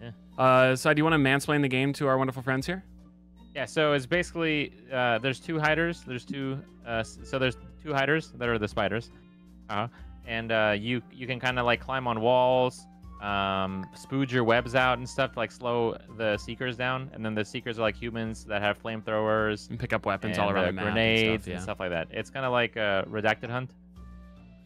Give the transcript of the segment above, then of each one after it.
Yeah. Uh, so do you want to mansplain the game to our wonderful friends here? Yeah, so it's basically uh, there's two hiders. There's two. Uh, so there's two hiders that are the spiders, uh, and uh, you you can kind of like climb on walls, um, spooge your webs out and stuff to like slow the seekers down. And then the seekers are like humans that have flamethrowers, And pick up weapons and, all around uh, the map grenades and stuff. Yeah. like that. It's kind of like a redacted hunt,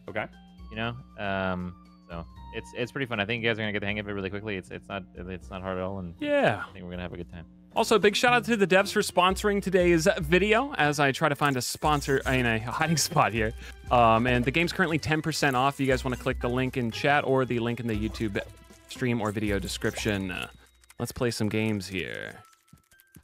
Okay. you know. Um, so it's it's pretty fun. I think you guys are gonna get the hang of it really quickly. It's it's not it's not hard at all, and yeah. I think we're gonna have a good time. Also, big shout out to the devs for sponsoring today's video as I try to find a sponsor in a hiding spot here. Um, and the game's currently 10% off. You guys want to click the link in chat or the link in the YouTube stream or video description. Uh, let's play some games here.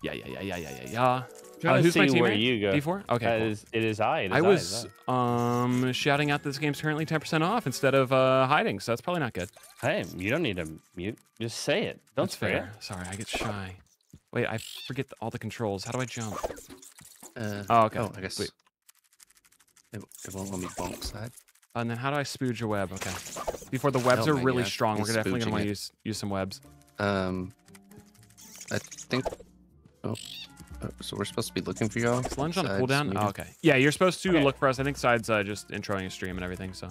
Yeah, yeah, yeah, yeah, yeah, yeah, yeah. Trying to who's my see where teammate? you go. D4? Okay. That cool. is- it is I. It is I I, was I. um shouting out this game's currently 10% off instead of uh, hiding, so that's probably not good. Hey, you don't need to mute. Just say it. Don't That's spray fair. Sorry, I get shy. Wait, I forget the, all the controls. How do I jump? Uh, Oh, okay. Oh, I guess Wait. it, it won't let me bonk side. And then how do I spooge a web? Okay. Before the webs Oh are really gosh, strong, we're definitely gonna want to use use some webs. Um, I think. Oh, uh, so we're supposed to be looking for y'all. Is lunge on Sides, cooldown? medium? Oh, okay. Yeah, you're supposed to Okay. look for us. I think sides uh, just introing a stream and everything. So.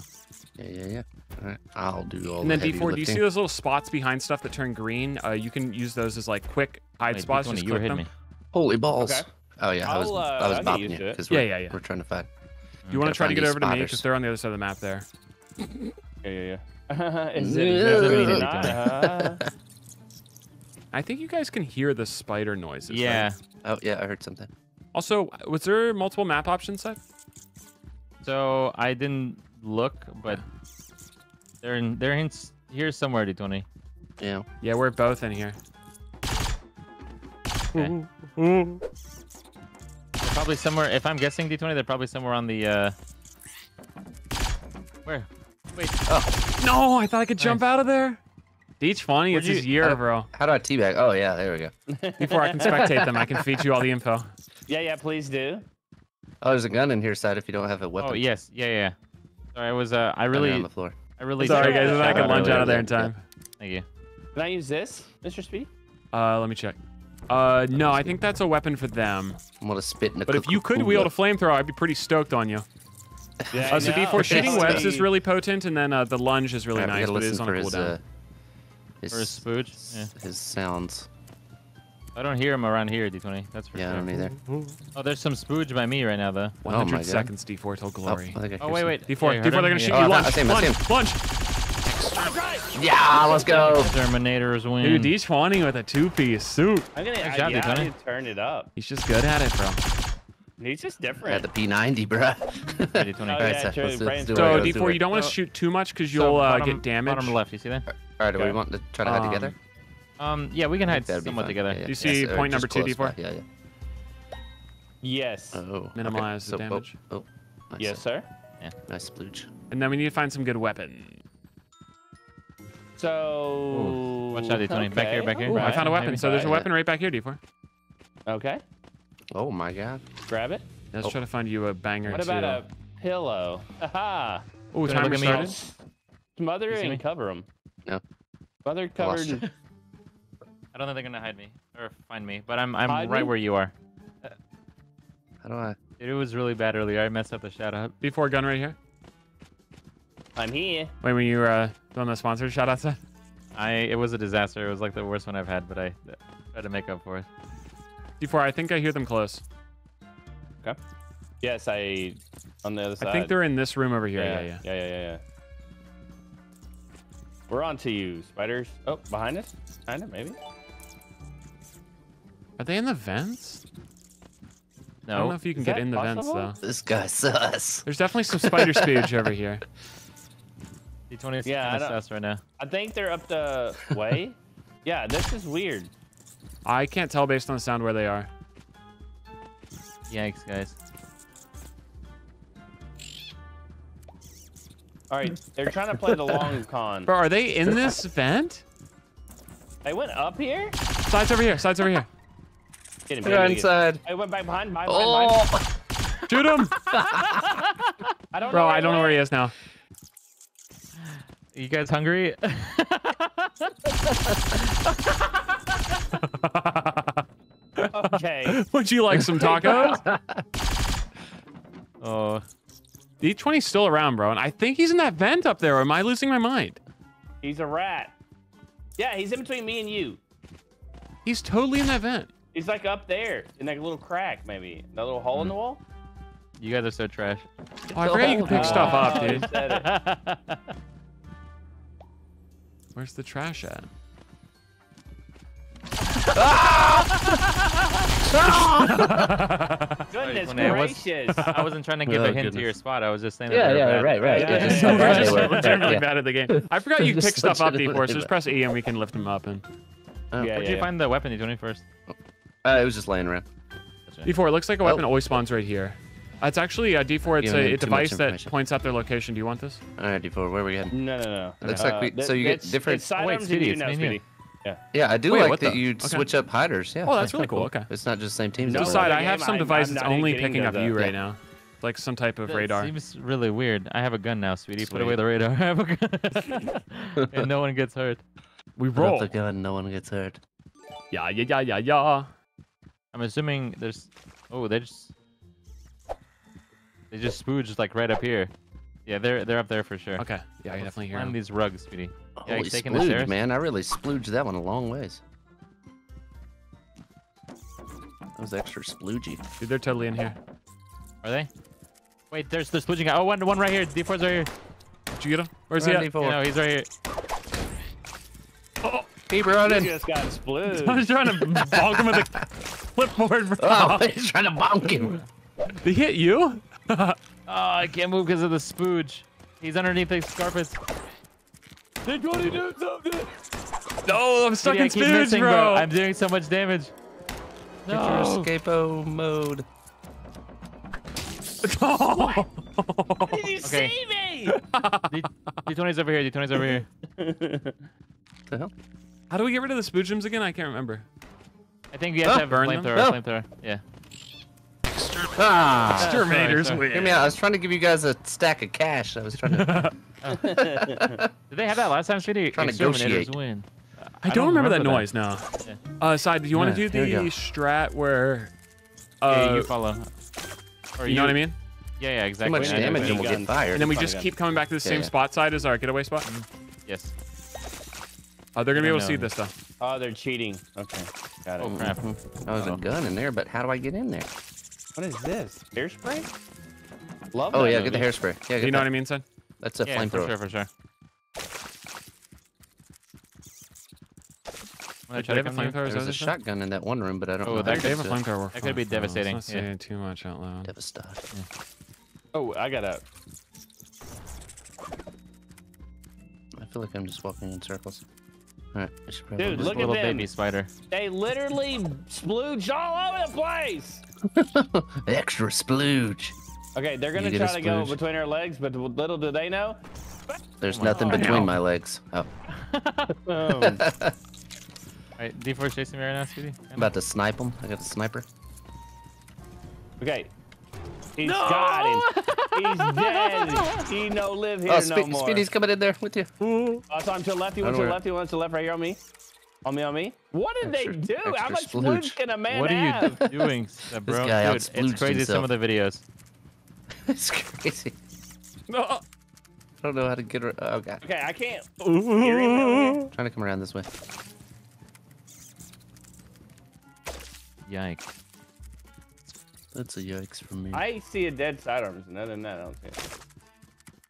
Yeah, yeah, yeah. All right, I'll do all And then the heavy D4, do you see those little spots behind stuff that turn green? Uh, you can use those as like quick hide Wait, spots. Just you click them. me. Holy balls! Okay. Oh yeah, I was I'll, uh, I was I'll bopping used you to it. because Yeah, we're, yeah, yeah. we're trying to find. You want to try to get these over to me because spiders. they're on the other side of the map there. Yeah, yeah, yeah. is it? Is it Yeah. me not? Uh, I think you guys can hear the spider noises. right? Yeah. Oh yeah, I heard something. Also, was there multiple map options set? So I didn't look, but they're in they're in here somewhere. D20. Yeah. Yeah, we're both in here. Okay. They're probably somewhere. If I'm guessing D20, they're probably somewhere on the. uh Where? Wait. Oh. No, I thought I could jump out of there. Deech funny, Where'd it's his year, uh, bro. How do I teabag? Oh yeah, there we go. Before I can spectate them, I can feed you all the info. yeah, yeah. Please do. Oh, there's a gun in here, side. If you don't have a weapon. Oh yes, yeah, yeah. Sorry, I was. Uh, I really, on the floor. I really. Sorry, did- guys, I shout can lunge out of there in time. Thank you. Can I use this, Mr. Speedy? Uh, let me check. Uh, no, I think that's a weapon for them. I'm gonna spit in the. But if you could wield a flamethrower, I'd be pretty stoked on you. Yeah, Uh, so D4 shooting webs is really potent, and then uh, the lunge is really Alright, we nice, gotta but it is listen on a for his, cooldown. uh, his, For a spooge. Yeah. his sounds. I don't hear him around here, D20. That's for Yeah, I don't either. Oh, there's some spooge by me right now, though. 100 my God. seconds, D4 till Oh, glory. I I Oh wait, wait. D4, Yeah, D4, you they're gonna him? shoot Oh, you. I Lunge, see him, I see lunge, him. lunge. Yeah, let's go. Terminators win. Dude, Deech funny with a two-piece suit. I'm gonna. I, yeah, I D20. need to turn it up. He's just good at it, bro. He's just different. had different. the P90, bruh. Oh, Alright, yeah, so true, let's- let's do it. So Let's D4, it. you don't want to shoot too much because you'll uh, bottom- get damage. Bottom left, you see that? All right, do we want to try to hide Um, together? Um, yeah, we can hide That'd somewhat fine. together. Yeah, yeah. You see Yes, point number two, D4? by. Yeah, yeah. Yes. Oh, okay. Minimize the So- oh, damage. Oh, nice. yes, sir. Yeah. Nice splooge. And then we need to find some good weapon. So. Watch out, D20. Back here, back here. Ooh, I found a weapon. So there's a weapon right back here, D4. Okay. Oh my god. Grab it. Let's Oh. try to find you a banger What too. about a pillow? Aha. Oh, Gonna timer look started. Smother You see me? and cover them. No. Smother covered. you. I don't think they're gonna hide me or find me, but I'm I'm Hide right me? where you are. How do I? Dude, it was really bad earlier. I messed up the shout out. D4 gun right here. I'm here. Wait, when you were uh, doing the sponsored shout outs? I it was a disaster. It was like the worst one I've had, but I tried to make up for it. D4, I think I hear them close. Okay. Yes, I. On the other side. I think they're in this room over here. Yeah, yeah. Yeah, yeah, yeah, yeah. We're on to you, spiders. Oh, behind us? Behind it, maybe? Are they in the vents? No. I don't know if you can Is get in the vents though. This guy sus. There's definitely some spider spooge over here. D20 is Yeah, I kind of don't- sus right now. I think they're up the way. yeah, this is weird. I can't tell based on the sound where they are. Yikes, guys. All right, they're trying to play the long con. Bro, are they in this vent? They went up here? Sides over here. Sides over here. Get him, They're get him, get him. inside. I went back behind, behind, behind, behind. Oh, Shoot him, I don't bro. know. I don't know where he is now. You guys hungry? okay. Would you like some tacos? Oh. uh, the 20 is still around, bro. And I think he's in that vent up there. am I losing my mind? He's a rat. Yeah, he's in between me and you. He's totally in that vent. He's like up there in that little crack, maybe. That little hole in the hmm. wall? You guys are so trash. Oh, I forgot you can pick oh, stuff up, dude. Where's the trash at? Goodness When I was- gracious. I wasn't trying to give Oh, a hint to your spot. I was just saying. that Yeah, they're yeah, right, right. Yeah, Yeah, yeah, just yeah. so We're bad just they were- generally yeah. bad at the game. I forgot you Just pick stuff up legitimately before, so just press E and we can lift him up. And Yeah, Where'd yeah, you yeah. find the weapon? D20 first. Uh, it was just laying around. D4, it looks like a weapon Oh. always spawns right here. Uh, It's actually uh, D4. It's a, a device that points out their location. Do you want this? All right, D4, where are we heading? No, no, no. Looks Uh, like we- th- so you get different- It's side Oh, wait, arms and Speedy, you it's now, me and you. Speedy. Yeah, Yeah, I do Wait, like that the- you okay. switch up hiders. Yeah. Oh, that's really kinda cool. Okay. It's not just the same teams. No, This side, I have some I'm- devices that's only picking up you right now. Like some type of That radar. Seems really weird. I have a gun now, sweetie. Put away the radar. I have a gun, and no one gets hurt. We Put up roll. the gun, no one gets hurt. Yeah, yeah, yeah, yeah, yeah. I'm assuming there's. Oh, they just. They just spooged like right up here. Yeah, they're they're up there for sure. Okay. Yeah, I can definitely hear Climb him. these rugs, sweetie. Yeah, Holy he's taking splooge, stairs. man. I really splooged that one a long ways. That was extra sploogey. Dude, they're totally in here. Are they? Wait, there's the spooging guy. Oh, one one right here. D4's right here. Did you get him? Where's he Run, at? D4. Yeah, no, he's right here. Oh, Keep You He just got I was splooged. trying to bonk him with a clipboard, bro. Oh, he's trying to bonk him. Did he hit you? Oh, I can't move because of the spooge. He's underneath the carpets. They're going do something. No, I'm stuck Sweetie, in keep spooge, missing, bro. I'm doing so much damage. Get your No. escapo mode. Did you Okay. see me? D- D20's over here. D20's over here. What the hell? How do we get rid of the spoogems again? I can't remember. I think you have Oh, to have a burn them? flamethrower. Oh. Flamethrower. Yeah. Ah. Exterminators sorry. win. Hear me out. I was trying to give you guys a stack of cash. I was trying to. Did they have that last time, Speedy? Trying to negotiate. win. I don't, remember, that noise now. Yeah. Uh, side, do you want to Yeah, do the strat where? Uh, yeah, you follow. Or you know what I mean? Yeah, yeah, exactly. Too exactly. much Yeah, damage yeah, and we'll gun. get fired. And then we just keep coming back to the Yeah, same yeah. spot side as our getaway spot. Yes. Uh, they're gonna be I able to see this though. Oh, they're cheating. Okay, got it. Oh crap. I was a Uh-oh. gun in there, but how do I get in there? What is this? Hairspray? Love Oh that yeah, get the hairspray. Yeah, Do get you know that. what I mean, son? That's a Yeah, for flamethrower. sure, for sure. Wanna try they to have a come to you? flamethrower? Is that There's a what shotgun in that one room, but I don't Oh, know. that how They have a flamethrower. That could be Let's devastating, not yeah. say too much out loud. Devastate. Oh, I got a. I feel like I'm just walking in circles. All right, I should probably Dude, look at little them. baby spider. They literally splooge all over the place. extra splooge. Okay, they're gonna try to go between our legs, but little do they know. There's Oh nothing God. between my legs. Oh, Oh, Alright, D4's chasing me right now, Speedy. I'm about to snipe him. I got the sniper. okay. He's got him. He's dead. He no live here Oh, no Spe- more. Speedy's coming in there with you. Oh, so I'm to the left. You I want to the know. left. You want to the left. Right here on me. On me. On me. What did Extra- they do? How much splooge. splooge can a man What are you have? doing, uh, bro? guy Dude, it's outsplooged crazy some of the videos. it's crazy. No. I don't know how to get her. Oh god. Okay, I can't. hear him over here. Trying to come around this way. Yikes. That's a yikes for me. I see a dead sidearms, and other than that, I don't see it.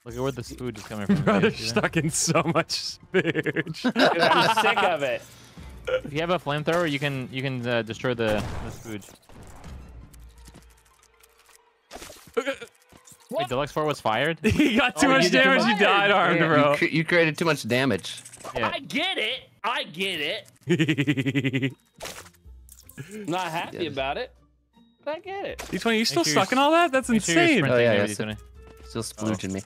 Look at where the spooge is coming from. Bro, they're dude, stuck in so much spooge. 'Cause I'm sick of it. If you have a flamethrower, you can you can uh, destroy the, the spooge. Wait, Deluxe 4 was fired? he got too Oh, much damage. too You died armed, you, bro. cre- you created too much damage. Yeah. I get it. I get it. I'm not happy Yes. about it, but I get it. D20, you still sure you're stuck in all that? That's Make sure you're insane. Oh, yeah, yeah, D20. Still splooging me.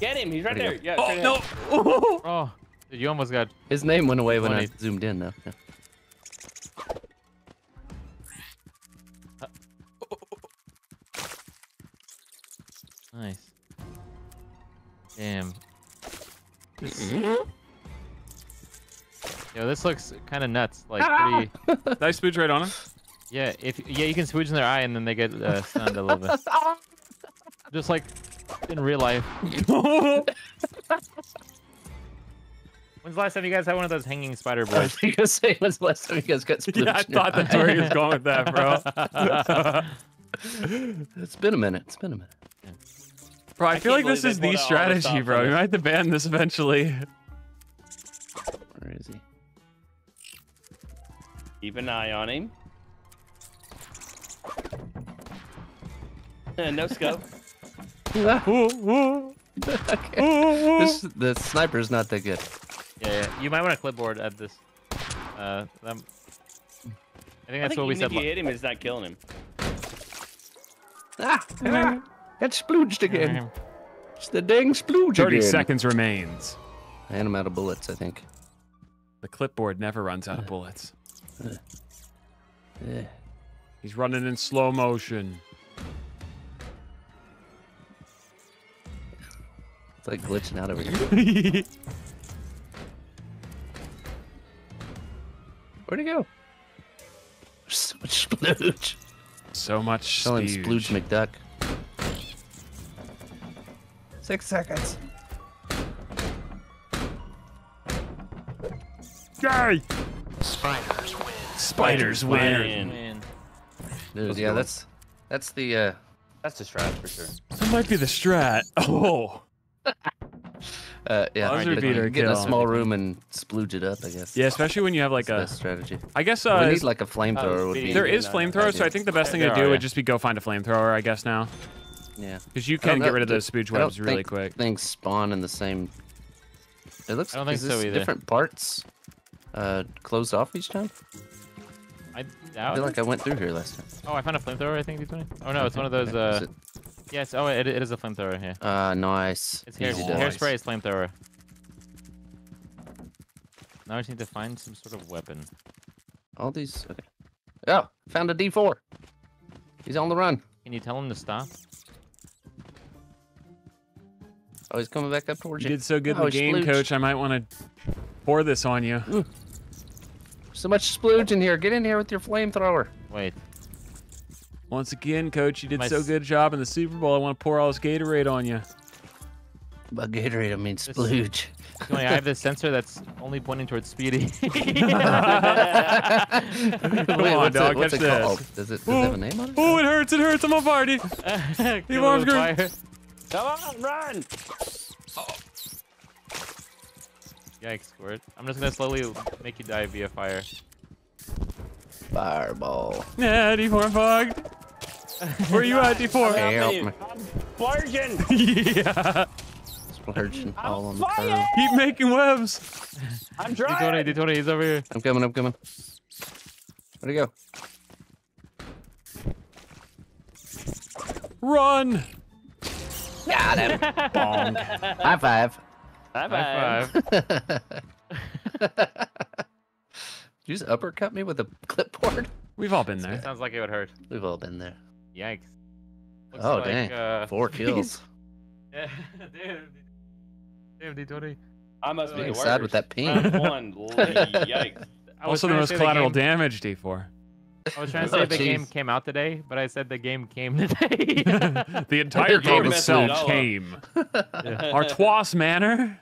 Get him. He's right there. Yeah. Oh, no. ahead. Oh, dude, you almost got. His name went away when I zoomed in, though. Yeah. Nice. Damn. Mm-hmm. Yo, this looks kind of nuts. Like, pretty. Did I spooge right on him? Yeah, if yeah, you can switch in their eye and then they get uh, stunned a little bit. Just like in real life. When's the last time you guys had one of those hanging spider I was boys? gonna say when's the last time you guys got splooged? yeah, I thought that's eye? where he was going with that, bro. It's been a minute. It's been a minute. bro, I, I feel like this is the put all this strategy, stuff bro. in You might have to ban this eventually. Where is he? Keep an eye on him. Uh, no scope. Ooh, ooh, okay. ooh, ooh. This the sniper's not that good. Yeah, yeah. You might want a clipboard at this. Uh, um, I think I that's think what we said. if you hit him, it's not killing him. Ah, ah got splooged again. Mhm. It's the dang splooge 30 again. seconds remains. And I'm out of bullets, I think. The clipboard never runs out of bullets. Yeah. He's running in slow motion. It's like glitching out over here. Where'd he go? There's so much splooge. so much Call him. Splooge McDuck. Six seconds. Yay! Spiders win. Spiders win. Man. Man. Dude, Let's yeah, go. that's that's the uh That's the strat for sure. That might be the strat. Oh. uh yeah, Buzzer get, beater get in a small room and splooge it up, I guess. Yeah, especially when you have like That's a. best strategy. I guess we uh, need like a flamethrower would be speed. there Yeah, is no, no, flamethrowers, so I think the best thing There to do are, would yeah. just be go find a flamethrower. I guess now, yeah. because you can get rid of the- those spooge I don't webs really think quick. Things spawn in the same It looks I don't think so either. different parts uh closed off each time? I I doubt. feel it. like I went through here last time. Oh, I found a flamethrower. I think D20. Oh no, it's one of those. Uh, it- yes. Oh, it, it is a flamethrower. Yeah. Uh, nice. It's hair, Nice. hairspray is flamethrower. Now I just need to find some sort of weapon. All these. Okay. Oh, found a D4. He's on the run. Can you tell him to stop? Oh, he's coming back up towards You you. did so good in Oh, the game, splooge. coach. I might want to pour this on you. So much splooge in here. Get in here with your flamethrower. Wait. Once again, coach, you did My so s- good job in the Super Bowl. I want to pour all this Gatorade on you. By Gatorade, I mean splooge. I have this sensor that's only pointing towards Speedy. Wait, on, dog, It, what's catch it this. called? Does it, does it have a name on it? Oh, it hurts! It hurts! I'm on party. Kill arms him with great. fire. Come on, run! Oh. Yikes, Squirt. I'm just gonna slowly make you die via fire. Fireball. Yeah, D4 bugged. Where are you at, D4? Help me. I'm splurging! yeah. Splurging all on the fire! Keep making webs. I'm trying. D20! D20, he's over here. I'm coming, I'm coming. Where'd he go? Run. Got him. Bong. High five. High High five. five. Did you just uppercut me with a clipboard? We've all been there. Sounds like it would hurt. We've all been there. Yikes. Looks Oh, like, dang. Uh, Four kills. yeah, damn. Damn, D20. I must be Being the sad with that ping. Round one. Yikes. Also, the most say collateral game, damage, D4. I was trying to Oh, say the game came out today, but I said the game came today. the entire game itself it all up. came. Artois Manor.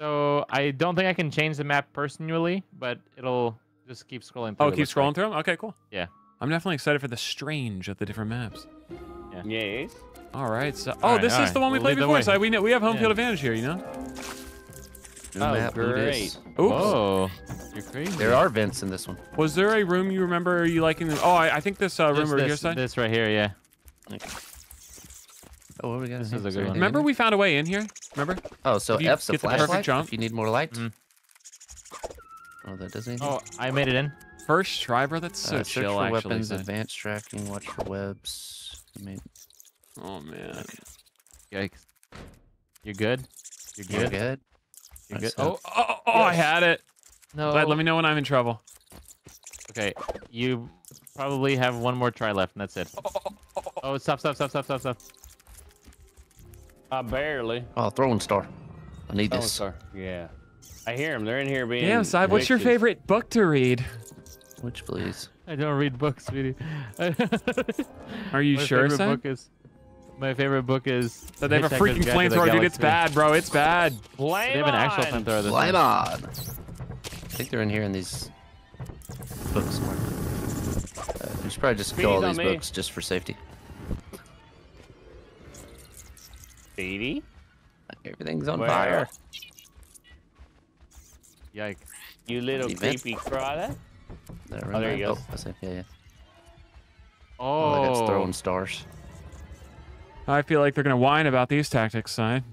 So I don't think I can change the map personally, but it'll just keep scrolling through. Oh, keep scrolling like. through them? Okay, cool. Yeah. I'm definitely excited for the strange of the different maps. Yes. All right. So, oh, Alright, this is alright. the one we We'll played before. So we know we have home Yeah. field advantage here. You know. New Oh, map, great. Oops. Oh, you're crazy. There are vents in this one. Was there a room you remember you liking? The, oh, I, I think this uh, room This, over here side. this right here, yeah. Oh, what do we got? This in is a good one. Remember we found a way in here. Remember? Oh, so if you F's a get the perfect flashlight. jump- If you need more light. Mhm. Oh, that does anything. Oh, I made it in. First try, bro. That's so Uh, search chill, for actually. weapons, son. advanced tracking, watch for webs. I mean, Oh man. Yikes. You're good. You're you're good. good. You're good. help. Oh, Oh, oh, oh, I had it. no. Glad, let me know when I'm in trouble. Okay, you probably have one more try left, and that's it. Oh, stop, stop, stop, stop, stop, stop. Uh, barely. Oh, throwing star. I need Oh, this. sorry. Yeah. I hear them. They're in here being. Damn, Side, what's your favorite book to read? Which, please? I don't read books, sweetie. Are you my sure, favorite son? book is my favorite book is. So they have a freaking Guide to the flamethrower, dude. It's bad, bro. It's bad. Flame They have an actual on! flamethrower. This Climb on. I think they're in here in these books somewhere. Uh, we should probably just Speed kill all these me. books just for safety. Everything's on Where? fire. Yikes. You little creepy crawler. There, oh, there you go. Oh, that's. Yeah, yeah. Oh. oh that's throwing stars. I feel like they're going to whine about these tactics, Sign.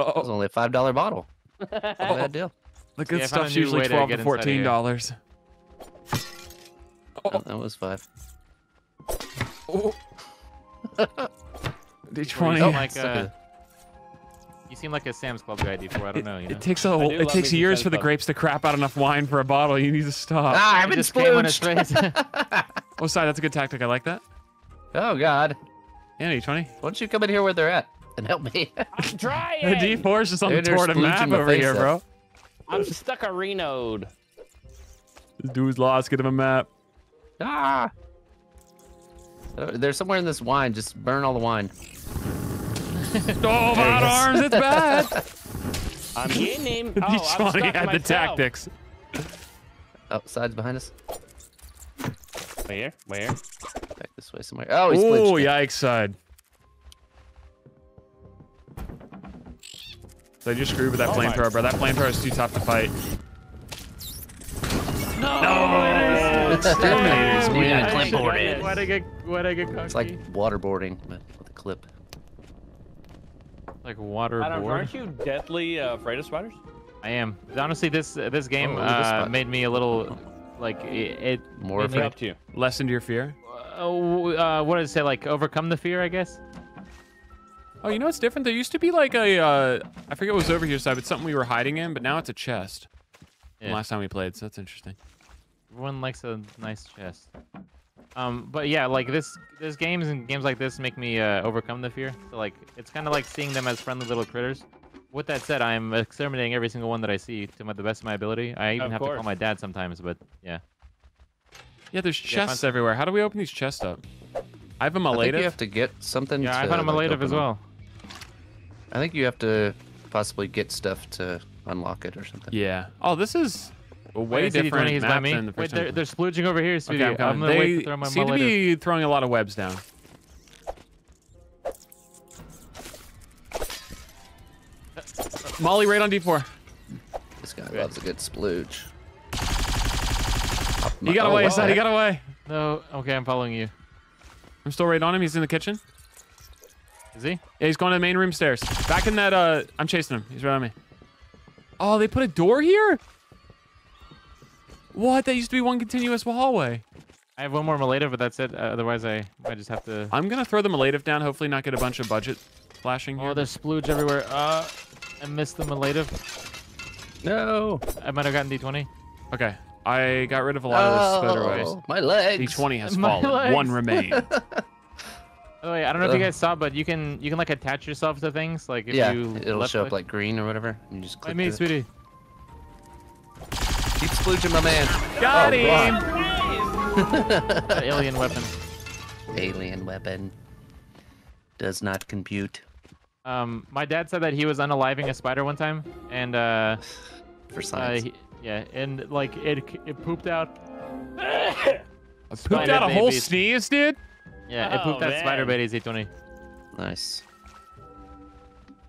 Oh. That was only a $5 bottle. Not a bad deal. The good stuff's usually 12 to, to $14. Oh. that was five. Oh. D20. Oh, like, uh, you seem like a Sam's Club guy, D4. I don't know. You know? It takes a whole, it takes years for the grapes to crap out enough wine for a bottle. You need to stop. Ah, I've been spoiled. oh, sorry. That's a good tactic. I like that. Oh God. Yeah, D20. Why don't you come in here where they're at and help me? I'm trying. The D4 is just on Dude, the torn map over here, up. bro. I'm stuck a renode. This dude's lost. Get him a map. Ah. Uh, There's somewhere in this wine. Just burn all the wine. Oh, hot arms. It's bad. I'm getting him. D Oh, I'm had the myself. tactics. Oh, sides behind us. Where? Where? Back this way somewhere. Oh, he's Oh, splooged. yikes, side. So just screwed with that Oh flamethrower, bro. That flamethrower is too tough to fight. No! Exterminators We win. need a I clipboard should've- in. Why'd I get? Why'd I get cocky? It's like waterboarding but with a clip. Like Adam, waterboard. aren't you deathly uh, afraid of spiders? I am. Honestly, this uh, this game Oh, look at this uh, made me a little like it. it More made afraid. Up to you. Lessened your fear. Oh, uh, what did it say? Like overcome the fear, I guess. Oh, you know what's different? There used to be like a, uh, I forget what was over here, side, but something we were hiding in, but now it's a chest. From Yeah. Last time we played, so that's interesting. Everyone likes a nice chest. Um, but yeah, like this, this games and games like this make me uh, overcome the fear. So like, it's kind of like seeing them as friendly little critters. With that said, I'm exterminating every single one that I see to my, the best of my ability. I even Of have to call my dad sometimes, but yeah. Yeah, there's chests fun- everywhere. How do we open these chests up? I have a I think you have to get something. Yeah, to, I found a like, Molotov open as them. well. I think you have to possibly get stuff to unlock it or something. Yeah. Oh, this is a way Wait, different he's by map me. than the Wait, first they're, time. they're splooging over here, sweetie. Okay, I'm I'm, gonna They wait to throw my seem to Molotov. be throwing a lot of webs down. Molly, right on D4. This guy loves a good splooge. He got Oh, away, wow. son. He got away. No, okay, I'm following you. I'm still right on him. He's in the kitchen. Is he? Yeah, he's going to the main room stairs. Back in that, uh, I'm chasing him. He's right on me. Oh, they put a door here? What? That used to be one continuous hallway. I have one more Molotov, but that's it. Uh, otherwise, I might just have to. I'm going to throw the Molotov down, hopefully not get a bunch of budget flashing here. Oh, there's splooge everywhere. Uh, I missed the Molotov. No. I might have gotten D20. Okay. I got rid of a lot of the spider webs. Oh, my legs. D20 has My fallen. One legs. remains. Oh wait, I don't know if you guys saw, but you can you can like attach yourself to things. Like if Yeah, you it'll show click. up like green or whatever. and You just I click mean, to it. sweetie. Keep splooging, my man. Got Oh, him! Alien weapon. Alien weapon. Does not compute Um, my dad said that he was unaliving a spider one time, and uh, for uh science. he, yeah, and like it it pooped out. Pooped out a whole babies. sneeze, dude? Yeah, it Oh, pooped out spider man. babies. D20. nice.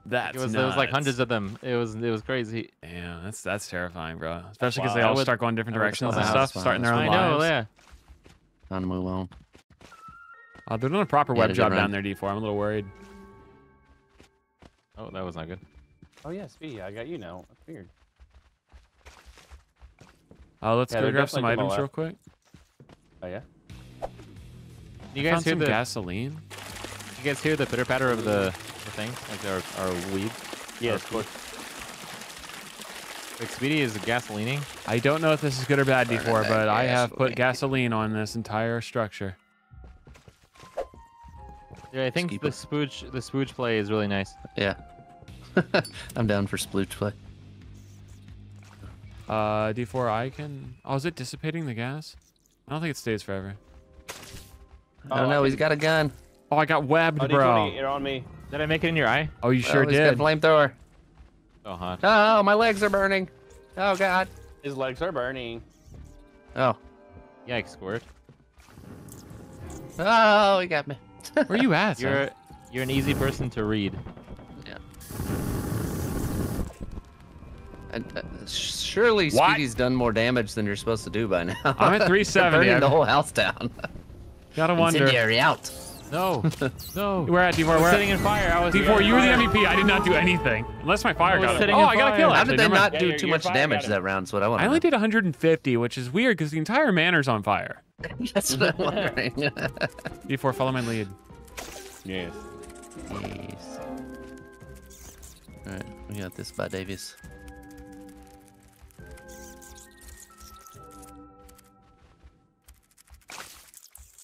That's It was there was like hundreds of them. It was it was crazy. Yeah, that's that's terrifying, bro. Especially because Wow. they all would- start going different directions and stuff, That's fine, starting their that's own I know, yeah. Time to move on. Uh, they're doing a proper Yeah, web job down there, D4. I'm a little worried. Oh, that was not good. Oh yeah, Speedy, I got you now. That's weird. Uh, let's Yeah, go grab some definitely to my items real quick. Oh yeah. You Found guys hear some the gasoline. you guys hear the pitter patter of the, the thing like our our weed? Yes, Our of course. Like is gasolining. I don't know if this is good or bad, Burning D4, but I have put gasoline. gasoline on this entire structure. Yeah, I think the spooch the spooch play is really nice. Yeah. I'm down for spooch play. Uh, D4, I can. Oh, is it dissipating the gas? I don't think it stays forever. I don't Oh, I know. He's got a gun. Oh, I got webbed, Oh, bro. D20, you're on me. Did I make it in your eye? Oh, you sure oh, he's got a did. flamethrower. Oh, hot. Oh, my legs are burning. Oh God. His legs are burning. Oh. Yikes, Squirt. Oh, he got me. Where you at? You're you're an easy person to read. And, uh, surely What? Speedy's done more damage than you're supposed to do by now. I'm at 370. burning I've- the whole house down. Gotta wonder. Incendiary out. No, no. We're at D4. I was We're sitting at in fire. I was D4. You were the fire. MVP. I did not do anything. Unless my fire got it. Oh, in I got a kill. How How actually. did they not do your- too much damage got it. that round? Is what I want I only did 150, which is weird because the entire manor's on fire. That's what I'm wondering. D4, follow my lead. Yes. Yes. All right, we got this by Davies.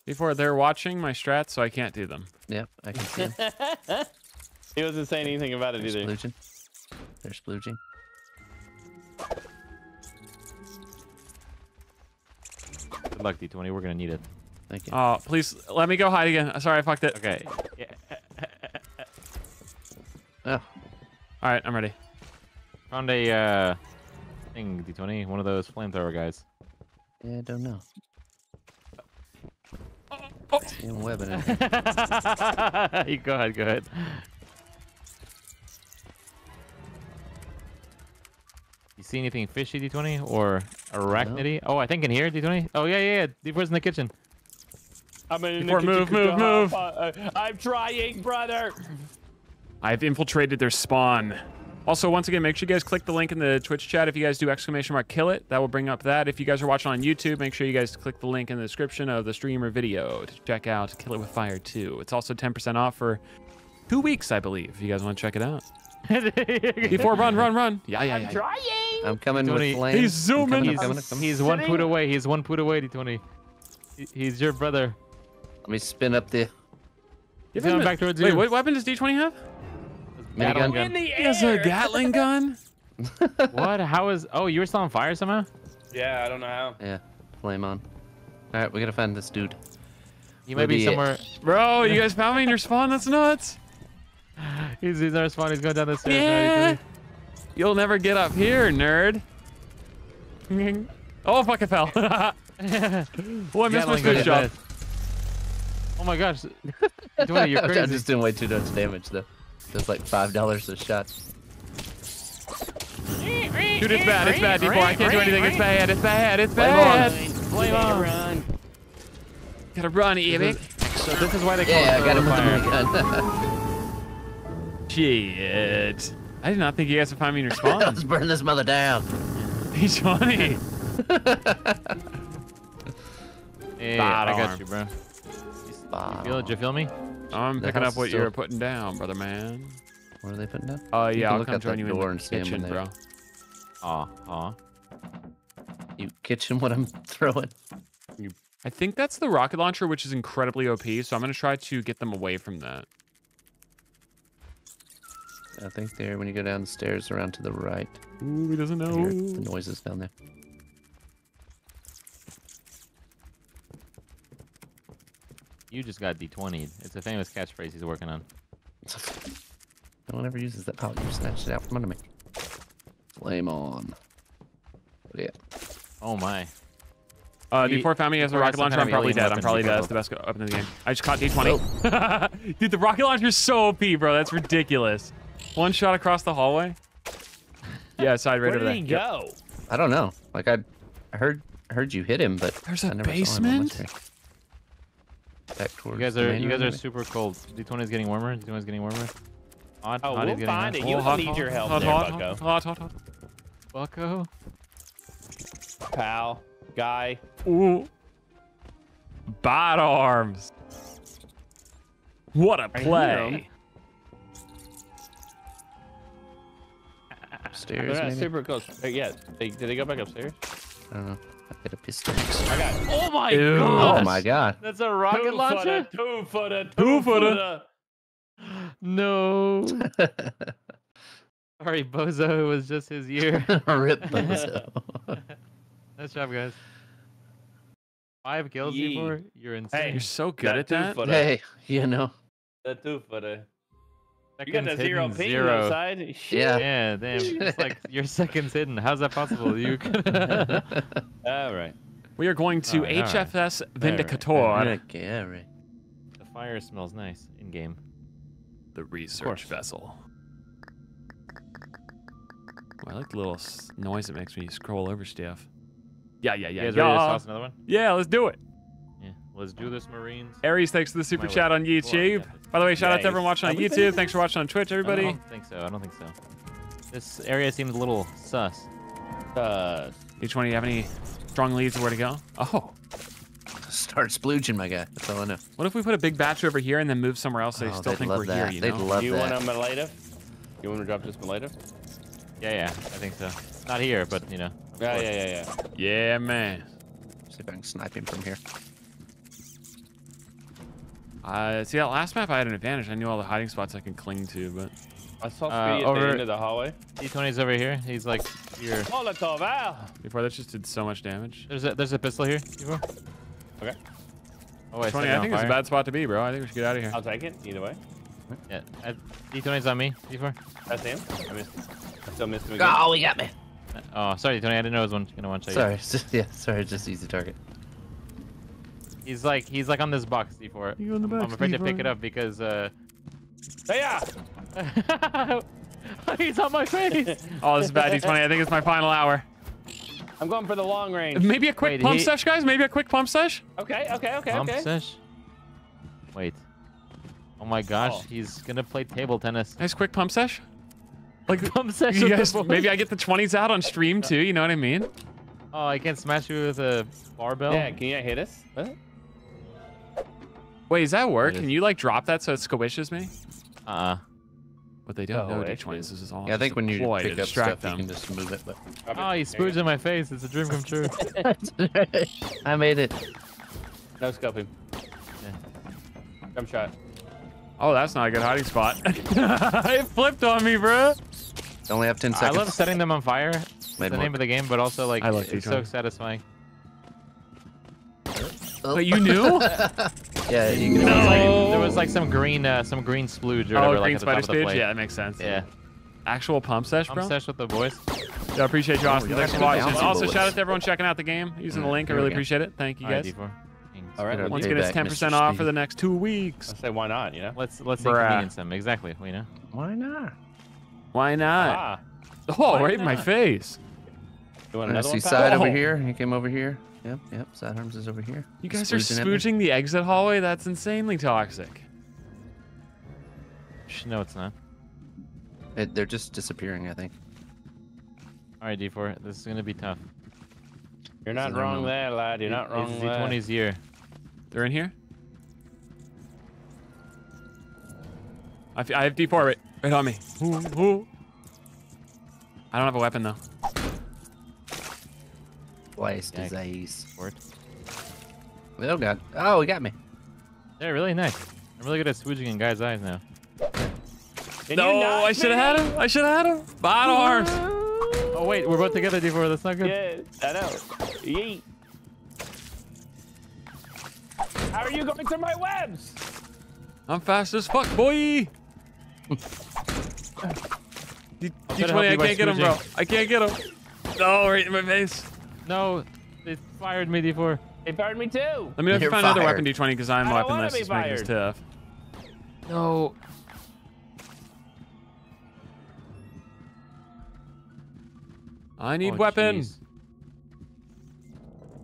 D4, they're watching my strats, so I can't do them. Yep, I can see him. He wasn't saying anything about it There's either. splooging. There's splooging. Good luck, D20. We're gonna need it. Thank you. Oh, please let me go hide again. Sorry, I fucked it. Okay. Yeah. Oh, All right, I'm ready. Found a uh, thing, D20. One of those flamethrower guys. yeah, I don't know. Oh. Seeing webbing in here. you go ahead. Go ahead. You see anything fishy, D20, or arachnidy? Oh, I think in here, D20. Oh yeah, yeah, yeah. D4's in the kitchen. I'm in Before- the kitchen move, move, move. Uh, I'm trying, brother. I've infiltrated their spawn. Also, once again, make sure you guys click the link in the Twitch chat. If you guys do exclamation mark kill it, that will bring up that. If you guys are watching on YouTube, make sure you guys click the link in the description of the stream or video to check out Kill It With Fire 2. It's also 10% off for two weeks, I believe. If you guys want to check it out. Before run, run, run. Yeah, yeah, yeah. Trying. I'm coming Tony, with flames. he's zooming. I'm coming, I'm. He's one Sitting- put away. He's one put away, D20. He's your brother. Let me spin up the He's coming back towards Wait, you. what weapon does D20 have? Gatling minigun. gun. In the He has a. Gatling gun? What? How is? Oh, you were still on fire somehow? Yeah, I don't know how. Yeah, flame on. All right, we gotta find this dude. He might be Maybe- uh, somewhere. Bro, you guys found me in your spawn? That's nuts. He's he's our spawn. He's going down the stairs. Yeah. now, You'll never get up here, nerd. oh, fuck, I fell. oh, I missed my Gatling gun fish is shot. Oh my gosh. D20, you're crazy. I'm just doing way too much damage though. That's like five dollars a shot. Dude, it's bad, it's bad, D4. I can't do anything. It's bad, it's bad, it's Flame bad. on. Flame on. Gotta run, Evic. So this is why they call Yeah, it I got him with fire. the minigun. Shit. I did not think you guys would find me in your spawn. Let's burn this mother down. He's funny. Hey, I got you, bro. You Bad feel it? Did you feel me? I'm The picking house up what is you're putting down, brother man. What are they putting down? Uh, yeah, I'll look come out join you in the and see 'em kitchen, when they- bro. Aw, aw. You kitchen what I'm throwing? You... I think that's the rocket launcher, which is incredibly OP, so I'm gonna try to get them away from that. I think there when you go down the stairs around to the right. Ooh, he doesn't know. the know. noises down there. You just got D20'd. It's a famous catchphrase he's working on. No one ever uses that. Oh, you snatched it out from under me. Flame on. But yeah. Oh my. Uh, He- D4 found me as a D4 rocket launcher. I'm probably dead. I'm probably dead. That's the careful. best weapon in the game. I just caught D20. Dude, the rocket launcher is so OP, bro. That's ridiculous. One shot across the hallway. Yeah, side right Where over did there. he Yep. go? I don't know. Like I, I heard, I heard you hit him, but There's I a never basement? Saw him unless you're Back towards You guys are you guys are super cold. D20 is getting warmer. D20 is getting warmer. Hot, Oh, hot we'll find hot. it. You Oh, hot, need hot, your help hot, there, hot, bucko. hot, hot, hot. Bucko. Pal, guy. Ooh. Bad arms. What a I hear play. 'em. Upstairs, They're not maybe? super close. Uh, yeah, they, did they go back upstairs? I don't know. I hit a pistol. I got Oh my god. Oh my god. That's a rocket launcher? Two footer, two Two footer. footer. No. Sorry, Bozo. It was just his year. Rip bozo. Nice job, guys. Five kills Yee. before? You're insane. You're so good at that. footer. Hey, you know. The two footer. You got Seconds that zero hidden, ping zero. outside. Yeah. Yeah, damn. It's like your seconds hidden. How's that possible? You could. All right. We are going to Alright, alright. HFS Alright, Vindicator, Okay, all right. the fire smells nice in game. the research vessel. Oh, I like the little noise it makes when you scroll over stuff. Yeah, yeah, You yeah, guys ready to yeah. toss another one? Yeah, let's do it. Yeah. Let's do this, Marines. Aries, thanks for the super My chat way. on YouTube. By the way, shout out to everyone watching on YouTube. Thanks for watching on Twitch, everybody. I don't think so. I don't think so. This area seems a little sus. Uh, Each one, do you have any strong leads of where to go? Oh, Start splooging, my guy. That's all I know. what if we put a big batch over here and then move somewhere else they Oh, still think we're that. here, you They'd know? love you that. want a Maleta? You want to drop this Maleta? Yeah, yeah. I think so. Not here, but you know. Yeah, yeah, yeah, yeah. Yeah, man. See if I can snipe him from here. Uh, see, that last map I had an advantage. I knew all the hiding spots I could cling to, but I saw Uh, Speedy at over- the end of the hallway. D20's over here. He's like here. Molotov, before that just did so much damage. There's a there's a pistol here. Before. Okay. Oh wait, 20, I on think it's a bad spot to be, bro. I think we should get out of here. I'll take it, either way. Yeah. uh, D20's on me. Before. That's him. I missed I still missed him again. Oh, he got me. Oh, sorry, D20. I didn't know it was one, gonna one shot. you. Sorry. yeah, sorry. Just easy target. He's like he's like on this box D4. You on the I'm afraid to pick it up because uh. Hey, yeah! he's on my face. Oh, this is bad, D20. I think it's my final hour. I'm going for the long range. Maybe a quick Wait, pump he- sesh, guys? Maybe a quick pump sesh? Okay, okay, okay, Pump okay. sesh. Wait. Oh my gosh, Oh. he's gonna play table tennis. Nice quick pump sesh? Like, Pump sesh. you guys, maybe I get the 20s out on stream too, you know what I mean? Oh, I can't smash you with a barbell. Yeah, can you hit us? Huh? Wait, does that work? It is. Can you like drop that so it squishes me? Uh-uh. But they don't know Oh, D20s. actually. This is all Yeah, I think when you ploy to pick up distract stuff, you can just move it. But Oh, he spoons in my face. It's a dream come true. I made it. No scope him. Jump shot. Oh, that's not a good hiding spot. it flipped on me, bro. Only have 10 seconds. I love setting them on fire. It's Made the more. name of the game, but also like I like it's D20. so satisfying. Oh. But you knew? Yeah, you can. There was, like, there was like some green, uh, some green splooge or oh, whatever, like green at the top spider of the plate. Yeah, that makes sense. Yeah. Actual pump sesh, I'm bro? obsessed with the boys. Yeah, I appreciate you, Austin. you Thanks for watching. Also, bullets. shout out to everyone checking out the game using the link. I really appreciate it. Thank you guys. D4. Thanks. All right, Once again, it's 10% off for the next two weeks. I say why not, you know? Let's let's Bruh. inconvenience them. Exactly. You know. Why not? Why not? Ah, oh, why right in my face. you want I another see one? pal? side over Oh. here. He came over here. Yep, yep. Side is over here. You guys are Splooging at me. spooging the exit hallway? That's insanely toxic. No, it's not. It, they're just disappearing, I think. All right, D4. This is gonna be tough. You're not Is wrong no- there, lad. You're not wrong It's there. D20's year. They're in here? I, f- I have D4 right, right on me. Ooh, ooh. I don't have a weapon, though. Blast his Yikes. ace. Fort. Oh, God. Oh, he got me. They're really nice. I'm really good at swooging in guys' eyes now. Can no, I should have had him. I should have had him. Bottom arms. Oh wait, we're both together, D4. That's not good. Yeah, I know. Yeet. How are you going through my webs? I'm fast as fuck, boy. D- try to D20, I can't get him, bro. I can't get him. No, right in my face. No, they fired me, D4. They fired me too. Let me know if you You're find another weapon, D20, because I'm I don't wanna weaponless. be It's making this fired. tough. No. I need Oh, weapon. jeez.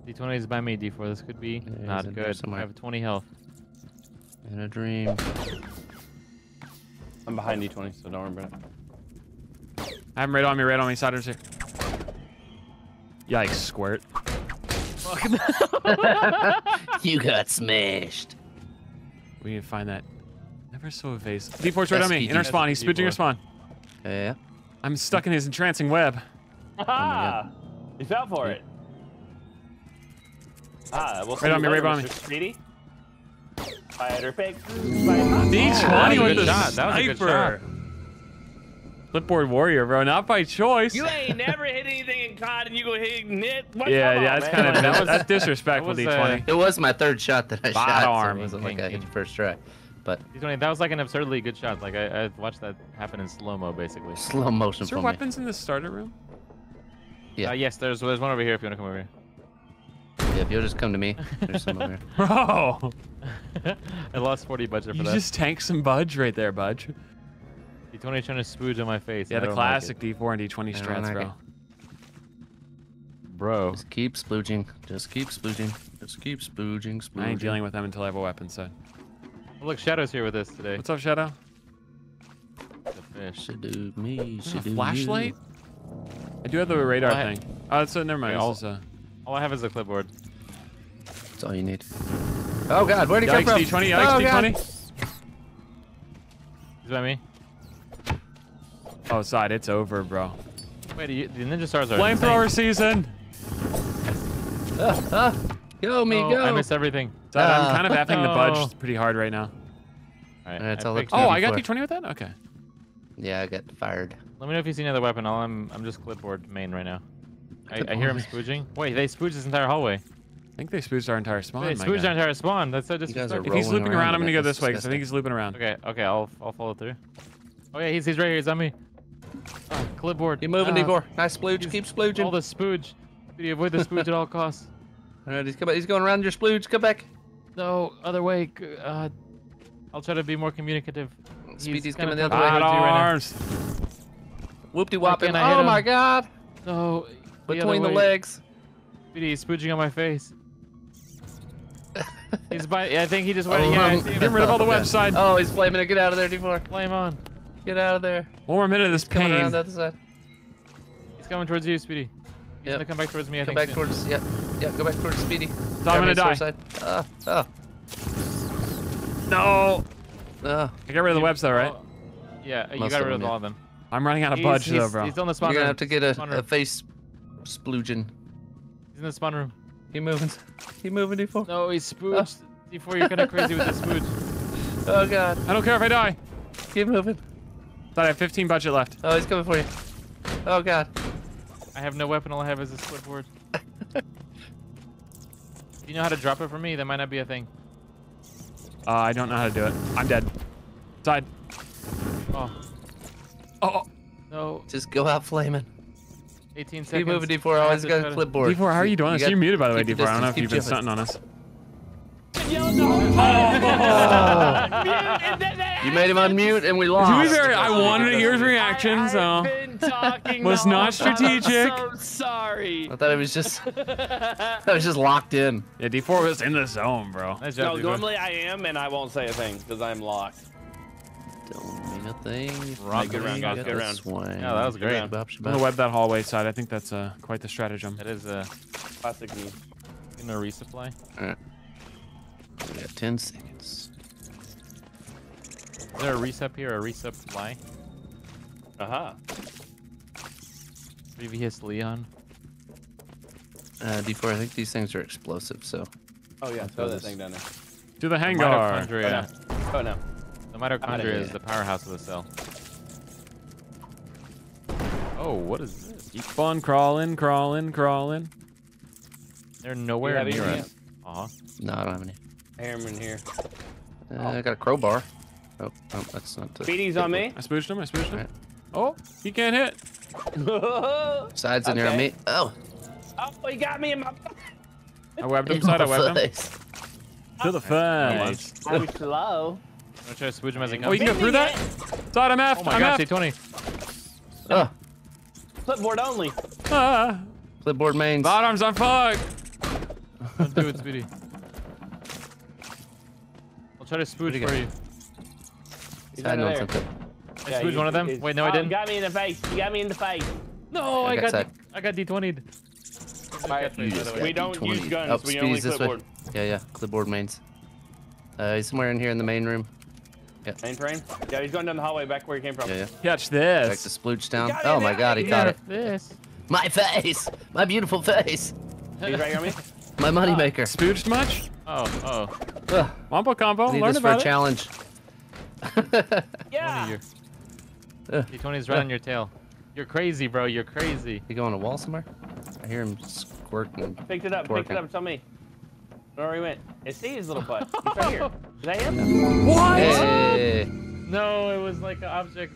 D20 is by me, D4. This could be he's not good. I have 20 health. In a dream. I'm behind D20, so don't worry about it. I have him right on me, right on me. Sider's here. Yikes, squirt. you got smashed. We need to find that. Never so evasive. D4's right on me. In our spawn. He's spooging our spawn. Yeah. I'm stuck in his entrancing web. Ah, you fell for it. Ah, we'll see Right on me, later, right on Mr. me. Speedy. Spider pig. D20 that was a with the shot. That was a good sniper. Clipboard warrior, bro. Not by choice. You ain't never hit anything in COD and you go hit knit. What? yeah, Come yeah, on, that's kind of That was- that's disrespectful, that was, D20. It was my third shot that I shot. So arm. it wasn't like I hit King, your first try. But D20, that was like an absurdly good shot. Like I, I watched that happen in slow mo, basically. slow motion Is there for me. in the starter room? Yeah. Uh, yes, there's there's one over here if you want to come over here. Yeah, if you'll just come to me, there's some over here. Bro. I lost 40 budget you for that. just tanked some budge right there, budge. D20 trying to spooge on my face. Yeah, the don't like classic D4 and D20 I strats, like bro. it. it. Bro. Just keep splooging. Just keep splooging. Just keep splooging, splooging. I ain't dealing with them until I have a weapon set. Oh, look, Shadow's here with us today. What's up, Shadow? The fish. Should do me, should a do flashlight? you. I do have the radar Well, I- thing. Oh, that's uh, never mind. Okay, this is, uh, All I have is a clipboard. That's all you need. Oh God, where'd he come from? D20, yikes, oh, God. D20. Is that me? Oh, side, it's over, bro. Wait, you, the ninja stars are Flamethrower insane. season. Ah, ah. Go me, Oh, go. I missed everything. Side, I'm Ah. kind of effing the budge pretty hard right now. All right, it's I all up picked- to you. Oh, I got D4. D20 with that? Okay. Yeah, I got fired. Let me know if you see another weapon. I'll, I'm I'm just clipboard main right now. I, I hear him spooging. Wait, they spooged this entire hallway. I think they spooced our entire spawn. They my spooged our entire spawn. That's so guys are disrespectful. If he's looping around around, I'm gonna go That's this way because I think he's looping around. Okay, okay, I'll I'll follow through. Oh yeah, he's he's right here. He's on me. Ah, clipboard. You moving, Ah, D4? Nice splooge. Keep splooging. All the spooge. Dude, avoid the spooge at all costs. All right, he's coming. He's going around your splooge. Come back. No, other way. Uh, I'll try to be more communicative. Speedy's kinda coming the other way. Hot do right now. arms. Whoop de Why whop him. can't I hit Oh him? my God. No, the Between the way. legs. Speedy, he's spooging on my face. he's by. I think he just went. Oh, yeah, um. Get rid of all the Okay. website. Oh, he's flaming it. Get out of there, D4. Flame on. Get out of there. One more minute of this pain. Coming around pain. the other side. He's coming towards you, Speedy. He's Yep. gonna come back towards me. I Come think. back soon. towards. Yeah. Yeah. Go back towards Speedy. I'm gonna die. sword Side. Oh. No. Oh. I got rid of the webs though, right? Oh, yeah, you Most got rid them, of all of them. I'm running out of He's, budge he's, though, bro. he's on the spawn You're gonna have to get a, a face splooging. He's in the spawn room. He moving. He moving, D4. No, he's spooged. D4, you're kind of crazy with the spooge. Oh God. I don't care if I die. Keep moving. Thought I have 15 budget left. Oh, he's coming for you. Oh God. I have no weapon. All I have is a clipboard. if you know how to drop it for me, that might not be a thing. Uh, I don't know how to do it. I'm dead. Side. Oh, Oh, no. Just go out flaming. 18 seconds. Keep seconds. moving, D4. I have Always to got a clipboard. D4, how are you doing this? got- You're muted, by the way, D4. your I don't know if you've been jumping. stunting on us. You made him unmute and we To lost. be fair, I wanted to hear his reaction, so. I've been Was not time. strategic. I'm so sorry. I thought it was just, I was just locked in. Yeah, D4 was in the zone, bro. Nice No, D4. normally I am, and I won't say a thing because I'm locked. Don't mean a thing. Rock good round, guys, good the round. swing. Yeah, that was great. round. Bop, I'm gonna web that hallway side. I think that's uh, quite the stratagem. That is uh, Classic me. gonna resupply. We got 10 seconds. Is there a resup here? A resupply? Uh huh. Previous Leon. Uh, D4, I think these things are explosive, so. Oh yeah, throw that thing down there. To the The hangar. mitochondria. Oh no. The mitochondria is the powerhouse of the cell. Oh, what is this? Keep on crawling, crawling, crawling. They're nowhere have near anything us. Aw. No, I don't have any. Hammer in here. Uh, I got a crowbar. Oh, oh that's not the. Speedy's on me. I spooched him. I spooched him. Right. Oh, he can't hit. oh, Sides in here on me. Oh, Oh, he got me in my. I webbed him. in Side. I my webbed him. To the face. I'm slow. I'm gonna try to spooge him as he Oh, comes. you can go through that? Side, I'm F. Oh my I'm gosh, F. T20. Oh, Clipboard only. Ah, clipboard mains. bottoms on fuck. Let's do it, Speedy. I'll try to spooge Where'd he for you. He's Side under on there. something. I Yeah, spooged you- one of them. it's- Wait, no, I oh, didn't. You Got me in the face. You got me in the face. No, I I got got. I got D20'd. Alright, By the way. We don't use D20. guns. Oh, we Speedy's only this way. clipboard. Yeah, yeah, clipboard mains. Uh, he's somewhere in here in the main room. Main train. Yeah, he's going down the hallway back where he came from. Yeah, yeah. Catch Back this. to splooge down. Oh my god, he Yeah. caught it. This. My face! My beautiful face! He's right here on me. My moneymaker. Spooched much? Oh, oh. Ugh, Wampo combo. I need Learn this for about a it. challenge. Yeah. Here. Ugh. D20's right on your tail. You're crazy, bro. You're crazy. You going on a wall somewhere? I hear him squirting. Picked it up. Picked it up. Tell me. Where he went? It's see his little butt. He's right here. Is that him? What? Hey, No, it was like an object.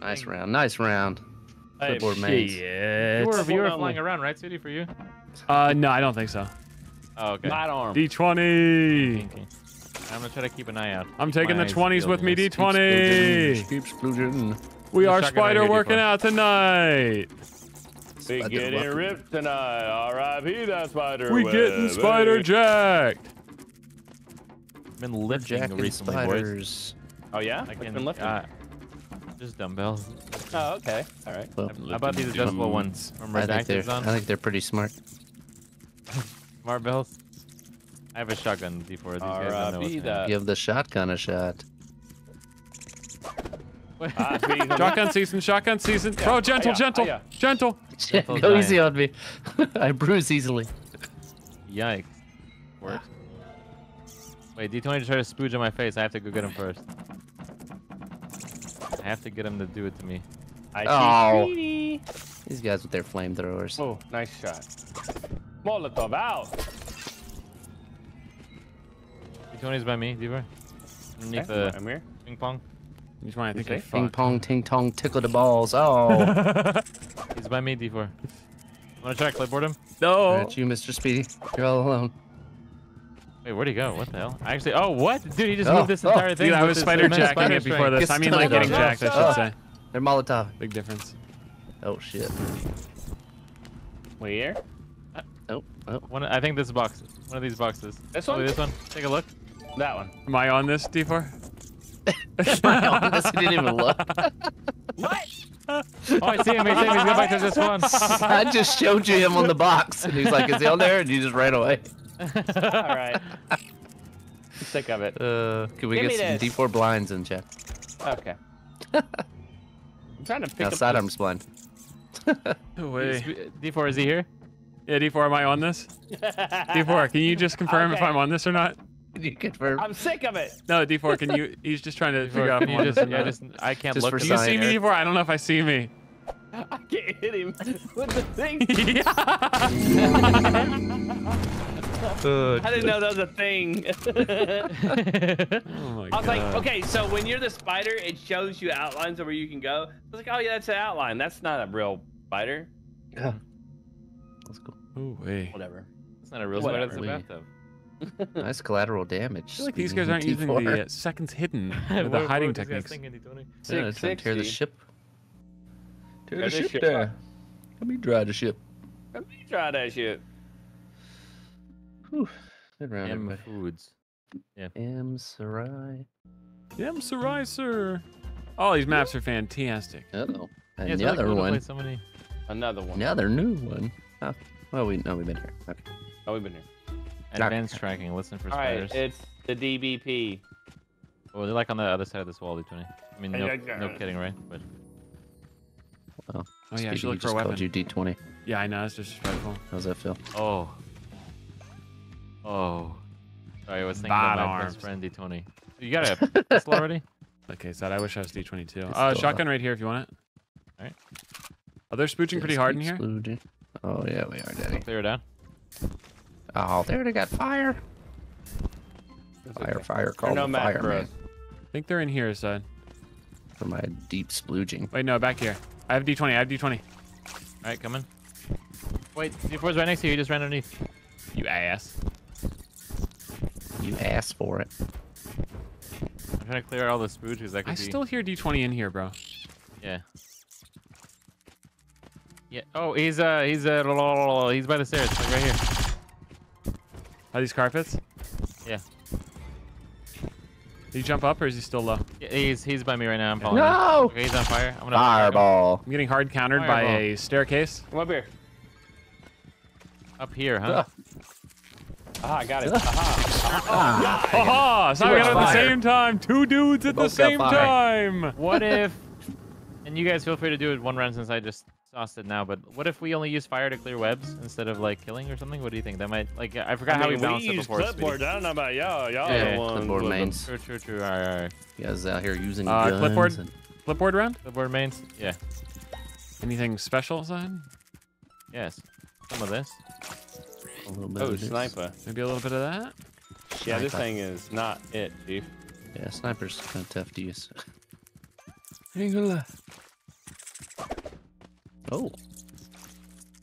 nice round, nice round. Hey, Clipboard mains. You were, you were flying around, right, City, for you? Uh, no, I don't think so. Oh, okay. Not arm. D20. Thinking. I'm gonna try to keep an eye out. I'm taking My the 20s with me. D20. Keep sploogeing. We There's are a shotgun right spider working D4. out tonight. We Spider getting ripped tonight. R.I.P. that spider. We web. getting spider Hey. jacked. Been lifting Jacking recently, boys. spiders. Oh yeah. I've been lifting? uh, just dumbbells. oh okay. All right. Well, I bought these adjustable ones from I think they're. On I think they're pretty smart. Smart Bells. I have a shotgun D4. These guys don't know R.I.P. what's that. Give the shotgun a shot. Ah, see, he's Shotgun season, shotgun season. Oh, gentle, Hiya, gentle, hiya. gentle. Gentle Go giant. easy on me. I bruise easily. Yikes. Worked. Wait, D20 just tried to spooge on my face. I have to go get him first. I have to get him to do it to me. I see Oh. Speedy. These guys with their flamethrowers. Oh, nice shot. Molotov out. D20's by me, D4. Underneath Okay, the I'm here. ping pong. You just want to think say? you're Ping pong, ting tong, tickle the balls. Oh, He's by me, D4. Wanna try to clipboard him? No. that's you, Mr. Speedy. You're all alone. Wait, where'd he go? What the hell? I Actually, oh, what? Dude, he just Oh, moved this oh. entire thing. Dude, I was spider jacking it before strength. this. I mean, like getting jacked, I Oh. should say. They're Molotov. Big difference. Oh shit. We here? Oh, oh. One, I think this box. One of these boxes. This Oh, one? this one. Take a look. That one. Am I on this, D4? My honest, he didn't even look. What? Oh, I see him. I see him. He's going back to this one. I just showed you him on the box, and he's like, "Is he on there?" And you just ran away. All right. Sick of it. Uh, can we Give get some this. D4 blinds in chat? Okay. I'm trying to pick Now, up. sidearms blind. No way. D4, is he here? Yeah, D4, am I on this? D4, can you just confirm if I'm on this or not? Can you confirm? I'm sick of it. No, D4, can you? He's just trying to figure out if Can I'm on this just, or yeah, not. just, I can't Just look. for Do you see me, Sign, D4? I don't know if I see me. I can't hit him with the thing. I didn't know that was a thing. Oh my I was like, okay, so when you're the spider, it shows you outlines of where you can go. I was like, oh yeah, that's an outline. That's not a real spider. Yeah. That's cool. Ooh, wait. Whatever. It's not a real spider. It's a bathtub. Nice collateral damage. I feel like these guys aren't using the uh, seconds hidden with the What- hiding what techniques. guy's thinking, D20? Yeah, it's trying to tear the ship. Tear Tear the the ship ship there. Let me dry the ship. Let me try that shit. Whew. Good round, M everybody. Foods. M. Sarai. Yum, Sarai, sir. All these maps are fantastic. Uh-oh. Yeah, it's the really cool one. So many. Another one. Another new one. Oh, well, we no, we've been here. Okay. Oh, we've been here. Advanced tracking. Listen for All right, spiders. it's the DBP. Oh, they're like on the other side of this wall, D20. I mean, no, Yeah, yeah, no kidding, right? But Oh yeah, I Speedy, should look for just a called you D20. Yeah, I know. It's disrespectful. How's that feel? oh, oh. Sorry, I was thinking Bad of my arms. best friend D20. You got a pistol already? Okay, so I wish I was D22. It's Uh, shotgun right here if you want it. Alright. Are they spooching pretty hard in here? Exploding. Oh yeah, we are, Daddy. Clear it out. Oh, there they got fire. Fire, fire, call no the map for fireman. I think they're in here, side. for my deep splooging. Wait, no, back here. I have D20. I have D20. All right, come in. Wait, D4's right next to you. You just ran underneath. You ass. You asked for it. I'm trying to clear out all the spooge because that could I be. still hear D20 in here, bro. Yeah. Yeah. Oh, he's uh, he's uh, he's by the stairs, like right here. Are these carpets? Yeah. Did he jump up or is he still low? yeah he's he's by me right now. I'm following. him. No! Okay, he's on fire. I'm gonna Fireball. I'm getting hard countered by a staircase. Come up here. Up here, huh? Aha, I got it. Aha. Haha! So we got it at the same time. Two dudes at the Both got same time. What if? And you guys feel free to do it one round since I just sauced it now. But what if we only use fire to clear webs instead of like killing or something? What do you think? That might like I forgot how we balanced it use before. Speedy. clipboards. I don't know about y'all. Y'all Yeah, are the ones Clipboard mains. True, true, true. All right, all right. You guys out here using Uh, guns clipboard. and Clipboard round? Clipboard mains. Yeah. Anything special, Zion? Yes. Some of this. A little bit Oh, of sniper. Maybe a little bit of that? Yeah, this thing is not it, Chief. Yeah, sniper's kind of tough to use. Ain't gonna lie. Oh,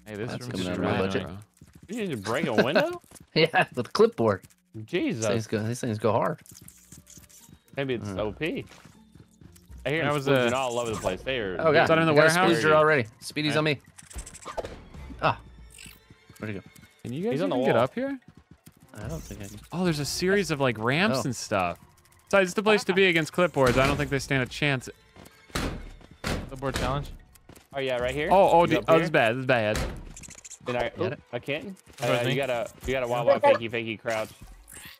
Hey, this That's room's coming out of my budget. annoying. You need to break a window? yeah, with a clipboard. These things Jesus. go, these things go hard. Maybe it's Mm. OP. I hear That was, uh, all over the place. They are. Oh god, that in the I got warehouse? spooger already. Speedy's Yeah. on me. Ah, where'd he go? Can you guys He's even get up here? I don't think I can. Oh, there's a series of like ramps Oh. and stuff. So it's the place to be against clipboards. I don't think they stand a chance. Clipboard challenge. Oh yeah, right here. Oh, oh, You d- oh, this is bad. This is bad. Did I? Oh, it? I can't. That's Uh, you gotta, you gotta wild, wild, fakey, fakey, crouch.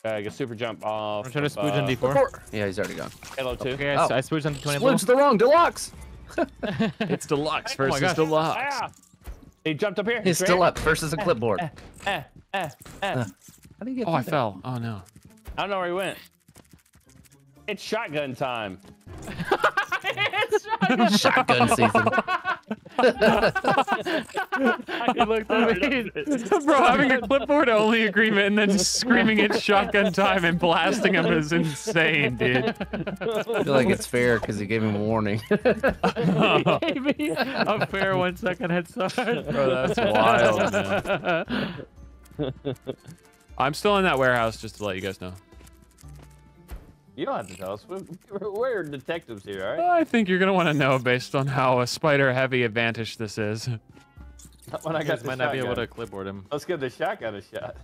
Uh, you super jump off. I'm trying to of, spooge on uh, D4. Yeah, he's already gone. Halo two. Okay, I, Oh. s- I spooged on D20 Splooged the wrong deluxe. It's deluxe Oh my versus gosh. deluxe. Ah! He jumped up here. He's right still here. up versus a clipboard. Eh, eh, eh. Uh. How do you get? Oh, I through fell. Oh no. I don't know where he went. It's shotgun time. that? Shotgun season. he looked at me. Bro, having a clipboard only agreement and then just screaming at shotgun time and blasting him is insane, dude. I feel like it's fair because he gave him a warning. he gave me a fair one second head start. Bro, that's wild, man. I'm still in that warehouse just to let you guys know. You don't have to tell us. We're, we're detectives here, all right? I think you're gonna want to know based on how a spider heavy advantage this is. When I I got guess the might not be able to clipboard him. Let's give the shotgun a shot.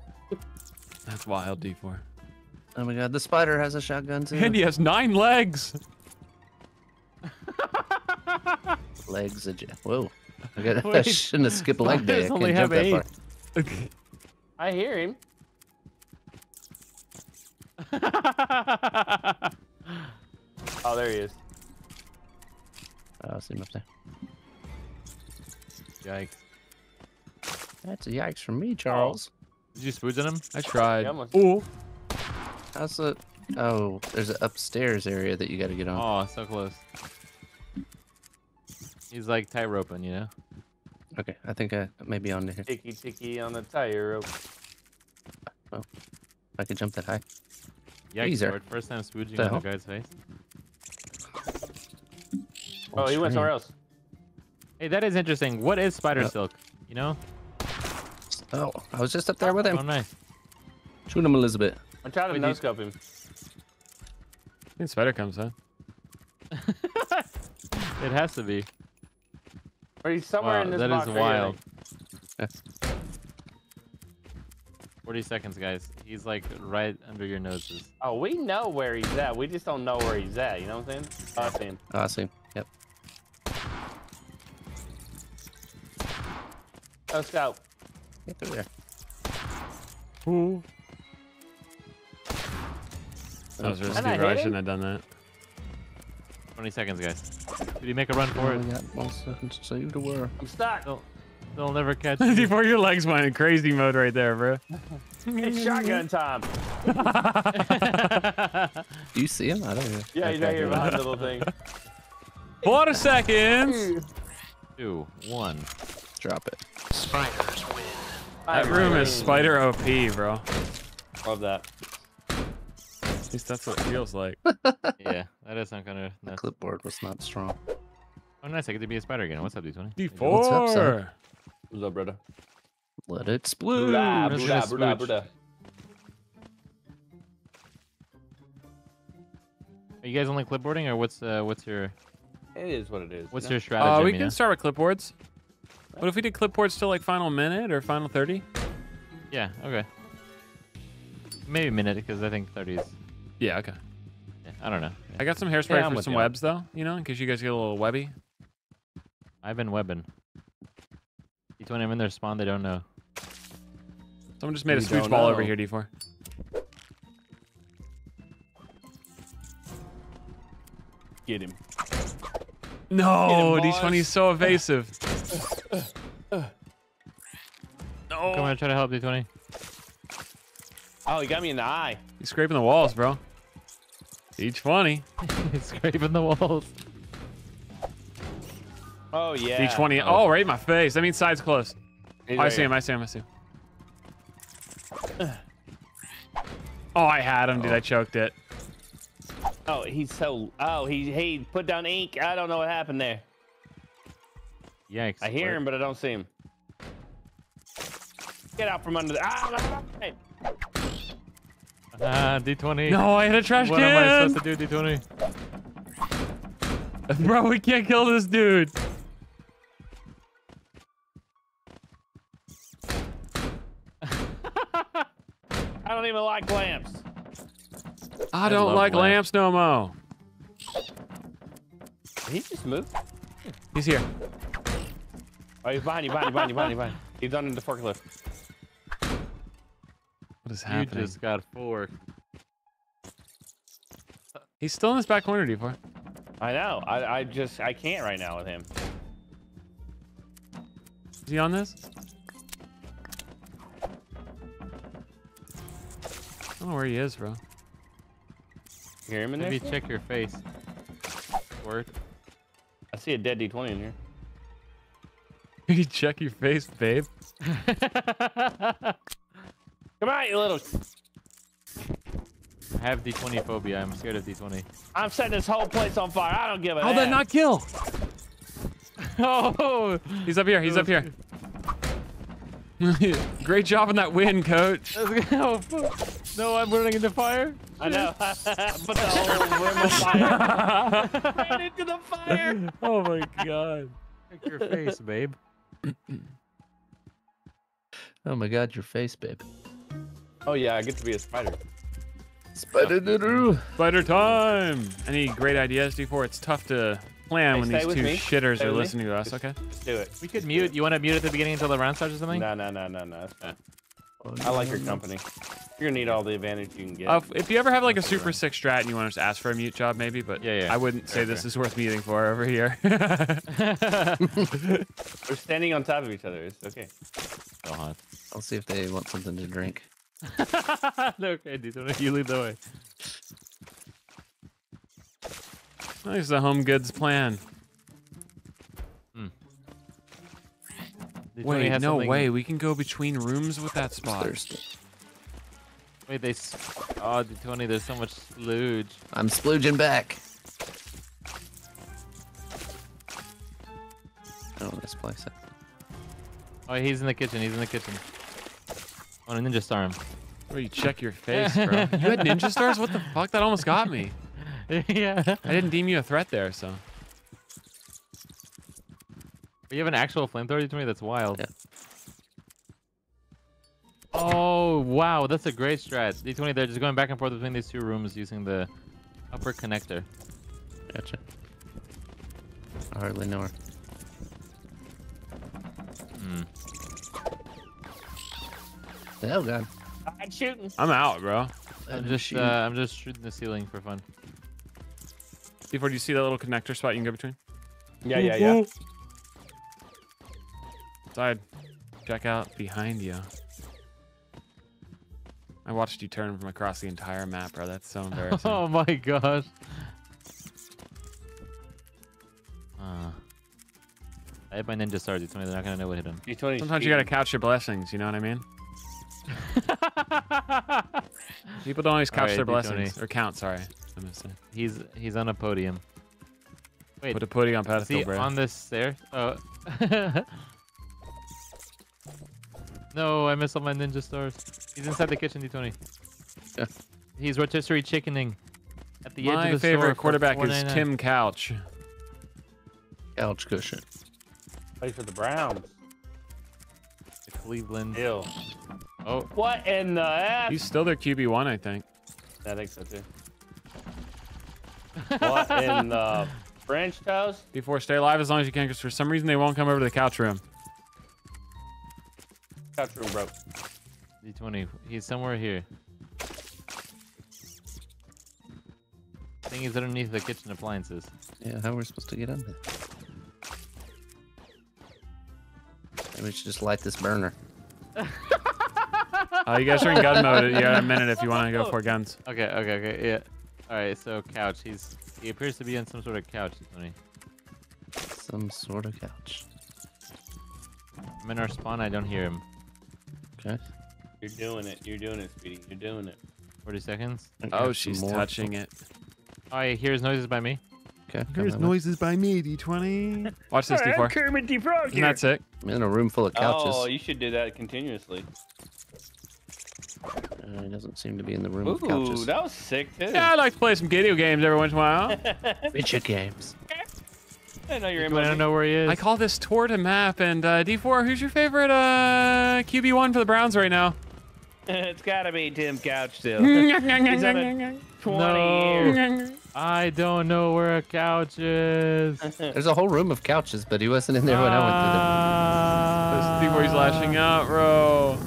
That's wild, D4. oh my god, the spider has a shotgun too. And he has nine legs. Legs of Whoa. I, got, I shouldn't have skipped leg day. I only can't jump that have. I hear him. Oh, there he is. Oh, I see him up there. Yikes. That's a yikes from me, oh. Charles. Did you spooge on him? I tried. Yeah, almost. Oh, How's the? Oh, there's an upstairs area that you got to get on. Oh, so close. He's like tight roping, you know? Okay, I think I may be on here. Ticky ticky on the tire rope. Oh, I could jump that high. Yikes, Easier. Lord. First time spooging The on hell? a guy's face. Oh, he went somewhere else. Hey, that is interesting. What is spider Yep. silk? You know? Oh, I was just up there with him. Oh, him. nice. Shoot him, Elizabeth. I'm trying to Wait, no scope him. I think spider comes, huh? It has to be. Or he's somewhere Wow, in this that box is right here, wild. think. 40 seconds, guys. He's like right under your noses. Oh, we know where he's at. We just don't know where he's at. You know what I'm saying? Oh, I see him. Oh, I see him. Yep. Oh, scout. Get through there. Ooh. That was risky, I bro. I shouldn't have done that. 20 seconds, guys. Did he make a run for Oh, it? we got one second to save the world. I'm stuck. They'll, they'll never catch you. Before your legs went in crazy mode right there, bro. It's shotgun time. Do you see him? I don't know. Yeah, he's Okay, right here here behind go. the little thing. Four seconds. Two, one. Drop it. Spiders win. That room is spider OP, bro. Love that. At least that's what it feels like. Yeah, that is some kind of The clipboard was not strong. Oh, nice. I get to be a spider again. What's up, D20? What's up, son? What's up, brother? Let it Bruda, splooge. Let's bruda, just bruda, smooch. Are you guys only clipboarding, or what's uh, what's your It is what it is. what's you know? your strategy? Uh, we you can start with clipboards. What if we did clipboards till like final minute or final 30? Yeah. Okay. Maybe a minute, because I think 30 is. Yeah, okay. Yeah, I don't know. I got some hairspray Yeah, for some you. webs though, you know, in case you guys get a little webby. I've been webbing. D20, I'm in their spawn. They don't know. Someone just made a We swoosh don't ball over here, D4. Get him. No, Get him, D20 is so evasive. Come no. on, try to help D20. Oh, he got me in the eye. He's scraping the walls, bro. D20. He's scraping the walls. Oh yeah. D20. Oh, right in my face. That means side's close. He's Oh, I see here. him. I see him. I see him. Oh, I had him, dude. I oh. choked it. Oh, he's so. Oh, he he put down ink. I don't know what happened there. Yikes. I hear him, but I don't see him. Get out from under the. Ah, hey. Ah, D20. No, I hit a trash What am I supposed to do, D20? Bro, we can't kill this dude. I don't even like lamps. I don't love like lamps lamps. no mo. Did he just move? He's here. Oh, he's behind you, behind you, behind you, behind you, behind you. He's under the forklift. What is happening? You just got forked. He's still in this back corner, D4. I know. I, I just I can't right now with him. Is he on this? I don't know where he is, bro. You hear him in there? Maybe check your face. Word. I see a dead D20 in here. You check your face, babe. Come on, you little. I have D20 phobia. I'm scared of D20. I'm setting this whole place on fire. I don't give a. How'd that not kill? Oh! He's up here. He's up here. Great job on that win, coach. Let's go. No, I'm running into fire. I know. Put the whole room on fire. Ran into the fire. oh my god. Check your face, babe. Oh my god, your face, babe. Oh yeah, I get to be a spider. Spider Doodoo. Spider time. Any great ideas, D4? It's tough to plan Hey, when these two me. shitters Stay are with me. listening to us. Just- Okay. Let's do it. We could mute. You want to mute at the beginning until the round starts or something? No, no, no, no, no. That's fine. I like your company. You're gonna need all the advantage you can get. Uh, if you ever have like a super sick strat and you want to just ask for a mute job, maybe, but Yeah, yeah. I wouldn't say Fair, this is worth muting for over here. We're standing on top of each other. It's okay. So hot. I'll see if they want something to drink. okay, D20. You lead the way. There's the home goods plan. D20 Wait, has no something- way. We can go between rooms with that Who's spot. thirsty? Wait, they. Oh, D20. There's so much sludge. I'm splooging back. I don't this place. Oh, he's in the kitchen. He's in the kitchen. On a ninja star him. Where you check your face, bro. you had ninja stars? What the fuck? That almost got me. yeah. I didn't deem you a threat there, so. You have an actual flamethrower D20? That's wild. Yeah. Oh, wow. That's a great strat. D20, they're just going back and forth between these two rooms using the upper connector. Gotcha. I hardly know her. Hmm. The hell, God. I'm shooting. I'm out, bro. I'm just, uh, I'm just shooting the ceiling for fun. Before, do you see that little connector spot you can go between? Yeah, yeah, yeah. Side. Check out behind you. I watched you turn from across the entire map, bro. That's so embarrassing. Oh my gosh. Uh, I hit my ninja stars, D20. They're not gonna know what hit him. D20 Sometimes you gotta couch your blessings, you know what I mean? People don't always couch Alright, their D20. blessings. Or count, sorry. I'm gonna he's he's on a podium. Wait, Put a putty on pedestal, see bro. on this stair? Oh. no, I missed all my ninja stars. He's inside the kitchen, D20. Yeah. He's rotisserie chickening at the edge My of the favorite store for quarterback is Tim Couch. Couch cushion. play for the Browns. The Cleveland. Ew. Oh, What in the F? He's still their QB1, I think. I think so too. what in the French toast? Before stay alive as long as you can, because for some reason they won't come over to the couch room. Couch room broke. D20. He's somewhere here. thing is underneath the kitchen appliances. Yeah, how are we supposed to get in there? Maybe we should just light this burner. Uh, you guys are in gun mode. You got a minute if you want to go for guns. Okay, okay, okay, yeah. All right, so couch. He's he appears to be on some sort of couch. Tony. Some sort of couch. I'm in our spawn. I don't hear him. Okay. You're doing it. You're doing it, Speedy. You're doing it. 40 seconds. I Oh, she's more. touching it. Oh, I hear his noises by me. Okay. come that way. noises by me, D20. Watch this, D4. Kermit the Frog And that's it. I'm in a room full of couches. Oh, you should do that continuously. Uh, he doesn't seem to be in the room Ooh, of couches. that was sick too. Yeah, I like to play some video games every once in a while. Video games. I know you're in but I don't know where he is. I call this tour to map. And uh, D4, who's your favorite uh, QB1 for the Browns right now? it's gotta be Tim Couch still. He's on 20 No. I don't know where a couch is. There's a whole room of couches, but he wasn't in there when I went through them. This D4's lashing out, bro.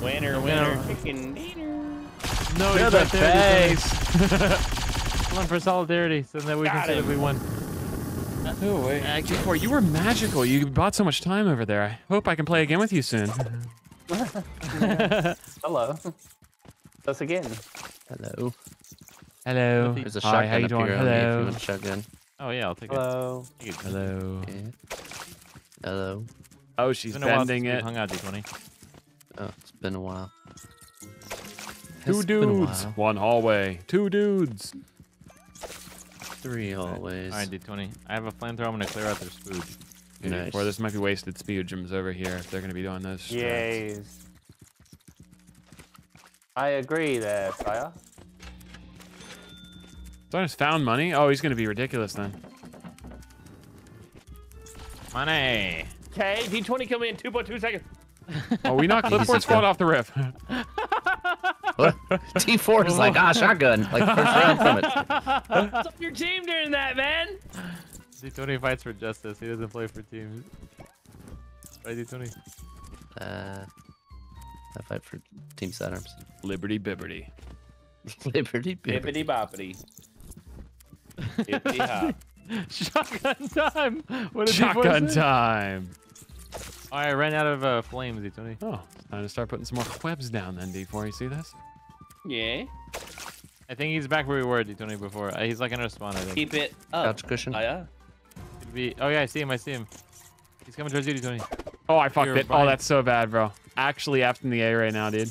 Winner, winner, chicken dinner. No, To he's the there. face. Come on for solidarity, so that we Got can say that we won. No way. Uh, D4, you were magical. You bought so much time over there. I hope I can play again with you soon. Hello. Us again. Hello. Hello. There's a Hi, shotgun how you up doing? here on you Hello. want a shotgun. Oh yeah, I'll take it. Hello. Take it. Hello. Okay. Hello. Oh, It's she's been a while bending since we've it. Hung out, D20. Oh, it's been a while. Two It's a dudes, while. one hallway. Two dudes. Three always. All right, D20. I have a flamethrower. I'm gonna clear out their spooge. Nice. Or this might be wasted spudgems over here if they're going to be doing this. strats. Yes. I agree there, sire. So I just found money. Oh, he's going to be ridiculous then. Money. Okay, D20 kill me in 2.2 seconds. Oh, we knocked Easy Clipboard Squad off the riff. What? D4 is like, ah, shotgun. Like first round from it. What's up your team during that, man? D20 fights for justice. He doesn't play for teams. Right, D20. Uh, I fight for Team Sidearms. Liberty Bibberty. Liberty, baby. Bippity boppity. Hippity hop. Shotgun time. What did Shotgun time. Alright, I ran out of uh, flames, D20. Oh, it's time to start putting some more webs down then, D4. You see this? Yeah. I think he's back where we were, D20, before. Uh, he's like in our spawn, I think. Keep it up. Couch cushion. Oh, yeah. Could be... Oh yeah, I see him. I see him. He's coming towards you, D20. Oh, I fucked You're it. Oh, that's so bad, bro. Actually after in the A right now, dude.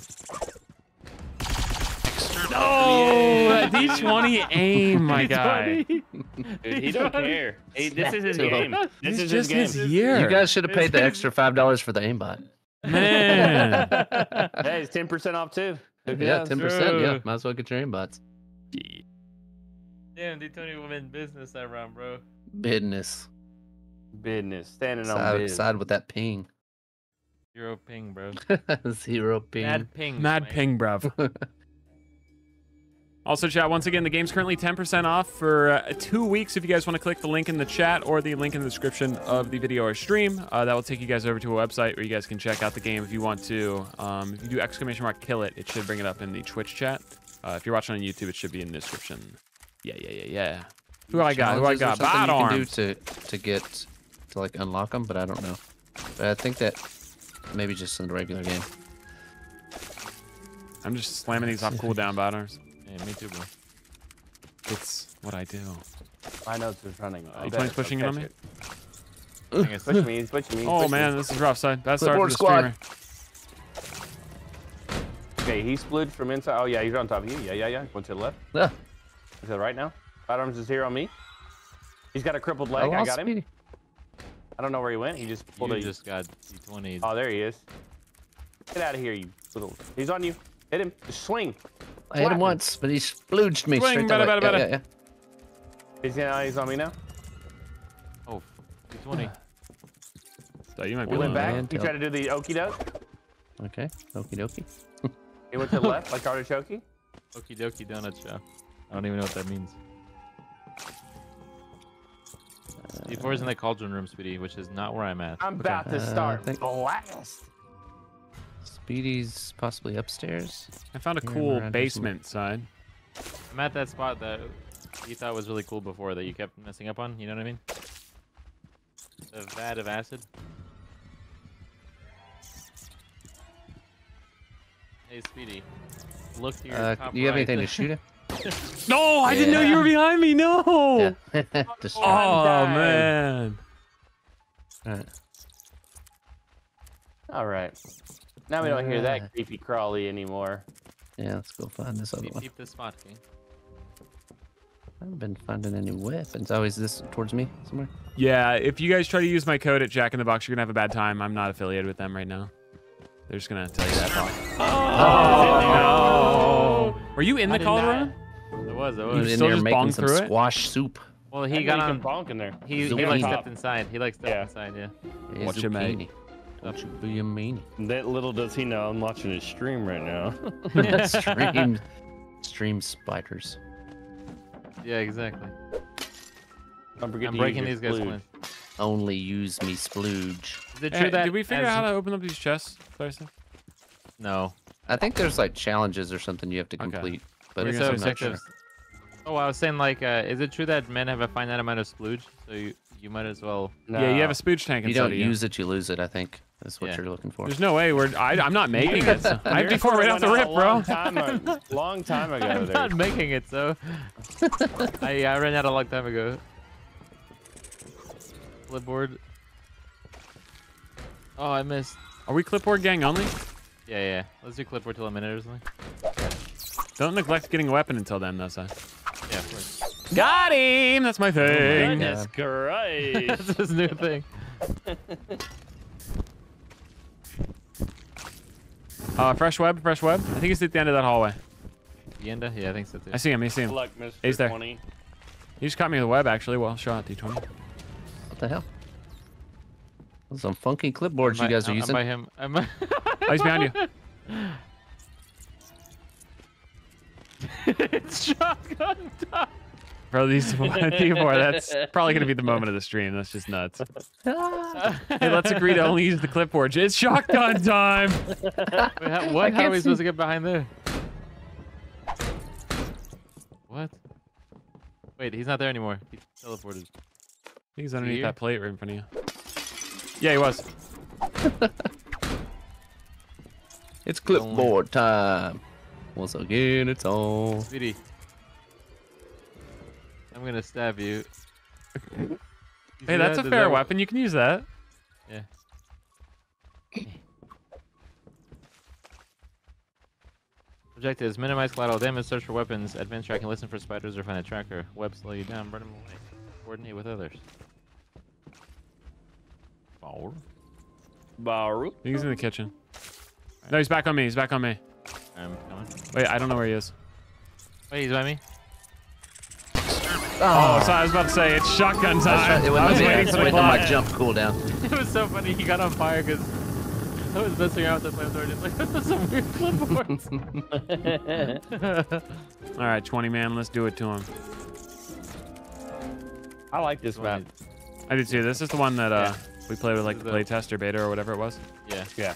Oh, that D20 aim, my guy. Dude, he don't care. Hey, this is his Two. game. This This is just his his year. You guys should have paid the extra five dollars for the aimbot. Man. Hey, it's 10% off too. Hook it Yeah, ten percent. Yeah, might as well get your aimbots. Damn, D20 will win business that round, bro. Business. Business. Standing on Side, business. side with that ping. Zero ping, bro. Zero ping. Mad ping. Mad man. ping, bruv. Also, chat, once again, the game's currently 10% off for uh, two weeks if you guys want to click the link in the chat or the link in the description of the video or stream. Uh, that will take you guys over to a website where you guys can check out the game if you want to. Um, if you do exclamation mark kill it, it should bring it up in the Twitch chat. Uh, if you're watching on YouTube, it should be in the description. Yeah, yeah, yeah, yeah. Who I got? Who I got? you can do to to get to like unlock them, but I don't know. But I think that maybe just in the regular game. I'm just slamming these off cooldown bad arms. Yeah, me too, bro. It's what I do. I know it's running. I you bet twice pushing it on catch me? I guess- Push me, he's pushing me. he's Oh pushing man, me. this is rough side. That's our for Clipboard the squad. streamer. Okay, he split from inside. Oh yeah, he's on top of you. Yeah, yeah, yeah. One to the left. Ah, Is that right now? Firearms is here on me. He's got a crippled leg. I lost got him. Speedy. I don't know where he went. He just pulled You a. just got D20. Oh, there he is. Get out of here, you little. He's on you. Hit him. Just swing. I hit him him. once, but he splooged me Swing, straight better, that way. better, Yeah, better. yeah, He's, uh, he's on me now. Oh, D20. So you might be He went back. man, He tried to do the okey doke. Okay. Okie dokie. He went to the left like artichoke. Okie dokie donut shop. I don't even know what that means. D4 is in the cauldron room, Speedy, which is not where I'm at. I'm about to Uh, start think- blast. Speedy's possibly upstairs. I found a cool around here somewhere. basement side. I'm at that spot that you thought was really cool before that you kept messing up on. You know what I mean? The vat of acid. Hey, Speedy. Look to your Uh, top do you have right. anything to shoot at? No, I didn't know you were behind me. No. Yeah. Just Oh man. All right. All right. Now we don't hear that ah. creepy crawly anymore. Yeah, let's go find this other Keep, one. keep the spot, King. I haven't been finding any weapons. Oh, is this towards me somewhere? Yeah, if you guys try to use my code at Jack in the Box, you're gonna have a bad time. I'm not affiliated with them right now. They're just gonna tell you that. Oh, oh. Were you in the did Colorado? It was. It was. was in still there just making some through it? squash soup. Well, he think got on. bonk in there. He, he like stepped inside. He like stepped Yeah. inside. Yeah. Hey, What you make? zucchini. Don't you be a meanie. That little does he know I'm watching his stream right now. stream, stream spiders. Yeah, exactly. Don't forget I'm breaking these guys' splooge. plans. Only use me splooge. Is it Hey, true that did we figure out how to open up these chests, Thursday? No. I think there's like challenges or something you have to Okay. complete, but We're it's, gonna I'm So not sure. Oh, I was saying like, uh, is it true that men have a finite amount of splooge? So you you might as well. Yeah, you have a No. spooge tank If you don't of you. use it, you lose it. I think that's what Yeah. you're looking for. There's no way we're. I, I'm not making it. So. I have Your D4 right off the rip, bro. Long time, a- long time ago. I'm there. not making it, so. I I ran out a long time ago. Flipboard. Oh, I missed. Are we clipboard gang only? Yeah, yeah. Let's do clipboard till a minute or something. Don't neglect getting a weapon until then, though, son. Yeah, of course. Got him. That's my thing. Oh, goodness Christ. That's his new thing. Uh, fresh web, fresh web. I think he's at the end of that hallway. Yenda? Yeah, I think so too. I see him. I see him. Luck, He's there. 20. He just caught me with a web, actually. Well, shot D20. What the hell? Those some funky clipboards you I'm by- guys are I'm- using. I'm by him. I'm by... Oh, he's behind you. it's shotgun time. Bro, these D4, that's probably going to be the moment of the stream. That's just nuts. Hey, let's agree to only use the clipboard. It's shotgun time. Wait, how, what? How are we see. supposed to get behind there? What? Wait, he's not there anymore. He teleported. He's underneath Here? that plate right in front of you. Yeah, he was. It's clipboard time. Once again, it's on. Sweetie. I'm gonna stab you. You Hey, that's that? a Does fair that- weapon. You can use that. Yeah. Objectives: minimize collateral damage, search for weapons, advance track, and listen for spiders or find a tracker. Web slow you down, burn them away. Coordinate with others. Oh. Baru. He's in the kitchen. No, he's back on me. He's back on me. I'm coming. Wait, I don't know where he is. Wait, he's by me. Oh, so I was about to say it's shotgun time. It I was me. waiting for the waiting my jump cooldown. it was so funny. He got on fire because I was messing around with the flamethrower. Just like this is some weird clipboards. All right, 20 man. Let's do it to him. I like this map. I did too. This is the one that uh, we played with like the is the- playtest or beta or whatever it was. yeah, Yeah.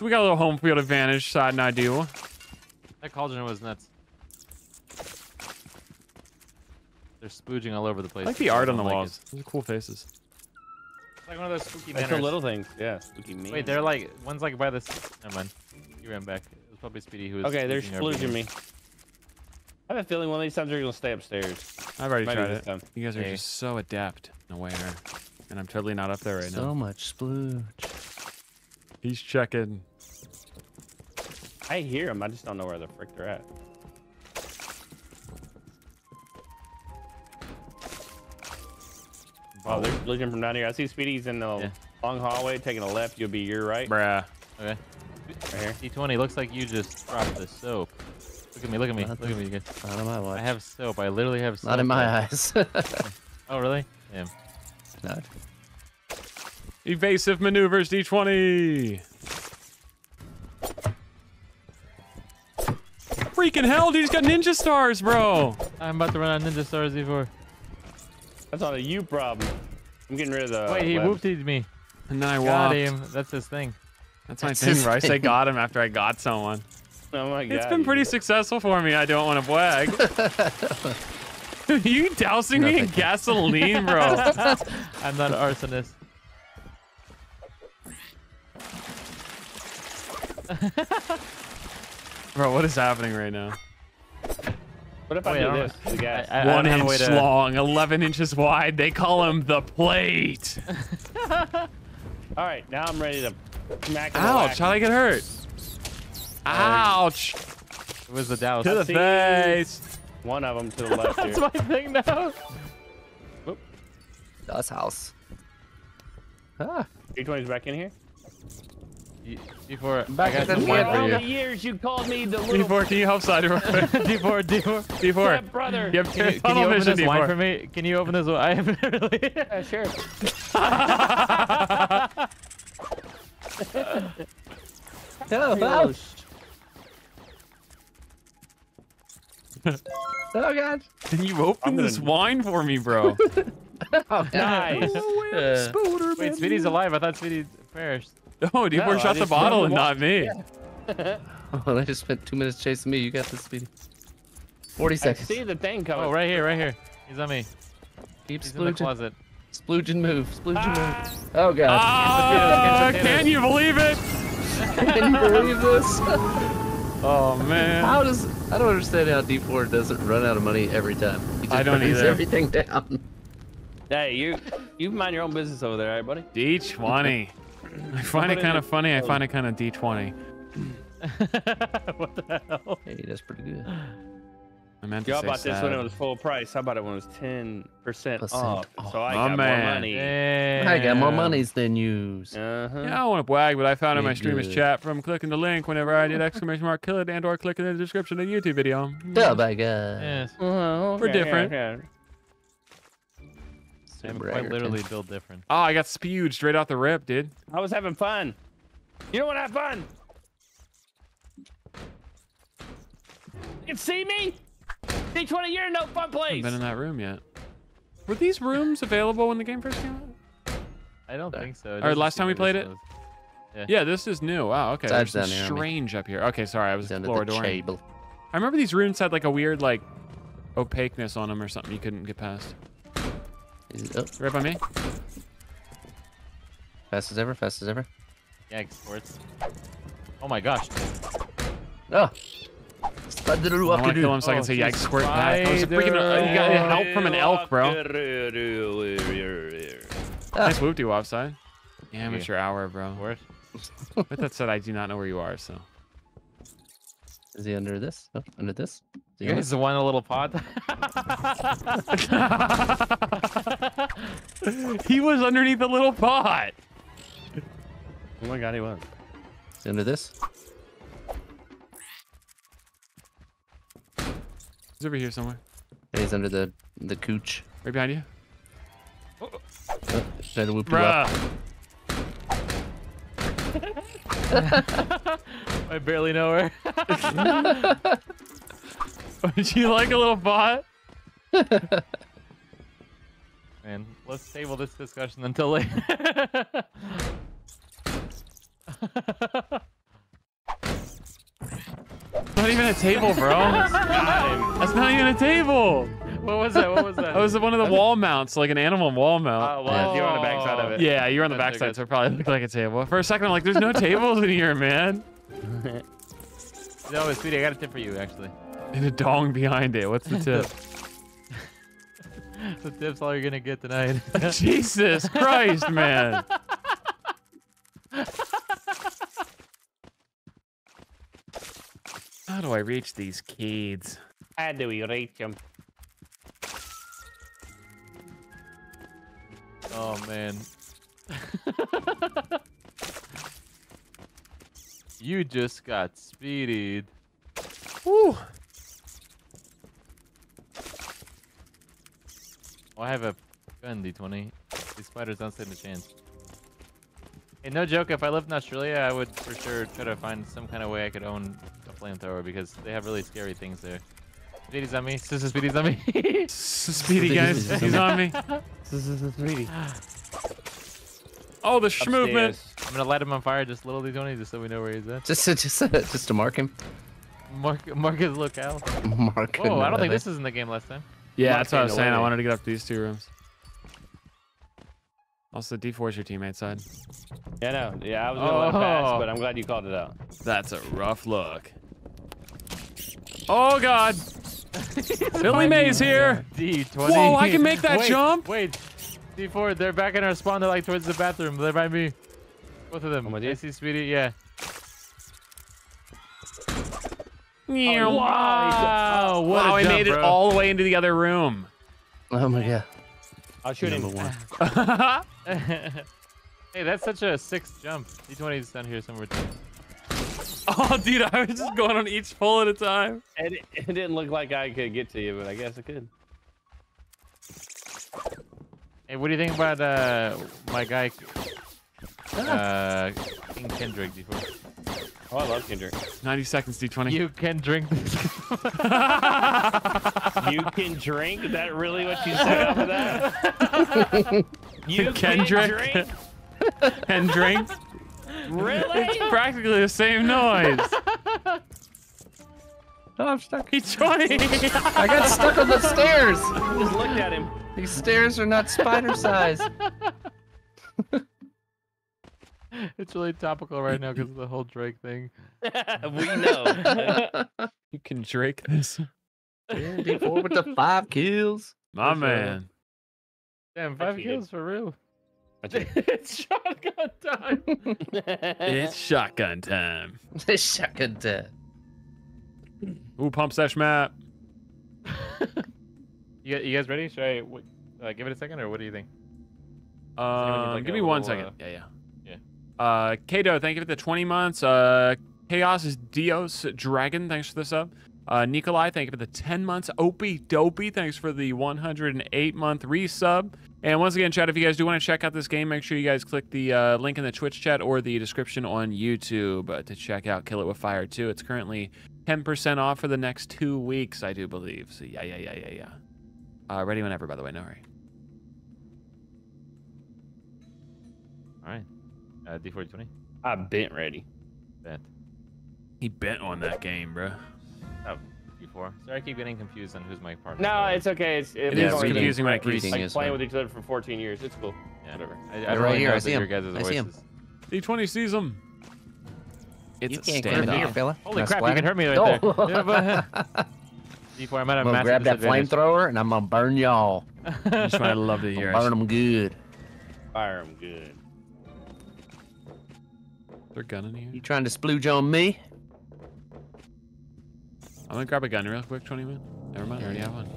We got a little home field advantage, side and I do. that cauldron was nuts. They're spooging all over the I place. like the art on the don't like it. walls. Those are cool faces. It's like one of those spooky It's the little things. Yeah. Spooky me. Wait, they're like one's like by this. Never mind. You ran back. It was probably Speedy who was. Okay, they're spooging splooging me. I have a feeling one of these times they're gonna stay upstairs. I've already Maybe tried this it. time. You guys are Hey. just so adept and aware. And I'm totally not up there right So now. So much splooge. He's checking. I hear them. I just don't know where the frick they're at. Oh, they're looking from down here. I see Speedy's in the Yeah. long hallway, taking a left. You'll be your right. Bruh. Okay. Right here. D20 looks like you just dropped the soap. Look at me. Look at me. Not Look at me. You guys. Not in my watch. I have soap. I literally have soap. Not in my eyes. Oh really? Yeah. Not. Evasive maneuvers, D20. Freaking hell, dude, he's got ninja stars, bro. I'm about to run out of Ninja Stars D4. That's not a you problem. I'm getting rid of the. Wait, he webs. whooped me. And then I Got walked. him. That's his thing. That's my That's thing, his bro. I say got him after I got someone. Oh my god. It's been pretty successful for me. I don't want to brag. you dousing No, me in you. gasoline, bro. I'm not an arsonist. bro, what is happening right now? What if I Wait, do don't- this? to The gas. I- I One don't have a way inch to- long, 11 inches wide. They call him the plate. All right, now I'm ready to smack him. Ouch! How'd I get hurt? Ouch! It was the Dallas. To the face. One of them to the left That's here. my thing now. Das house. Ah, D20's back in here. D4. Back I at got the some For wine for the you. years you called me the little D4, can you help side real quick? D4, D4. D4. step brother. You have Can you, can you open vision, this wine for me? Can you open this wine? I haven't really. Yeah, sure. oh, house. Oh god. Can you open I'm this wine for me, bro? Oh, Nice. Uh, Wait, Speedy's alive. I thought Speedy perished. Oh, D4 No, shot the bottle and not me. well, they just spent two minutes chasing me. You got this, Speedy. 40 I seconds. see the thing coming. Oh, right here, right here. He's on me. Keep He's in the splooging. closet. Splooging move. Splooging Ah. move. Oh god. Ah, potatoes, can you believe it? Can you believe this? Oh, man. How does I don't understand how D4 doesn't run out of money every time. He just I don't either. everything down. Hey, you you mind your own business over there, all right, buddy? D20. I find it kind of funny. I find it kind of D20. what the hell? Hey, that's pretty good. I meant to Y'all say bought this when it was full price. I bought it when it was ten percent Percent off? off. So I got man. more money. I got more monies than yous. Uh-huh. Yeah, I don't want to brag, but I found in my Pretty streamer's chat from clicking the link whenever I did exclamation mark kill it and or clicking in the description of the YouTube video. Oh my god. Yes. Well, We're yeah, different. yeah, yeah. I'm quite Aggerton. literally built different. Oh, ah, I got spewed straight off the rip, dude. I was having fun. You don't want to have fun? You can see me? D20, you're in no fun place. I haven't been in that room yet. Were these rooms available when the game first came out? I don't think so. It Or last time we played it? was. Yeah, this is new. Wow, okay. Sides There's down something here, I mean. strange up here. Okay, sorry, I was Down the exploring. I remember these rooms had like a weird like opaqueness on them or something you couldn't get past. Is it, oh, Right by me? fast as ever, fast as ever. Yeah, sports. Oh my gosh. Oh. I want to kill him so I can Oh, say he's yikes squirt back. I was freaking, uh, you got help from an elk, bro. Nice whoop you offside. Amateur hour, bro. Worse. With that said, I do not know where you are, so. Is he under this? Oh, under this? Is he You on guys want a little pot? he was underneath the little pot. Oh my god, he was. it? Is he under this? He's over here somewhere. Yeah, he's under the the cooch. Right behind you. Oh, try to whoop you up. I barely know her. Would you like a little pot? Man, let's table this discussion until later. Not even a table, bro. That's not even a table. what was that? What was that? That was one of the wall mounts, like an animal wall mount. Oh, well, you're on the backside of it. yeah, you're on the That's backside, so it probably looked like a table. For a second, I'm like, there's no tables in here, man. No, sweetie, I got a tip for you, actually. And a dong behind it. What's the tip? The tip's all you're gonna get tonight. Jesus Christ, man. How do I reach these kids? How do we reach them? oh man. you just got speedied. Woo. Oh, I have a gun, D20. These spiders don't stand a chance. Hey, no joke, if I lived in Australia, I would for sure try to find some kind of way I could own a flamethrower because they have really scary things there. Speedy's on me. Sister Speedy's on me. Speedy, guys. He's on me. Oh, the sh movement. Upstairs. I'm gonna light him on fire, just little D20, just so we know where he's at. Just to, just to, just to mark him. Mark, mark his locale. Mark. Whoa, I don't think uh, this is in the game last time. Yeah, that's what I was saying. I wanted to get up these two rooms. Also, D4 is your teammate side. Yeah, no. Yeah, I was gonna let it pass, Oh. but I'm glad you called it out. That's a rough look. Oh, God. Billy Mays here. D20. Whoa, I can make that Wait, jump? Wait. D4, they're back in our spawn. They're like towards the bathroom. They're by me. Both of them. With I Speedy. Yeah. Yeah. Wow. What wow, a I jump, made it all the way into the other room. Oh my god. I'll shoot him. One. hey, that's such a sixth jump. D20's down here somewhere too. oh, dude, I was just going on each pole at a time. It, it didn't look like I could get to you, but I guess I could. Hey, what do you think about uh my guy, uh, King Kendrick? D4? Oh, I love Kendrick. 90 seconds, D20. You can drink this. you can drink? Is that really what you said after that? you can drink? and drink. Really? It's practically the same noise. No, I'm stuck. D20. I got stuck on the stairs. Just looked at him. These stairs are not spider size. it's really topical right now because of the whole Drake thing. we know. you can drink this. D4 with the five kills. My For sure. man. Damn, five kills for real. It's shotgun time. It's shotgun time. It's shotgun time. Ooh, pump sesh map. You, you guys ready? Should I uh, give it a second, or what do you think? Um, like, give me one little, second. uh, yeah, yeah. Uh, Kato, thank you for the 20 months. Uh, Chaos is Dios Dragon, thanks for the sub. Uh, Nikolai, thank you for the 10 months. Opie Dopey, thanks for the 108 month resub. And once again, chat, if you guys do want to check out this game, make sure you guys click the uh, link in the Twitch chat or the description on YouTube uh, to check out Kill It With Fire 2. It's currently 10% off for the next two weeks, I do believe. So, yeah, yeah, yeah, yeah, yeah. Uh, ready whenever, by the way, no hurry. Uh, D4020. I bent ready. Bent. He bent on that game, bro. Oh, D4. Sorry, I keep getting confused on who's my partner. No, it's okay. It's, It we've is confusing when it friends, like playing with each other for 14 years. It's cool. Yeah. Whatever. I, I They're right here, I the- see your 'em. guys' I see 'em. him. D20 sees him. It's you a can't standoff. grab here, fella. Holy Not crap, you can splatter. hurt me right No. there. Yeah, but- D4, I'm at a I'm gonna massive grab that flamethrower and I'm gonna burn y'all. That's what I love to hear. Burn them good. Fire them good. They're gunning here. You trying to splooge on me? I'm gonna grab a gun real quick, 20 man. Never mind, I already have one.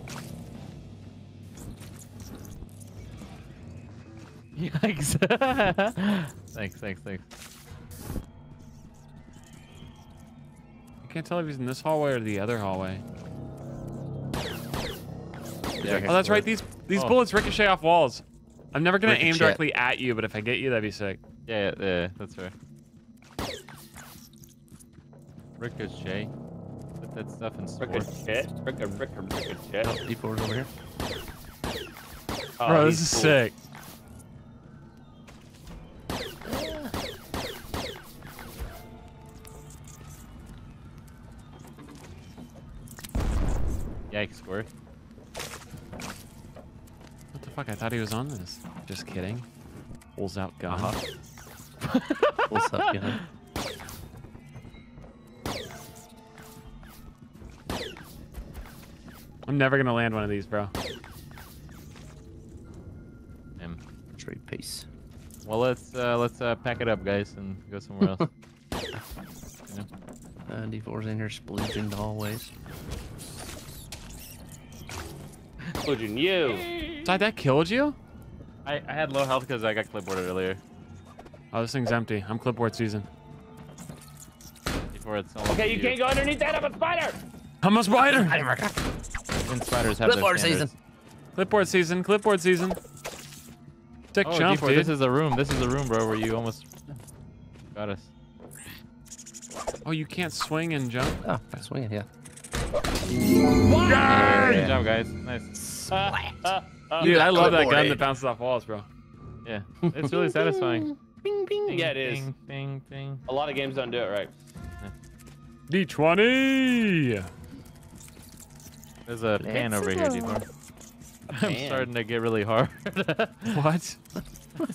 Yikes. thanks, thanks, thanks. I can't tell if he's in this hallway or the other hallway. Yeah, Oh, that's right. These these Oh. bullets ricochet off walls. I'm never gonna aim directly at you, but if I get you, that'd be sick. Yeah, yeah, yeah that's fair. Ricochet. Put that stuff in sports. Ricochet. Rick, rick, ricochet. Oh, D4's over here. Oh, Bro, this is cool. sick. Yikes, squirt. What the fuck? I thought he was on this. Just kidding. Pulls out gun. Uh-huh. What's up, I'm never gonna land one of these, bro. Damn. Trade piece. Well, let's uh, let's uh, pack it up, guys, and go somewhere else. You know? Uh, D4's in here splooging the hallways. Including you. Side that killed you? I, I had low health because I got clipboarded earlier. Oh, this thing's empty. I'm clipboard season. Before it's all Okay, you can't go underneath that. I'm a spider. I'm a spider. And spiders have their Clipboard season. standards. Clipboard season. Clipboard season. Sick Oh, jump, dude. this is a room. This is a room, bro, where you almost got us. Oh, you can't swing and jump. Oh, swinging, yeah. Good job, guys. Nice. Dude, I love that gun that bounces off walls, bro. Yeah, it's really satisfying. Bing, bing. Yeah, it is. Ding, ding, ding. A lot of games don't do it right. D20. There's a pan over here, D4. I'm starting to get really hard. What What?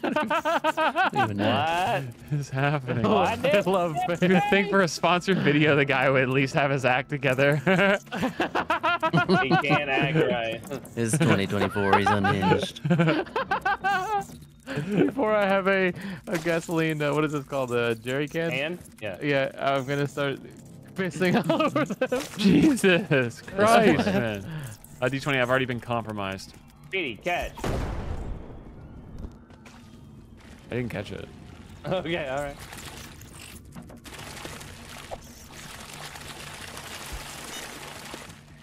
is happening? What? I love You would think for a sponsored video, the guy would at least have his act together. he can't act right. It's 2024. He's unhinged. Before I have a, a gasoline, uh, what is this called? A jerry can? And yeah. Yeah, I'm gonna start pissing all over them. Jesus Christ, man. Uh, D20, I've already been compromised. Speedy, catch. I didn't catch it. Okay, all right.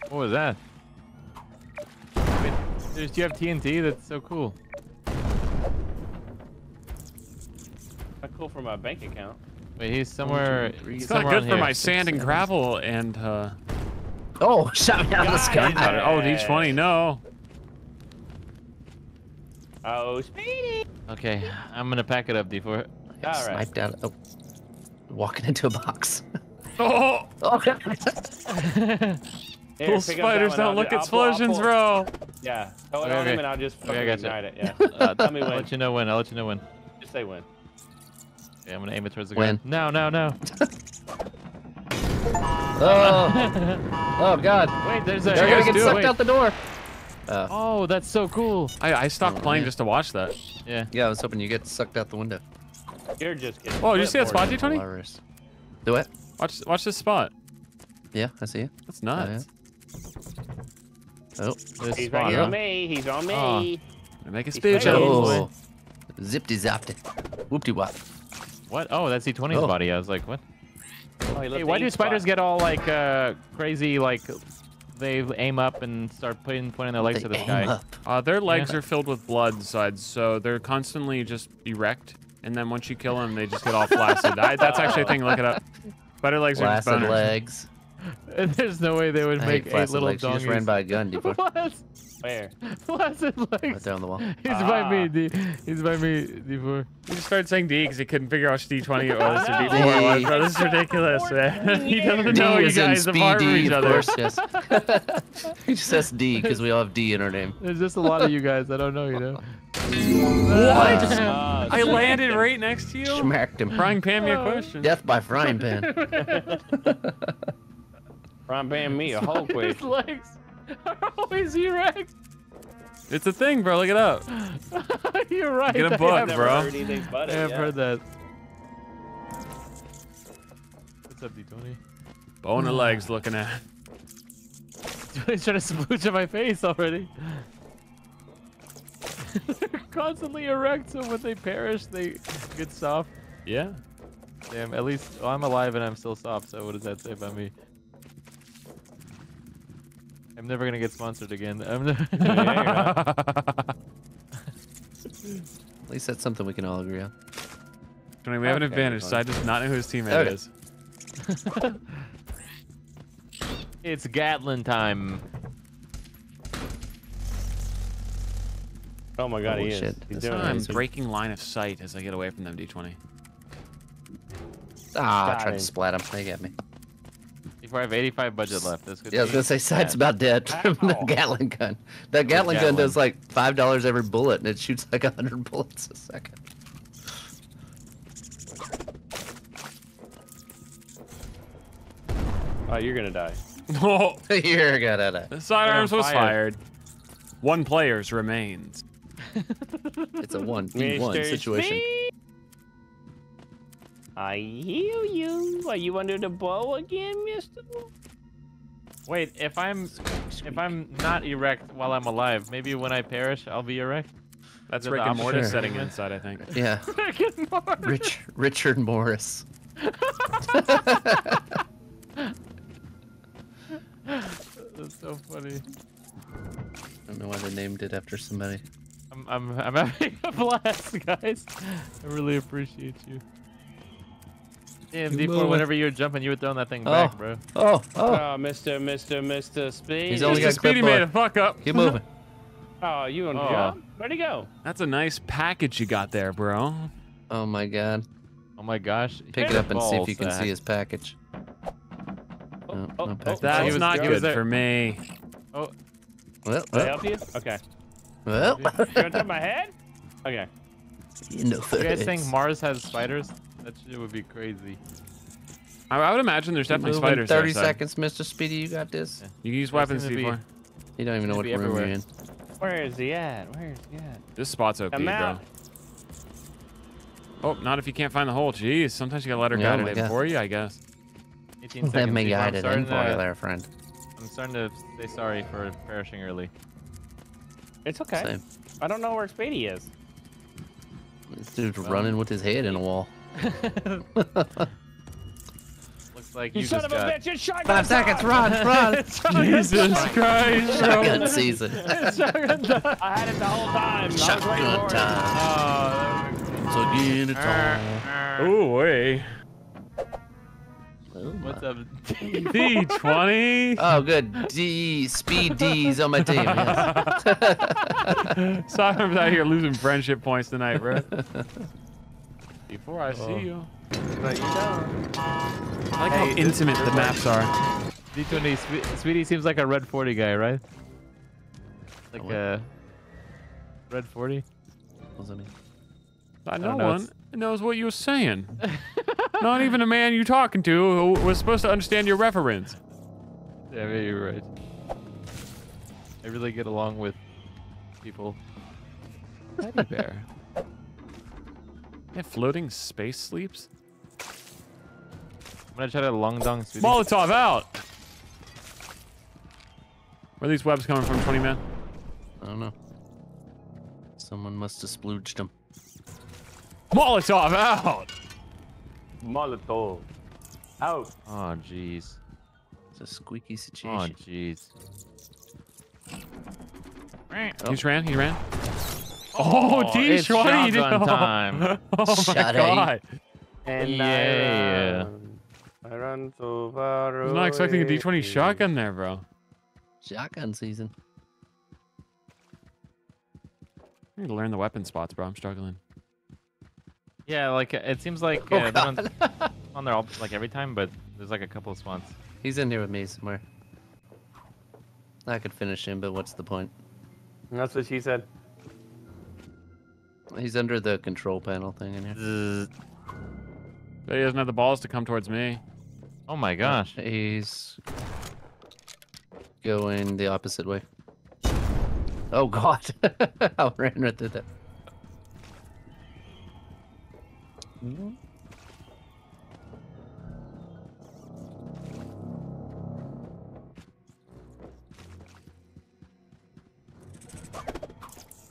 What was that? Wait, there's, do you have TNT? That's so cool. Not cool for my bank account. Wait, he's somewhere. he's It's not good on for here. my sand and gravel and uh Oh, shot me out of the sky. oh D20, no. Oh, Speedy. Okay, I'm gonna pack it up, D4. All right. Sniped out. Oh, walking into a box. Oh, Oh, Here, cool pick up that spiders one. don't look at I'll pull- I'll explosions, bro. Yeah, throw it Okay, on okay. him and I'll just Okay, I gotcha. ignite it. Yeah. Uh, Tell me when. I'll let you know when. I'll let you know when. Just say when. Okay, I'm gonna aim it towards the When? ground. No, no, no. oh, oh God! Wait, there's a. They're here, gonna get sucked wait. out the door. Uh, Oh, that's so cool. I, I stopped Oh, playing man. just to watch that. Yeah. yeah, I was hoping you get sucked out the window. You're just kidding. Oh, did you see that spot, Flipboard. D20? Hilarious. Do it? Watch watch this spot. Yeah, I see it. That's nuts. Oh, This He's spot, right here huh? on me. He's on me. Oh. Gonna Make a He's speech right out of here. this. oh. Zippity zapped Whoopty wop. What? Oh, that's E20's Oh. body. I was like, what? Oh, he Hey, why do spiders spot. get all like uh, crazy? Like they aim up and start putting pointing their legs They to the aim sky. up. Uh, their legs Yeah. are filled with blood sides, so they're constantly just erect. And then once you kill them, they just get all flaccid. I, that's actually a thing. Look it up. Spider legs are just Flaccid boners. legs. There's no way they would I make hate eight little legs. You donkeys. just ran by a gun, D4. what? Where? Flaccid Right legs. there on the wall. He's by Ah. me, D. He's by me, D4. He just started saying D because he couldn't figure out which D20 it was or D4 it was. Bro, this is ridiculous, man. he doesn't D know you is in guys apart from Speed each D, of other. course, yes. he just says D because we all have D in our name. There's just a lot of you guys. I don't know, you know. What? Uh, I landed right next to you. Smacked him. Frying pan me a Oh. question. Death by frying pan. Ron Bam me a whole quick. His legs are always erect. It's a thing, bro. Look it up. You're right. Get a I book, have- Never bro. heard anything but I it. have yeah. heard that. What's up, D20? Bone of legs looking at. He's trying to smooch on my face already. They're constantly erect, so when they perish, they get soft. Yeah. Damn, at least well, I'm alive and I'm still soft, so what does that say about me? I'm never gonna get sponsored again. I'm ne- At least that's something we can all agree on. Johnny, we have an Okay, advantage. fine. Side does not know who his teammate Okay. is. it's Gatling time. Oh my god, Oh, he is. shit. He's That's doing. I'm it. breaking line of sight as I get away from them, D20. Ah, I Got tried him. to splat him. They got me. Before I have 85 budget left, this could Yeah, I was gonna say side's bad. about dead from the Gatling gun. That Gatling gun does like five dollars every bullet, and it shoots like a hundred bullets a second. Oh, you're gonna die. Oh, Here, got that. the out. sidearms was fired. fired. One player's remains. It's a one v one situation. Speed. I heal you. Are you under the bow again, Mister? Wait, if I'm if I'm not erect while I'm alive, maybe when I perish, I'll be erect. That's Is it Rick the and opposite? Morty Sure. setting inside, I think. Yeah, Rick and Morty. Rich Richard Morris. That's so funny. I don't know why they named it after somebody. I'm I'm I'm having a blast, guys. I really appreciate you. Damn, Keep D4, moving. whenever you were jumping, you were throwing that thing Oh. back, bro. Oh, oh, Oh, Mister, Mister, Mister Speed. He's only Mr. got Speedy made a fuck up. keep moving. Oh, you on Oh. jump? Where'd he go? That's a nice package you got there, bro. Oh my God! Oh my gosh. Pick it up and see if you can uh, see his package. Oh, No, oh, no oh, package. That's was- not he was good for me. Well, Can I well, help you? Okay. well. You want to touch my head? Okay. you know You guys think Mars has spiders? That shit would be crazy. I, I would imagine there's definitely spiders. there, 30 so seconds, Mr. Speedy. You got this. You can use They weapons, seem to be- C4. You don't even know what be room you're everywhere. in. Where is he at? Where is he at? This spot's OP, bro. Oh, not if you can't find the hole. Jeez, sometimes you gotta let her Yeah, guide it for you, I guess. 18 Let seconds. me before guide it in for you there, friend. I'm starting to say sorry for perishing early. It's okay. Same. I don't know where Speedy is. This dude's running with his head in a wall. Looks like You, you, son just of a got. bitch! It's shotgun Five seconds, run, run! Jesus Christ, bro. Shotgun season. I had it the whole time. I was waiting Shotgun for it. Oh, time. Oh, So get it on. Ooh, wait. Oh, What's up? D20. Oh, good. D speed D's on my team. Yes. Sorry, I'm out here losing friendship points tonight, bro. Before I see Oh. you. But you don't. I like how Hey, this- intimate the maps are. D20, Swe- Sweetie seems like a red 40 guy, right? Like what? a red 40. Wasn't he? I don't no know, one knows what you're saying. Not even a man you're talking to who was supposed to understand your reference. Yeah, maybe you're right. I really get along with people. Teddy bear. Yeah, floating space sleeps. I'm gonna try to long dong Sweetie. Molotov out. Where are these webs coming from, 20 man? I don't know. Someone must have splooged them. Molotov out. Molotov. Out. Oh, jeez. It's a squeaky situation. Oh, situation. jeez. He ran. He ran. Oh, Oh, D it's twenty. shotgun time. Oh my Shot god. And Yeah. I run. I run so far I was not expecting a away. D20 shotgun there, bro. Shotgun season. I need to learn the weapon spots, bro. I'm struggling. Yeah, like uh, it seems like Oh, uh, they're on, on there all, like every time, but there's like a couple of spots. He's in here with me somewhere. I could finish him, but what's the point? That's what she said. He's under the control panel thing in here. But he doesn't have the balls to come towards me. Oh my gosh. He's going the opposite way. Oh god. I ran right through that.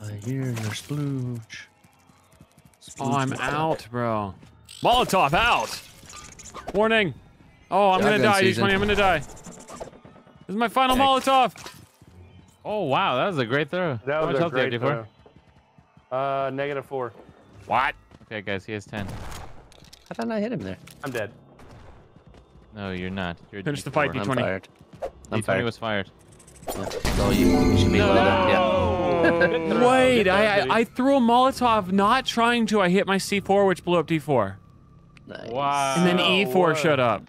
I hear your splooge. Oh, I'm out, bro. Molotov out. Warning. Oh, I'm gonna die, season. D20. I'm gonna die. This is my final Heck. Molotov. Oh wow, that was a great throw. That How was much a health do you have, great throw. Uh, negative four. What? Okay, guys, he has 10. How did I hit him there? I'm dead. No, you're not. You're Finish the D4. fight, I'm D20. fired. I'm D20 fired. was fired. Yeah. So you, you should be loaded up. Yeah. Wait, I, I I threw a Molotov not trying to. I hit my C4, which blew up D4. Nice. Wow. And then Oh, E4 whoa. shot up.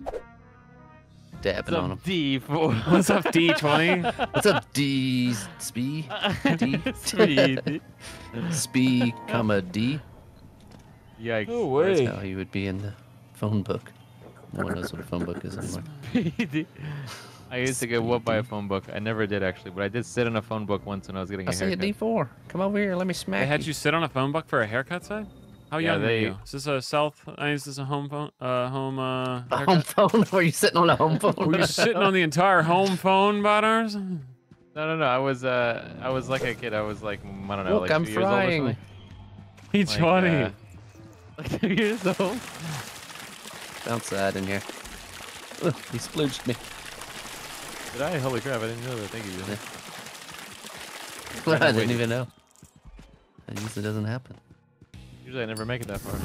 Dabbing on him. D4. What's up, D20? What's up, D? Spee? D? Speed. Spee, comma D? Yikes. No That's how you would be in the phone book. No one knows what a phone book is anymore. Speed. I used to get whooped by a phone book. I never did actually, but I did sit in a phone book once when I was getting I a see a haircut. D4. Come over here. Let me smack They had you sit on a phone book for a haircut side? How Yeah, young they- are you? Is this a south? Uh, is this a home phone? Uh, home uh. A haircut? home phone? Were you sitting on a home phone? Were you sitting on the entire home phone, Butters? No, no, no. I was uh, I was like a kid. I was like, I don't know, Look, like I'm two years old or frying. something. He's Like, funny. uh, like two years old. Bounce that in here. Ugh, he splooged me. Did I? Holy crap! I didn't know that. Thank you. Jimmy. I didn't waiting. even know. That usually doesn't happen. Usually I never make it that far.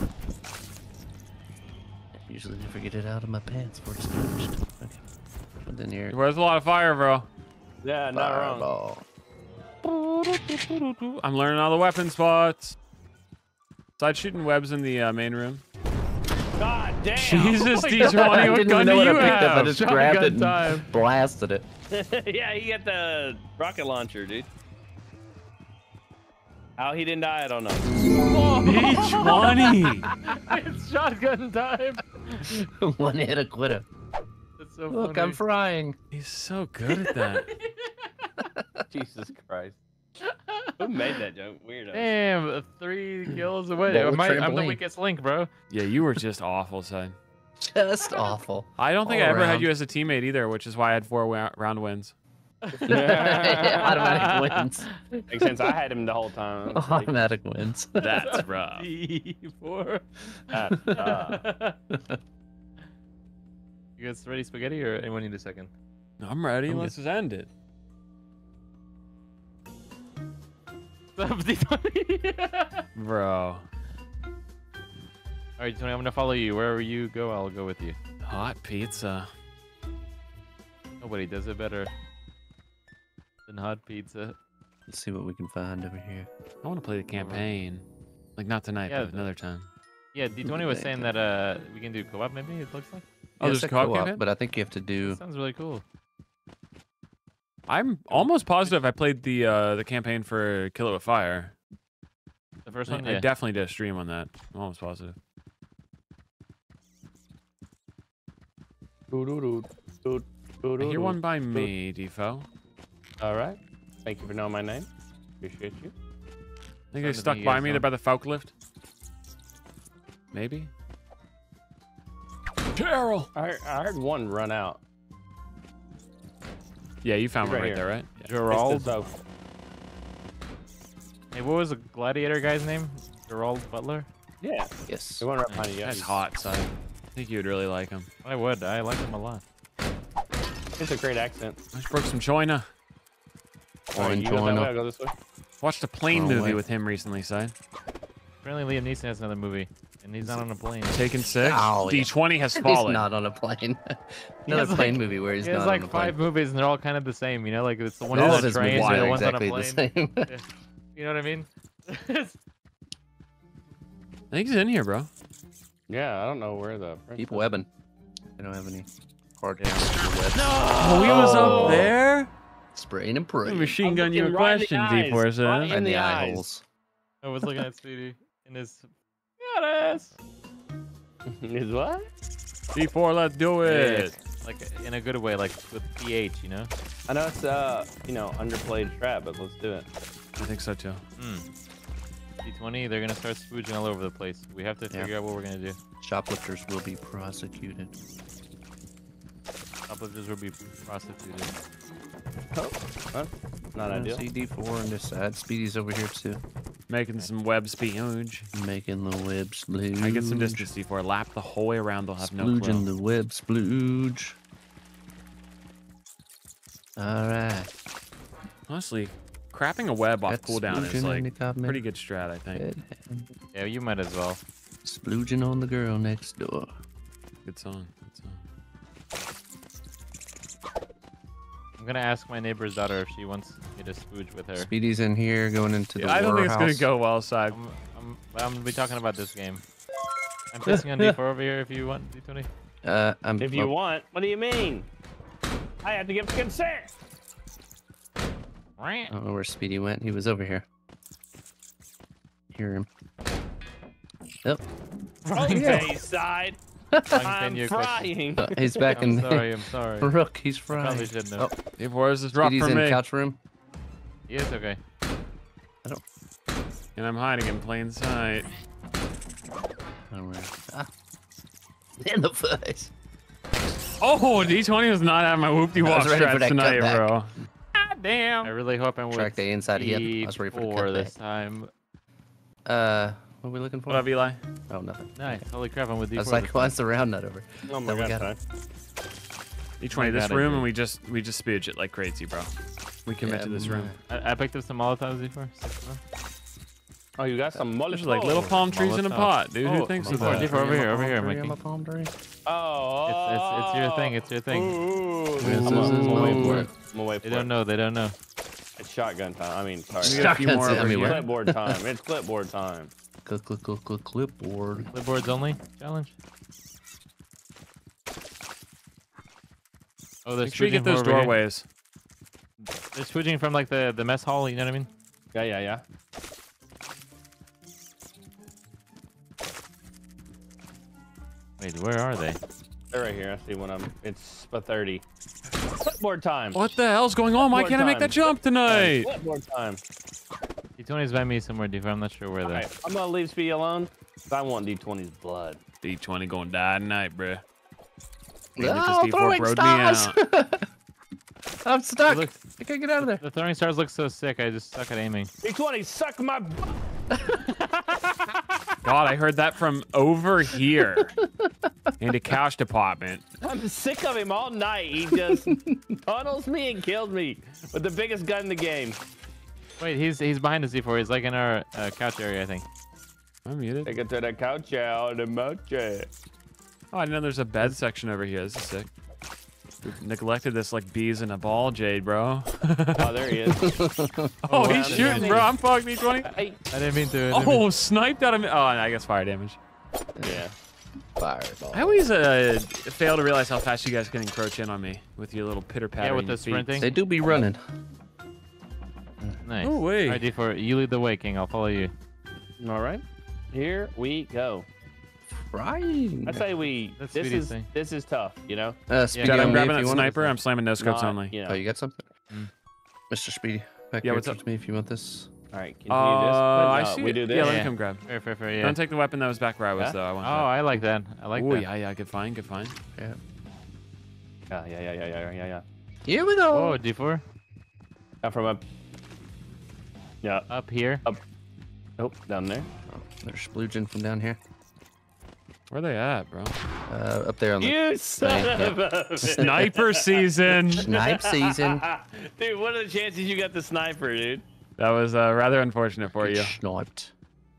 I usually never get it out of my pants before it's splooged. Okay. Put it in here. Where's a lot of fire, bro? Yeah, not wrong. Fireball. I'm learning all the weapon spots. Side shooting webs in the uh, main room. God damn. Jesus, oh my D20, God. I what didn't gun even know do what you I picked up. I just Shotgun grabbed it and blasted it. yeah, he got the rocket launcher, dude. How he didn't die, I don't know. D20. it's shotgun time. One hit a quitter. That's so Look, funny. I'm frying. He's so good at that. Jesus Christ. Who made that joke? Weirdo. Damn, three kills away. Well, Am I- I'm the weakest link, bro. yeah, you were just awful, son. Just awful. I don't think All I ever had you as a teammate either, which is why I had four round wins. yeah, Automatic wins. Makes sense. I had him the whole time. Automatic wins. That's rough. D4. That's, uh, You guys ready spaghetti or anyone need a second? I'm ready. I'm Let's just end it. Bro. All right, Tony, I'm gonna follow you. Wherever you go, I'll go with you. Hot pizza. Nobody does it better than hot pizza. Let's see what we can find over here. I want to play the campaign. Like not tonight, Yeah, but another time. Yeah, D20 was saying that uh we can do co-op. Maybe it looks like. Oh, Yeah, there's it's a co-op co-op, but I think you have to do. Sounds really cool. I'm almost positive I played the uh, the campaign for Kill It With Fire. The first one, I yeah. definitely did a stream on that. I'm almost positive. I hear one by me, Defo. All right. Thank you for knowing my name. Appreciate you. I think they Sounded stuck by me. guys They're by the Falk lift. Maybe. Carol. I I heard one run out. Yeah, you found He's one right right there, right? It's Gerald. Hey, what was the gladiator guy's name? Gerald Butler. Yeah. Yes. The one right behind you. Yeah, That's he's- hot, son. I think you would really like him. I would. I like him a lot. It's a great accent. I just broke some China. All right, Oin, you go that China. go this way. Watched a plane Oh, movie wait. with him recently, son. Apparently, Liam Neeson has another movie, and he's not on a plane. Taken six. Oh. D20 has fallen. He's fallen. not on a plane. Another plane like- movie where he's He has not like on a five plane. movies, and they're all kind of the same. You know, like it's the one All on of the his train, the are one's on a exactly plane. the same. You know what I mean? I think he's in here, bro. Yeah, I don't know where the. Keep webbing. I don't have any hard web. Oh, he was up oh. there. Spraying and praying. Machine gun your looking right question, D4 says. right in And the, the eye holes. I was looking at Speedy in his. Goddess. Is what? D4, let's do it. Like in a good way, like with pH, you know. I know it's uh you know underplayed trap, but let's do it. I think so too. Hmm. D20, they're gonna start spooging all over the place. We have to Yeah. figure out what we're gonna do. Shoplifters will be prosecuted. Shoplifters will be prosecuted. Oh, huh? not Uh, ideal. CD4 and this side. Speedy's over here too. Making some web spooge. Making the web splooge. I get some distance, D4. Lap the whole way around. They'll have no Splooging clue. the web splooge. All right. Honestly, crapping a web off That's cooldown is like pretty good strat, I think. Yeah, you might as well. Splooging on the girl next door. Good song. I'm gonna ask my neighbor's daughter if she wants me to spooge with her. Speedy's in here going into the I don't think it's gonna go well, side. I'm, I'm, I'm gonna be talking about this game. I'm pissing on D4 over here if you want D20. Uh, I'm. If you oh, want, what do you mean? I have to give consent. I don't know where Speedy went. He was over here. Hear him. Yep. Okay, side. Fine, I'm continue, frying. Uh, he's back I'm in sorry, I'm sorry. Rook. He's Probably frying. shouldn't Oh, have. D4 this drop Speedy's for in me. couch room. He is okay. I don't. And I'm hiding in plain sight. All right. Ah. In the face. Oh, D20 was not at my whoopty I walk was strats tonight, cutback. bro. God I damn. really hope I'm with Track the inside hip. I was ready for the this time. Uh, what are we looking for? What up, Eli? Oh, nothing. Nice. Holy crap, I'm with D4 I was like, this why is the round nut over? Oh my Then we god, got son. D20, this room, and we just we just spooge it like crazy, bro. We commit Yeah, to this man. room. I, I picked up some Molotovs before. Six of. Oh, you got some There's like little palm trees in a pot, dude. Who Oh, thinks of that? D4 over here, over here, Mikey. I'm a palm tree. Oh, It's, it's, it's your thing. It's your thing. Ooh, I'm is gonna- I'm gonna wait my for it. I'm gonna They don't know. They don't know. It's shotgun time. I mean, sorry. We got a few Shotguns, more I mean, Clipboard time. It's clipboard time. Clip, clip, clip, clip, clipboard. Clipboards only challenge. Oh, they're Make sure you get those over here. doorways. They're spooging from like the the mess hall. You know what I mean? Yeah, yeah, yeah. Wait, Where are they? They're right here. I see one of them. It's a 30. Clipboard time. What the hell's going on? Why can't I make that jump tonight? Clipboard time. D20's by me somewhere, D4. I'm not sure where All they're. right, I'm gonna leave Speedy alone. I want D20's blood. D20 gonna die tonight, bruh. No, throwing stars. I'm stuck. Look, I can't get out of there. the throwing stars look so sick. I just suck at aiming. D20, suck my. butt. God, I heard that from over here in the couch department. I'm sick of him all night. He just tunnels me and kills me with the biggest gun in the game. Wait, he's he's behind us, D4. He's like in our uh, couch area, I think. I'm muted. Take it to the couch out the moche. Oh, I know there's a bed section over here. This is sick. We've neglected this like bees in a ball, Jade, bro. Oh, there he is. oh, wow. he's shooting, bro. I'm fucking D20. I didn't mean to. Didn't mean- Oh, sniped out of me. Oh, I guess fire damage. Yeah. Fireball. I always uh, fail to realize how fast you guys can encroach in on me with your little pitter patter. Yeah, with the sprinting. They do be running. Nice. Oh, wait. All right, D4, you lead the way, King. I'll follow you. All right. Here we go. Frying. I say we. That's this is thing. this is tough. You know. Uh, Speedy, Dad, I'm grabbing if that sniper. I'm slamming no scopes Not, only. You know. Oh, you got something? Mm. Mr. Speedy, back Yeah, here what's towards up? me if you want this. All right. Continue Uh, this. I see. We it. do this. Yeah, let me Yeah. come grab. Fair, fair, fair. Yeah. Don't take the weapon that was back where I was, Yeah? though. I oh, want that. I like that. I like Oh, that. yeah, yeah. Good find, good find. Yeah. Yeah, yeah, yeah, yeah, yeah, yeah, yeah. Here we go. Whoa, D4. Come from up. Yeah. Up here. Up. Nope. Down there. Oh, they're splooging from down here. Where are they at, bro? Uh, up there on the You son Thank of a Sniper season. snipe season. dude, what are the chances you got the sniper, dude? That was uh, rather unfortunate for you. Get Sniped.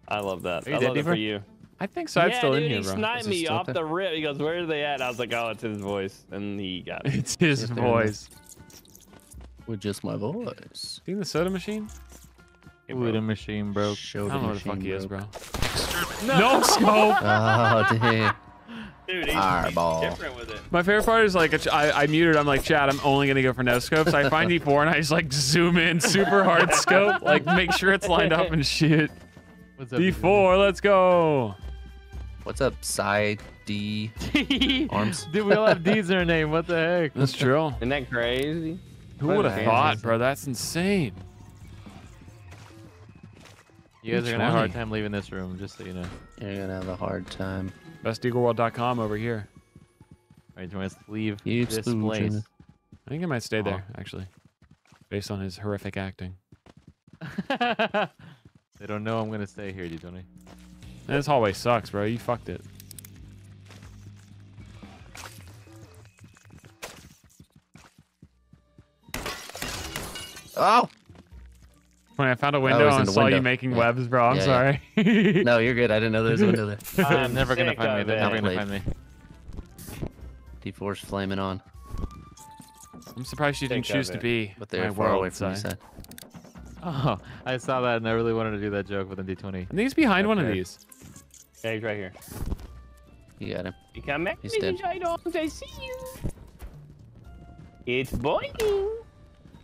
I love that. Are you I love it for you. I think so. I'm yeah, still dude, in here, he sniped Is me off there? the rip. He goes, "Where are they at?" I was like, "Oh, it's his voice," and he got it. It's his If they're in voice. With just my voice. Seen the soda machine? Ooh, the machine broke. Show I don't know where the fuck machine he is, bro. No scope. Oh, damn. Dude, he's, Fireball. different with it. My favorite part is like I, I muted. I'm like, Chad, I'm only gonna go for no scopes. I find D4 and I just like zoom in super hard scope, like make sure it's lined up and shit. What's up? D4, let's go. What's up, side D? Arms. Dude, we all have D's in our name. What the heck? That's true. Isn't that crazy? Who would have thought, bro? That's insane. You guys are gonna have a hard time leaving this room, just so you know. You're gonna have a hard time. BestEagleWorld.com over here. All right, do you want us to leave You this spooching. place? I think I might stay Aw. there, actually, based on his horrific acting. they don't know I'm gonna stay here, D20. This hallway sucks, bro. You fucked it. Oh! When I found a oh, was window in and the saw you making Yeah. webs, bro. I'm Yeah, sorry. No, you're good. I didn't know there was a window there. I'm never gonna find me. of They're never gonna find me. D4's flaming on, I'm surprised you didn't Think choose to be but they're my far away from your side. side. Oh, I saw that and I really wanted to do that joke with an D20. I think he's behind one of these. Yeah, he's right here. You got him. You come back. He's Mr. dead. Giant, I see you. It's boing.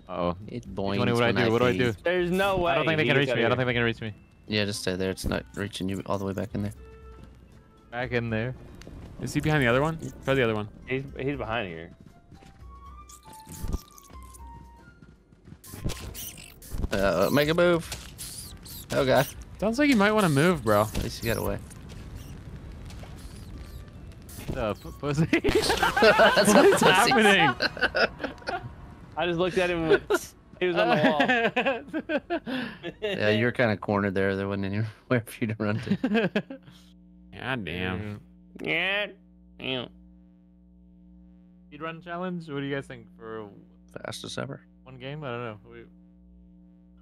Oh, It D20, boings what do I when do? What do I do? There's no way. I don't think they can reach out me. I don't think they can reach me. Yeah, just stay there. It's not reaching you all the way back in there. Back in there. Is he behind the other one? Try the other one. He's he's behind here. Uh, make a move. Oh god, Sounds like you might want to move, bro. at least you got away. The p- pussy. That's What's happening? I just looked at him. And went, he was on the wall. Yeah, you're kind of cornered there. There wasn't anywhere for you to run to. God damn. yeah. Yeah. Speed run challenge. What do you guys think for Fastest ever. one game? I don't know. We,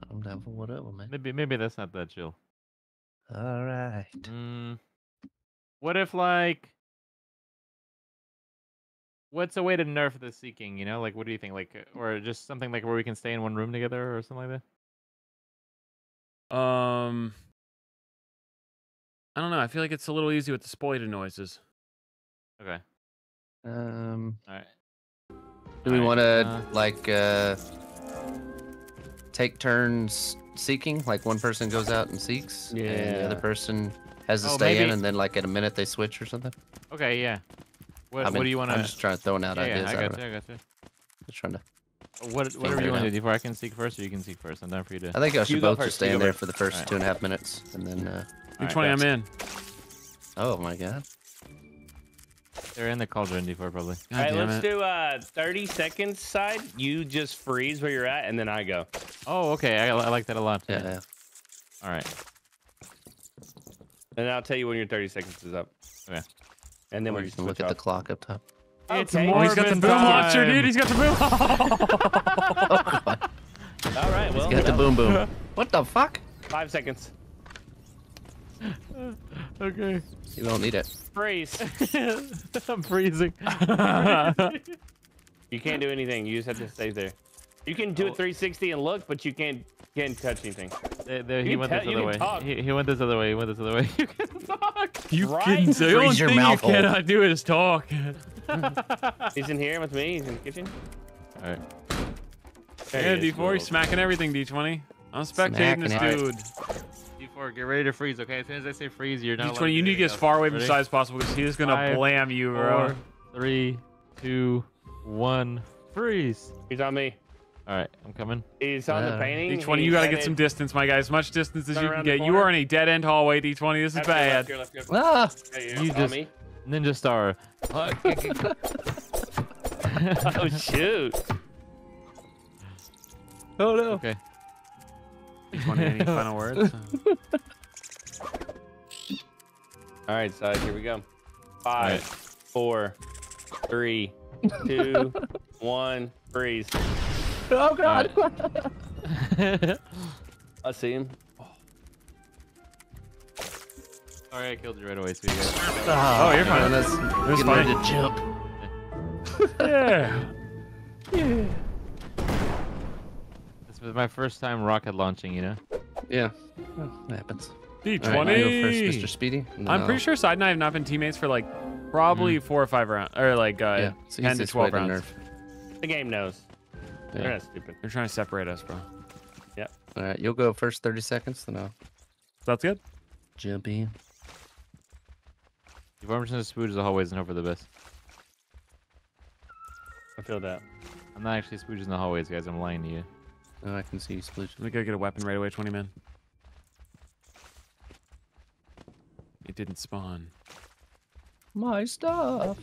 I'm down for whatever, man. maybe maybe that's not that chill. All right. Mm, what if like? What's a way to nerf the seeking? You know, like what do you think? Like, uh, or just something like where we can stay in one room together or something like that. Um, I don't know. I feel like it's a little easy with the spoiler noises. Okay. Um, All right. do we Alright, want to uh, like uh take turns seeking? Like one person goes out and seeks, yeah. and the other person has to Oh, stay in, and then like at a minute they switch or something. Okay, yeah. What, I what mean, do you want to? I'm just trying to throw out yeah, ideas. yeah, I I got you. I got you. Just trying to. What, whatever Figure you it want to do before I can seek first, or you can seek first. I'm down for you to. I think I should go both just you stay in there for the first Alright. two and a half minutes, and then. Uh, Alright, D20, I'm in. oh my god. They're in the cauldron D4 probably. God All right, let's it. do uh 30 seconds side. You just freeze where you're at, and then I go. Oh, okay. I, I like that a lot. Yeah, yeah. All right. And I'll tell you when your 30 seconds is up. Okay. And then oh, Or we you just can look switch at the clock up top. Oh, it's Okay. Oh, he's got the Morbin boom launcher, dude. He's got the boom. All right, well, Get the no. boom boom. what the fuck? five seconds. Okay. You don't need it. Freeze. I'm freezing. You can't do anything. You just have to stay there. You can do Oh. it 360 and look, but you can't can't touch anything. There, there, he went tell- this you other can way. talk. He, he went this other way. He went this other way. You can talk. you Right? can say the only your thing mouth you hole. cannot do is talk. He's in here with me. He's in the kitchen. All right. There Yeah. D4, he's smacking everything, D20. I'm spectating this dude. D4, get ready to freeze. Okay. As soon as I say freeze, you're not. D20, you need to get as far away from the side as possible because he's gonna Five, blam you, bro. Four, three, two, one. Freeze. He's on me. All right. I'm coming. He's on the Uh, painting. D20, He's you gotta get some distance, my guy. As much distance as you can get. You are in a dead end hallway, D20. This is Left here, bad. left here, left here. Ah! Hey, You on just- me. Ninja Star. Oh shoot! Oh no. okay. D20, any final words? All right, side. Here we go. Five, Alright. four, three, two, one. Freeze. Oh god. I see him. Sorry, I killed you right away. So you guys. oh, you're fine. That's was getting funny. ready to jump. yeah. yeah. This was my first time rocket launching. You know. Yeah. That happens. D20. All right, you first, Mr. Speedy. and then I'm pretty sure Side and I have not been teammates for like probably four or five rounds, or like uh, Yeah. So 10 to 12 to rounds. The game knows. Yeah. They're not stupid. They're trying to separate us, bro. Yep. All right, you'll go first 30 seconds, then I'll That's good. jump in. If I'm just gonna spooge the hallways and hope for the best. I feel that. I'm not actually spooging the hallways, guys. I'm lying to you. Oh, I can see you sploosh. Let me go get a weapon right away, 20 men. It didn't spawn. My stuff.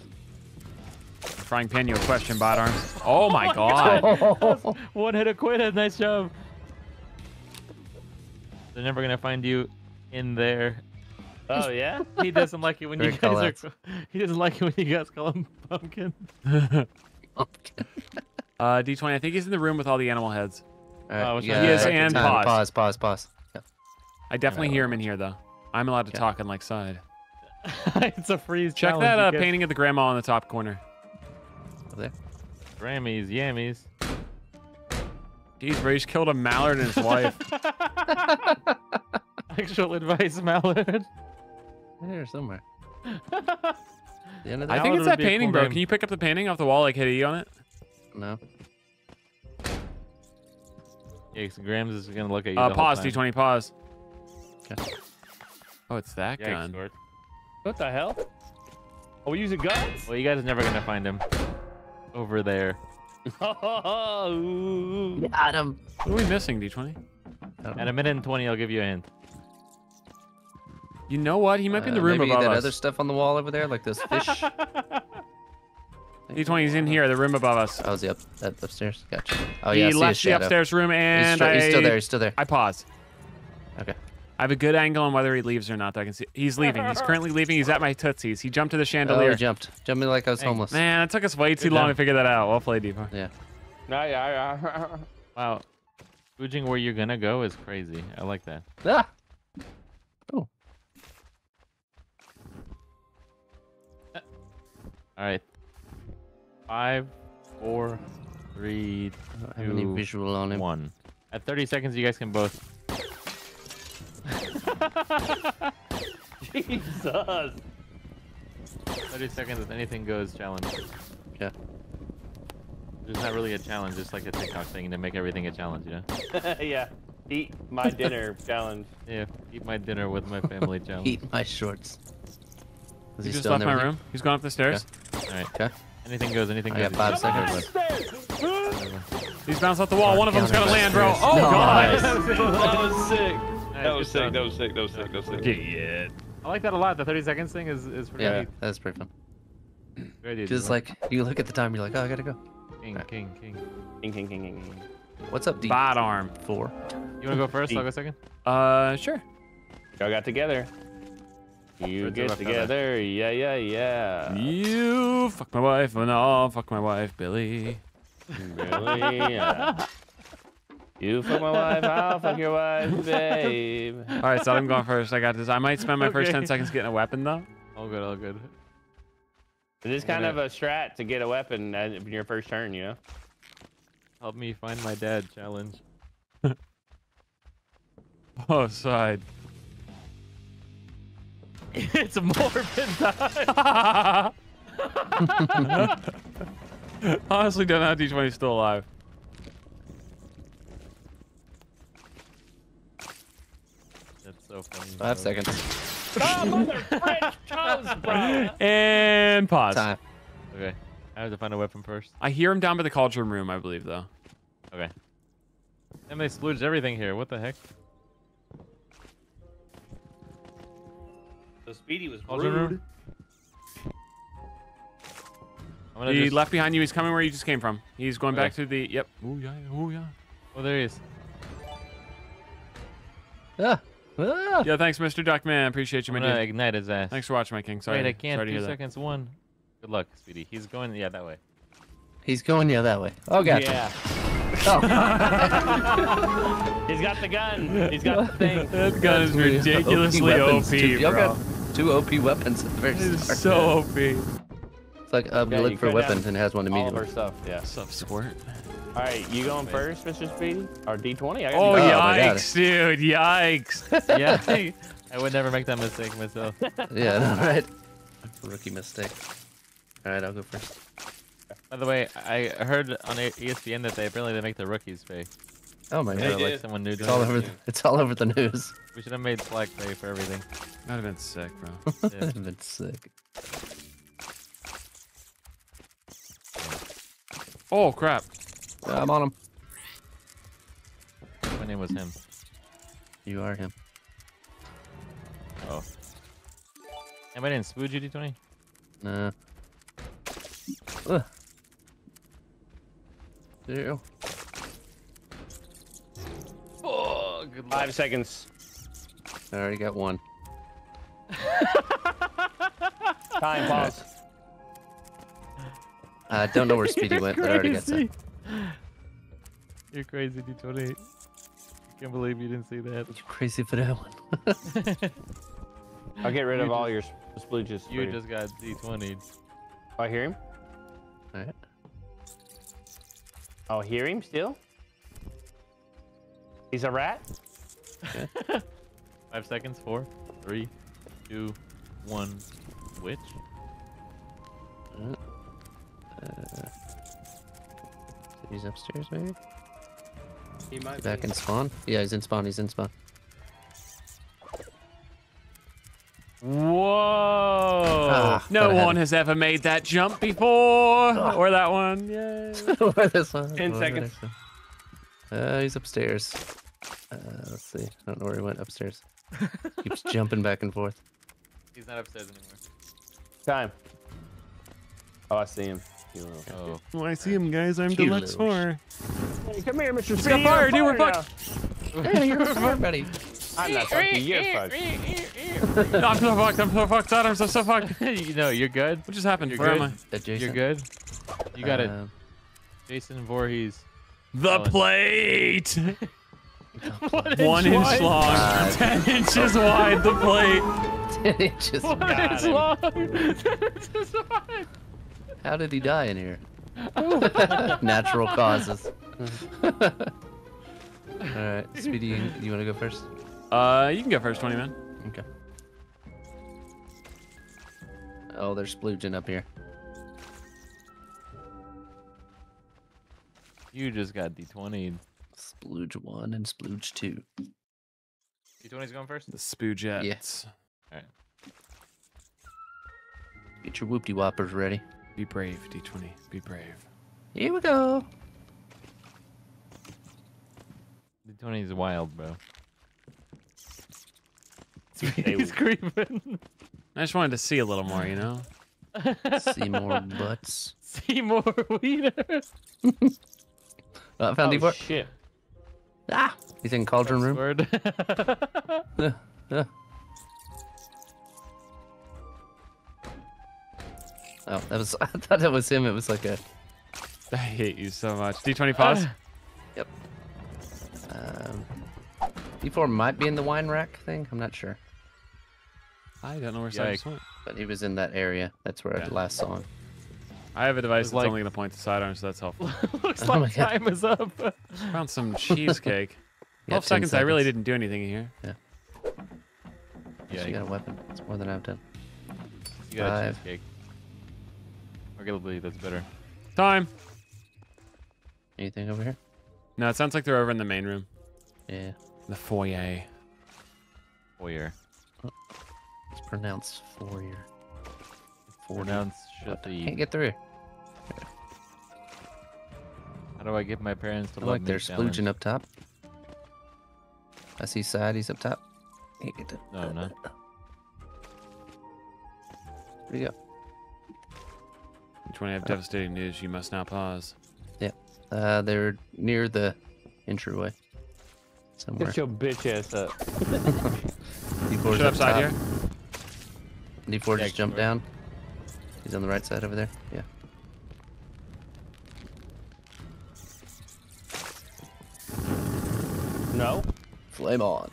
I'm frying pan you a question, bot arms. Oh my god. One hit a quit. Nice job. They're never gonna find you in there. Oh yeah. He doesn't like it when you guys call-outs. are. He doesn't like it when you guys call him pumpkin. uh, D20, I think he's in the room with all the animal heads. All right, Oh, which you one? got and pause. pause. Pause, pause, pause. Yeah. I definitely hear him in here, though. I'm allowed to Okay. talk on like side. it's a freeze. Check challenge, that you uh, guys- painting of the grandma in the top corner. Over there. Grammys, yammies. Jeez, bro, he's killed a mallard and his wife. Actual advice, Mallard. There somewhere. The end of I think it's that would be a painting, cool bro. name. Can you pick up the painting off the wall, like hit E on it? No. Yeah, 'cause Grams is gonna look at you. Uh, the whole pause, time. D20, pause. Okay. Oh, it's that Yikes, gun. Sword. What the hell? Are we using guns? Well, you guys are never gonna find him over there. Oh, Got him. What are we missing, D20? At a minute and twenty, I'll give you a hint. You know what? He might be in the Uh, room maybe above that us. other stuff on the wall over there, like those fish. D20 is in here, the room above us. Oh, is he up that upstairs? Gotcha. Oh he yeah, I see left the upstairs room, He's, and stra- he's still there. He's still there. I pause. Okay. I have a good angle on whether he leaves or not. That I can see. He's leaving. He's currently leaving. He's at my tootsies. He jumped to the Oh, chandelier. he jumped. Jumped me like I was Thanks. homeless. Man, it took us way too Good long job. to figure that out. Well played, D4. Yeah. no, yeah, yeah. Wow, spooging where you're gonna go is crazy. I like that. Ah. All right, five, four, three, I don't have any visual on him. one. At 30 seconds, you guys can both. Jesus. 30 seconds, if anything goes challenge. Yeah. It's not really a challenge, it's like a TikTok thing to make everything a challenge, you know? yeah. Eat my dinner challenge. Yeah, eat my dinner with my family challenge. Eat my shorts. Is He he just still left there my with you? room. He's going up the stairs. All right. Okay. Anything goes. Anything I goes. got five seconds left. He's bounced off the wall. One of them's gonna land, bro. Oh Nice. god. that was sick. Nice, That was sick. That was sick. That was sick. That was sick. Yeah. I like that a lot. The 30 seconds thing is is pretty Yeah, neat. that's pretty fun. Great Just like you look at the time, you're like, oh, I gotta go. king, king, king. King, king, king, king, king. What's up, D? Bot arm. Four. You wanna go first? I'll go second. Uh, sure. Y'all got together. You Birds get of a together. Yeah, yeah, yeah. You fuck my wife, and I'll fuck my wife, Billy. Billy. Yeah. You fuck my wife, I'll fuck your wife, babe. All right, so I'm going first. I got this. I might spend my first 10 seconds getting a weapon, though. All good, all good. It is kind of a strat to get a weapon at- in your first turn, you know? Help me find my dad challenge. Oh, side. it's a morbid time. Honestly, don't know how D20 is still alive. That's. Five bro. seconds. Oh, mother French toast, bro. And pause. Time. Okay. I have to find a weapon first. I hear him down by the cauldron room, I believe, though. Okay. And they splooged everything here. What the heck? So Speedy was Cauldron rude. room? I'm He just... left behind you. He's coming where you just came from. He's going back to the. Yep. Oh yeah. Oh yeah. Oh, there he is. Ah. Ah. Yeah. Thanks, Mr. Duckman. Appreciate you, I'm my dude. ignite his ass. Thanks for watching, my king. Sorry. Wait, I can't. Sorry to Two hear that. seconds. One. Good luck, Speedy. He's going. Yeah, that way. He's going yeah that way. Oh god. Yeah. Oh. He's got the gun. He's got the thing. That gun is Three ridiculously OP, weapons. Two- Y'all bro. got two OP weapons at the very It is start. so OP. It's like uh, we Yeah, look for weapons and it has one immediately. All of our stuff, yeah. Sub squirt. All right, you going first, Mr. Speedy? Or D20? I oh, oh, Oh, D20. my God. yikes, dude. Yikes. yeah. I would never make that mistake myself. Yeah, I know, right? Rookie mistake. All right, I'll go first. By the way, I heard on A- ESPN that they apparently they make the rookies pay. Oh my They Or god. like someone new. It's all over. The, it's all over the news. We should have made Slack pay for everything. That'd have been sick, bro. Yeah. I've been sick. Oh, crap. Yeah, I'm on him. My name was him. You are him. Oh. Anybody didn't spooge you, D20? Nah. Ugh. Zero. Oh, good luck. Five seconds. I already got one. Time, pause. I don't know where Speedy went, but I already got Crazy. Some. You're crazy, D20. I can't believe you didn't see that. You're crazy for that one. I'll get rid You of all your s- splooges. You just got D20'd. Oh, I hear him? Alright. Oh, hear him still? He's a rat? Five seconds. Four, three, two, one. Which? He's upstairs, maybe? He might Back in spawn? Yeah, he's in spawn. He's in spawn. Whoa. Ah, no thought I had one has ever made that jump before. Or that one. Yay. Where this one? Ten Where the seconds. next one? Uh, he's upstairs. Uh, let's see. I don't know where he went upstairs. Keeps jumping back and forth. He's not upstairs anymore. Time. Oh, I see him. You Oh. When I see him, guys, I'm Cute Deluxe little 4. Hey, come here, Mr. got Speedy. fired, you're dude, we're fired Hey, you're fucked, buddy. I'm not fucking you're fucked. No, I'm so fucked. I'm so fucked. Adam, I'm so, so fucked. you know, you're good. What just happened? You're Where good. am I? Adjacent. You're good. You got it. Um, Jason Voorhees. The Oh. plate. One One inch wide. long, God. ten inches wide. The plate. It just- One Got inch long. It's just wide. How did he die in here? Natural causes. Alright, Speedy, you, you want to go first? Uh, you can go first, 20 man. Okay. Oh, they're splooging up here. You just got D20'd. Splooge 1 and Splooge 2. D20's going first? The Spoojets. Yes. All right. Get your whoopty whoppers ready. Be brave, D20. Be brave. Here we go. The Tony's wild, bro. He's creeping. I just wanted to see a little more, you know? See more butts. See more wiener. Oh, I found oh, D4. shit. Ah, he's in cauldron room. Word. Uh, Oh, that was. I thought that was him. It was like a. I hate you so much. D20 pause. Yep. Um, D4 might be in the wine rack thing. I'm not sure, I don't know where Cyrus Yikes. went. but he was in that area. That's where I last saw him. I have a device that's like- only going to point to sidearms, so that's helpful. Looks Oh my like God. time is up. Found some cheesecake. 12 10 seconds, I really didn't do anything here. Yeah, Yeah, you got a weapon. It's more than I've done. You got a cheesecake. Arguably, that's better. Time. Anything over here? No, it sounds like they're over in the main room. Yeah, The foyer. Foyer. it's pronounced foyer. Forty. Pronounce What? shit the. Can't get through. How do I get my parents to I like me? they're splooging up top. I see side. He's up top. Can't get to. No, I'm not. Where'd he go? Which one I have devastating news, you must now pause. Yep. Uh, they're near the entryway. Somewhere. Get your bitch ass up. D4's Shut up upside top. here. D4 Yeah, just jumped go down. He's on the right side over there. Yeah. No. Flame on.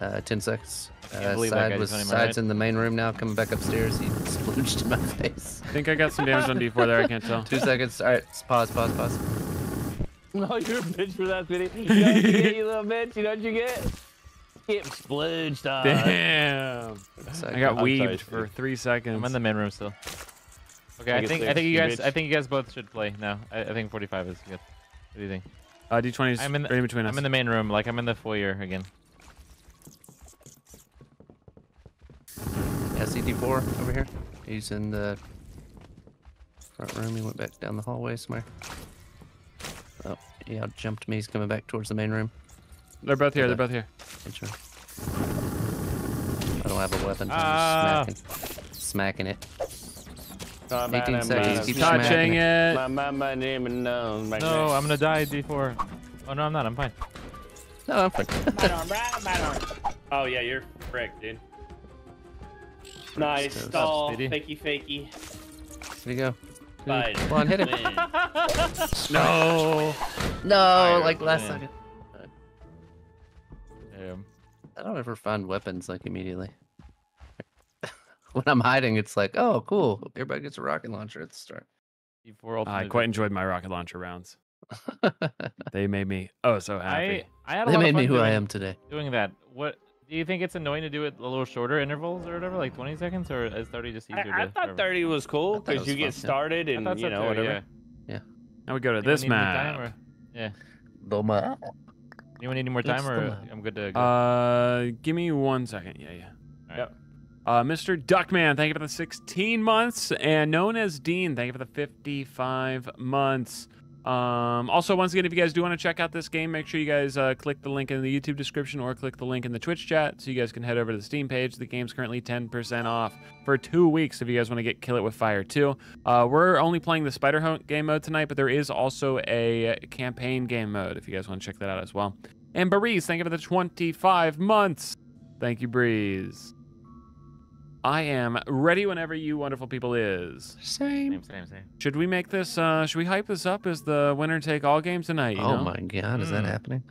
Uh, 10 seconds. Can't Uh, believe that side guy was just went in my side's right. in the main room now. Coming back upstairs. He splooged in my face. I think I got some damage on D4 there, I can't tell. Two seconds. All right. Pause. Pause. Pause. No, you're a bitch for that video. You know what you get, you little bitch? You know what you get? Get splooged on. Damn. I got weaved for three seconds. I'm in the main room still. Okay, Take I a think I think you you guys bitch. I think you guys both should play now. I, I think 45 is good. What do you think? Uh, D20 is I'm in the- right in between us. I'm in the main room, like I'm in the foyer again. Yeah, CT4 over here. He's in the front room. He went back down the hallway somewhere. Oh, he out jumped me. He's coming back towards the main room. They're both here, they're both here. Good. I don't have a weapon. so Ah. I'm just smacking, smacking it. Oh, 18 man, seconds, keep Touching it. My, my, my name and no. My No, name. I'm gonna die D4. Oh no, I'm not. I'm fine. No, I'm fine. Right on, right, right on. Oh yeah, you're frick, dude. Nice What's up, stall, Speedy? fakey, fakey. There you go. Bye. Come on, hit him. No. No, Fire like last win. second. Damn. I don't ever find weapons like immediately. when I'm hiding, it's like, oh, cool. Everybody gets a rocket launcher at the start. I quite enjoyed my rocket launcher rounds. They made me oh so happy. I I had a they lot made of me fun who I am today. Doing that. What do you think it's annoying to do it a little shorter intervals or whatever, like 20 seconds, or is 30 just easier I, I to? thought 30 was cool because you was get fun, yeah. started and thought you know too, whatever. Yeah. now we go to Anyone this need more time, map. or- Yeah. Doma. Anyone need any more time, the or. I'm good to go? Uh, give me one second. Yeah, yeah. Alright. Yep. Uh, Mr. Duckman, thank you for the 16 months, and known as Dean, thank you for the 55 months. Um, also, once again, if you guys do want to check out this game, make sure you guys uh, click the link in the YouTube description or click the link in the Twitch chat so you guys can head over to the Steam page. The game's currently 10% off for two weeks if you guys want to get Kill It With Fire 2. Uh, we're only playing the Spider Hunt game mode tonight, but there is also a campaign game mode if you guys want to check that out as well. And Breeze, thank you for the 25 months. Thank you, Breeze. I am ready whenever you wonderful people is. Same. Same, same, same. Should we make this? uh Should we hype this up as the winner take all game tonight? You Oh know? my god, is that Mm. happening?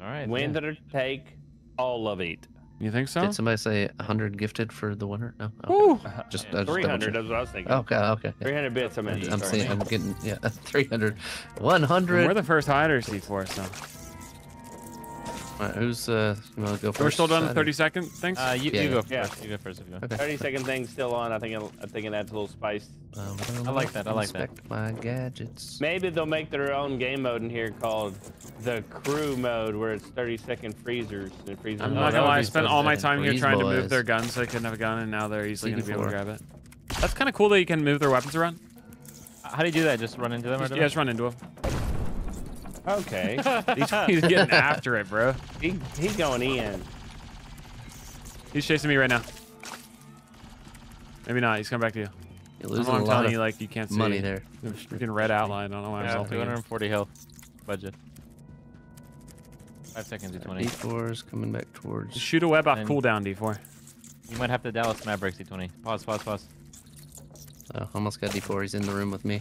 All right. Winner yeah. take all of it. You think so? Did somebody say 100 gifted for the winner? No. Okay. Ooh. Just, Yeah. I just 300, checked. that's what I was thinking. Okay, okay. 300 bits, I mean. I'm sorry. saying I'm getting yeah 300, 100. We're the first hiders, C4. So All right, who's uh? You want to go first? we're still doing the Side 30 or- second things. Uh, you, Yeah, you yeah. go Yeah. You go first if you want. Okay. 30 second thing still on. I think it'll, I think it adds a little spice. Um, I like that, I like that. My gadgets. Maybe they'll make their own game mode in here called the crew mode, where it's 30 second freezers and freezers. I'm not gonna lie, I spent all my time here trying to move boys. their guns so they couldn't have a gun, and now they're easily gonna be able to grab it. That's kind of cool that you can move their weapons around. How do you do that? Just run into them? Or Just, yeah, just run into him. Okay. He's, he's getting after it, bro. he, he's going in. He's chasing me right now. Maybe not. He's coming back to you. You're losing know, a I'm lot telling of you, like, you can't see. money there. There's freaking red outline. I don't know why I'm Yeah, salting 240 health budget. Five seconds, to 20. D4 is coming back towards. Just shoot a web off And- cooldown, D4. You might have to Dallas Mavericks, D20. Pause, pause, pause. Oh, almost got D4. He's in the room with me.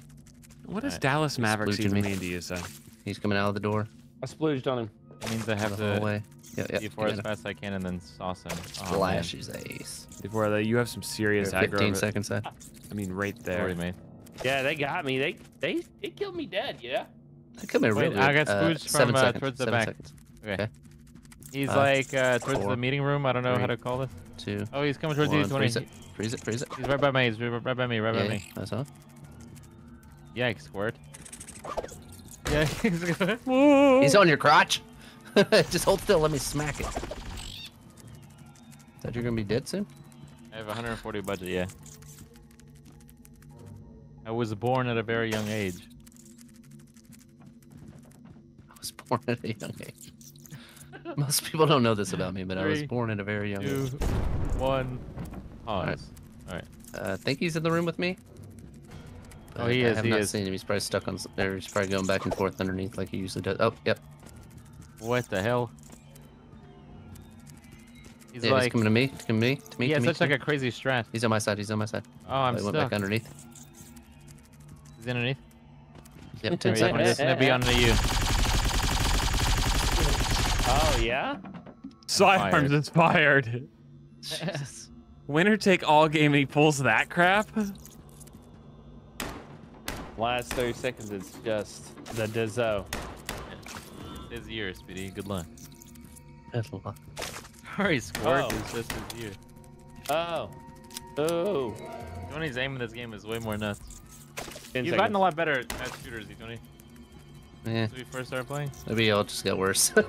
What does Alright. Dallas Mavericks splooging even me. mean to you, son? He's coming out of the door. I splooged on him. It means I have the to hallway. Yeah, yeah. D4 as fast as I can and then sauce him. Oh, man. Flash his ace. Before that, you have some serious You're aggro. 15 of seconds left. I mean, right It's there. Already made. Yeah, they got me. They they they killed me dead. Yeah. Come here, Wait, real I good. got Uh, spooged seven from, uh, towards the seven back. seconds. Okay. Okay. He's Uh, like uh, towards four, the meeting room. I don't know how to call this. Two. Oh, he's coming towards one. you, Freeze 20. it. Freeze it. Freeze it. He's right by me. He's right right by me. Right by Yeah, me. I saw. Yikes, squirt. Yikes. He's on your crotch. Just hold still. Let me smack it. Thought you're gonna be dead soon. I have 140 budget, yeah. I was born at a very young age. I was born at a young age. Most people don't know this about me, but I was born at a very young Two, age. one, Alright. pause. Alright. Uh, I think he's in the room with me. Oh, but he I is, have he not is. seen him. He's probably stuck on. s- Or he's probably going back and forth underneath like he usually does. Oh, yep. What the hell? He's yeah, he's coming to me. To me. To me. he to has me, such like me. a crazy strat. He's on my side. He's on my side. Oh, I'm I went stuck. back underneath. He's underneath. Yep, 10 seconds. It's gonna be under you. Oh yeah. Sidearms inspired. Jesus. Winner take all game and he pulls that crap? Last 30 seconds, it's just the Dizzo. His year, Speedy. Good luck. Good luck. Sorry, Squirt Oh. is just his year. Oh. Oh. Tony's aim in this game is way more nuts. You've seconds. gotten a lot better at shooters, Tony. Yeah, Since we first started playing. maybe I'll just get worse.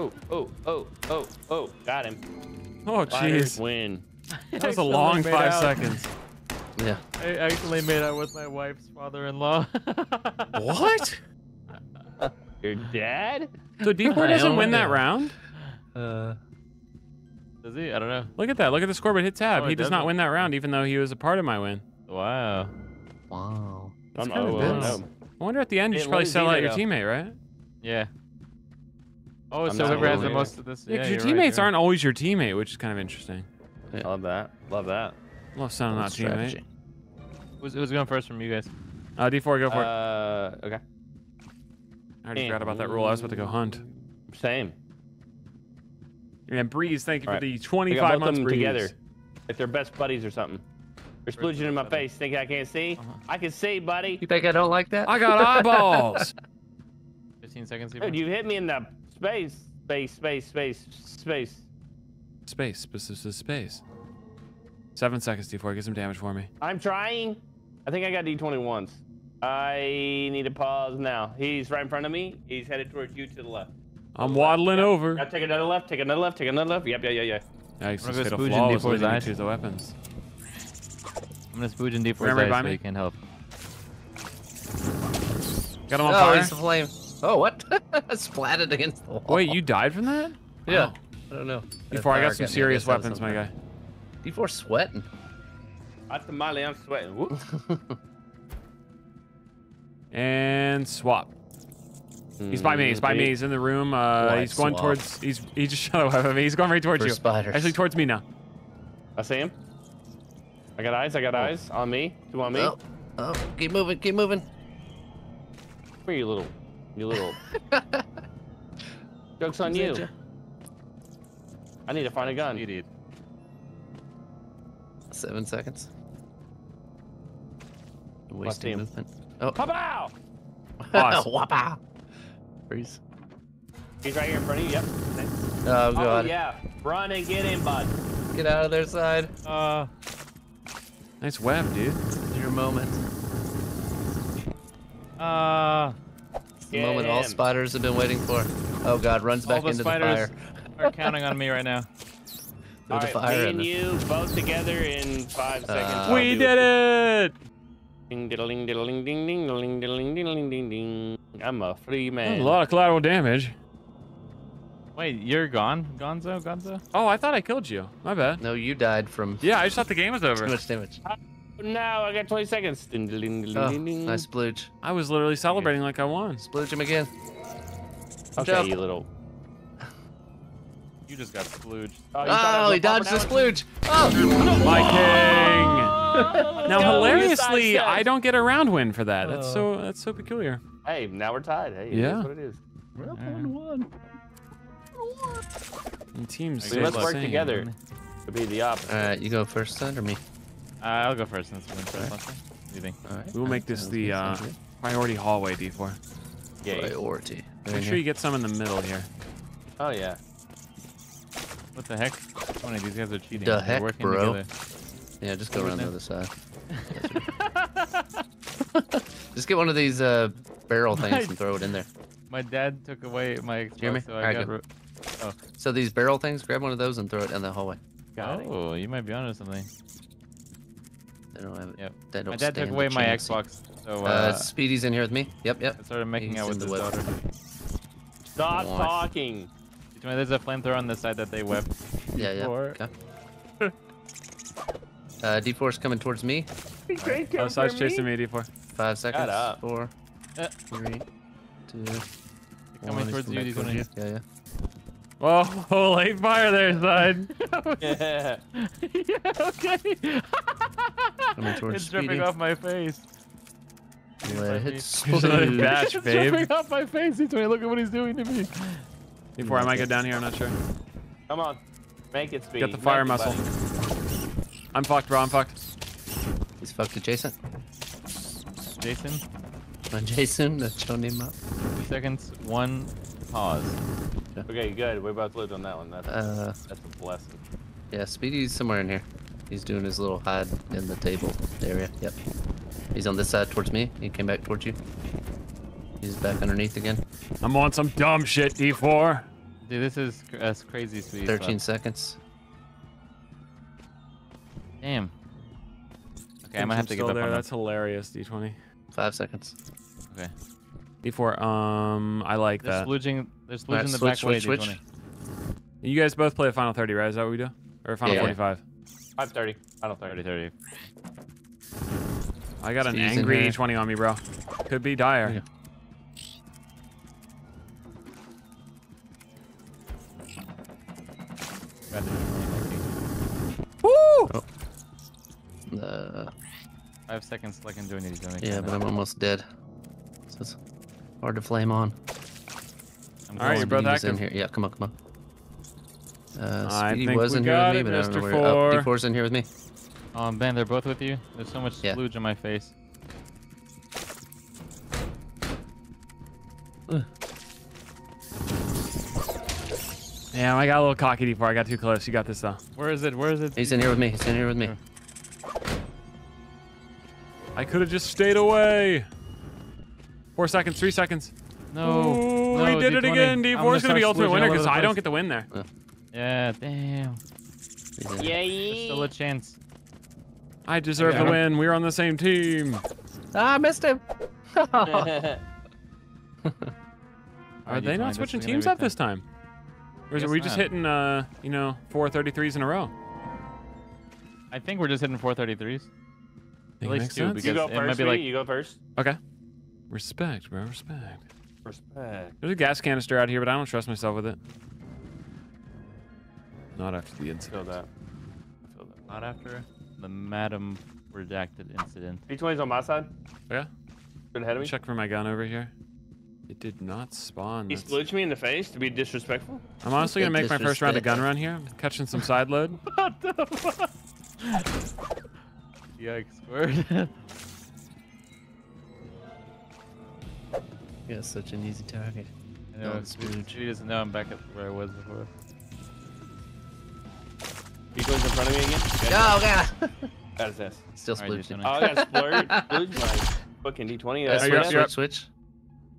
Oh, oh, oh, oh, oh. Got him. Oh, Fighters jeez. win. That was a long five seconds. yeah. I actually made out with my wife's father-in-law. What? Your dad? So D4 doesn't don't win that round? Uh, Does he? I don't know. Look at that. Look at the scoreboard. Hit tab. Oh, he it does not doesn't. win that round, even though he was a part of my win. Wow. wow. That's I'm- kinda oh, nuts. no. I wonder at the end you Hey, should let probably sell out your go. teammate, right? Yeah. Oh, I'm so not whoever has the most of this. Yeah, because you're your teammates you're aren't always your teammate, which is kind of interesting. I love that. Love that. Love sounding Good not teammate. strategy. Who's, who's going first from you guys? Uh, D4, go for it. Uh, okay. I already forgot about that rule. I was about to go hunt. Same. And Breeze, thank you All for right. the 25 months Breeze. together. Like they're best buddies or something. They're splooging in my together. face. Think I can't see? I can see, buddy. You think I don't like that? I got eyeballs. 15 seconds. Dude, you hit me in the space. Space, space, space, space. Space, space, space, space. Seven seconds, D4. Get some damage for me. I'm trying. I think I got D21s. I need to pause now. He's right in front of me. He's headed towards you to the left. I'm waddling over. Now take another left, take another left, take another left. Yep, yeah, yeah, yeah. Nice. I'm gonna go fatal spooge in D4's eyes. to the weapons. I'm gonna spooge in D4's eyes by so me? you can help. Got him on Oh, fire. he's the flame. Oh, what? Splatted against the wall. Wait, you died from that? Yeah. Wow. I don't know. Before I got got some serious guess that was weapons, my guy. something. D4 sweating. At the molly, I'm sweating. Whoop. And swap. He's by me. He's by me. He's in the room. Uh, he's going swap? towards. He's he just shot a weapon me. He's going right towards For you. spiders. Actually, towards me now. I see him. I got eyes. I got eyes on me. Two on me. Oh, oh, keep moving, keep moving. Come here, you little, you little. Joke's on Is you. That ya? I need to find a gun. Idiot. Seven seconds. Wasting team? movement. Oh, Pow! Pause. Whoppa. Freeze. He's right here in front of you. Yep. Oh Oh god. yeah. Run and get in, bud. Get out of their side. Uh, Nice web, dude. Your moment. uh, It's the Get moment all spiders have been waiting for. Oh god, runs all back the into the fire. Are counting on me right now. Throw All the right, fire me and you both together in five seconds. Uh, I'll we did it! Ding diddling diddling ding ding diddling diddling diddling ding ding. I'm a free man. A lot of collateral damage. Wait, you're gone, Gonzo? Gonzo? Oh, I thought I killed you. My bad. No, you died from Yeah, I just thought the game was over. too much damage. Now I got 20 seconds. Ding diddling diddling Oh, ding ding. nice splooge. I was literally celebrating like I won. Splooge him again. Okay, Jump. you little. You just got splooged. Oh, you thought I Oh, he dodged the now? splooge. Oh, My king. Now, Go, hilariously. I don't get a round win for that. That's Oh. so that's so peculiar. Hey, now we're tied. Hey, Yeah. yeah. what it is. We're up one one. And teams Okay, let's work same. together. To be the opposite. All right, you go first, son, or me? Uh, I'll go first since we're in first. What do you think? All right. We will make this the uh, priority hallway, D4. Yeah. priority. Make sure you get some in the middle here. Oh yeah. What the heck? Tony, these guys are cheating. The They're heck, working bro? together. Yeah, just go around the other side. Just get one of these uh, barrel things and throw it in there. My dad took away my Xbox, Hear me? so I Alright, got. go. ro- So these barrel things, grab one of those and throw it down the hallway. Got it. oh, you might be onto something. They don't have it. Yep. They don't My dad took away my. Xbox, so Uh, uh, Speedy's in here with me. Yep, yep. I started making he's out with in his the web. daughter. Stop Nice. talking. Tony, There's a flamethrower on the side that they webbed. Yeah, yeah. Okay. Uh, D4's coming towards me. Oh, Sarge chasing me, D4. Five seconds. up. Four, Uh. three, two, Coming one. Towards you, back he's towards gonna- Yeah, yeah. Oh, late fire there, side. Yeah. yeah, okay. Coming towards it's dripping off my face. Let it Here's another splooge. it's dripping off my face. He's Tony, look at what he's doing to me. D4, I might get down here. I'm not sure. Come on. Make it speed. Get the fire muscle. buddy. I'm fucked, bro. I'm fucked. He's fucked adjacent. Jason, On Jason, that's your name up. two seconds, one pause. Okay, good. We both lived on that one. That's, Uh, that's a blessing. yeah, Speedy's somewhere in here. He's doing his little hide in the table area. Yep. He's on this side towards me. He came back towards you. He's back underneath again. I'm on some dumb shit, D4. Dude, this is cr- that's crazy speed. 13 seconds. Damn. Okay, I might have to give still up there. on That's hilarious, D20. Five seconds. Okay. D4, um, I like They're that. splooging. They're Alright, splooging the switch, back way. switch, D20. switch. You guys both play a Final 30, right? Is that what we do? Or Final Yeah. 45? 530. I don't 30, 30. 30. I got an angry here. D20 on me, bro. Could be dire. Yeah. Grab the D20. Woo! Uh, Five seconds till I can join you. D20. yeah, but I'm almost dead. So it's hard to flame on. I'm All right, going. you're in here. Yeah, come on, come on. Uh, I Speedy was we in here with me, it, but I don't know Mr. where. Oh, Four. D4's in here with me. Um, man, they're both with you. There's so much Yeah. splooge on my face. Damn, I got a little cocky D4. I got too close. You got this, though. Where is it? Where is it? He's in here with me. He's in here with me. I could have just stayed away. Four seconds, three seconds. No. Ooh, no, we did it D20. again. D4 is gonna be start ultimate splooging winner because I don't get the win there. Yeah, damn. He's in here. There's still a chance. I deserve got the him. win. We're on the same team. Ah, I missed him. Are they not switching teams up this time? Or is it we just not. hitting, uh, you know, four 33s in a row? I think we're just hitting 433s. Think least makes two, sense? because- You go it might first, be like- You go first. Okay. Respect, bro. Respect. Respect. There's a gas canister out here, but I don't trust myself with it. Not after the incident. Feel that. I feel that. Not after the Madam Redacted incident. D20's on my side. Yeah. Good ahead of me. Check for my gun over here. It did not spawn. He That's- splooged me in the face to be disrespectful. I'm honestly gonna make my first round of gun run here. Catching some side load. What the fuck? Yikes, word. Yeah, such an easy target. I know, it's spooge. She doesn't know I'm back at where I was before. D20's in front of me again. Okay. Oh god. Got his ass. Still Alright, splooged him. D20. Oh, I got splurred. Splooged my fucking D20. Uh, That's Are you switch, up? switch, switch.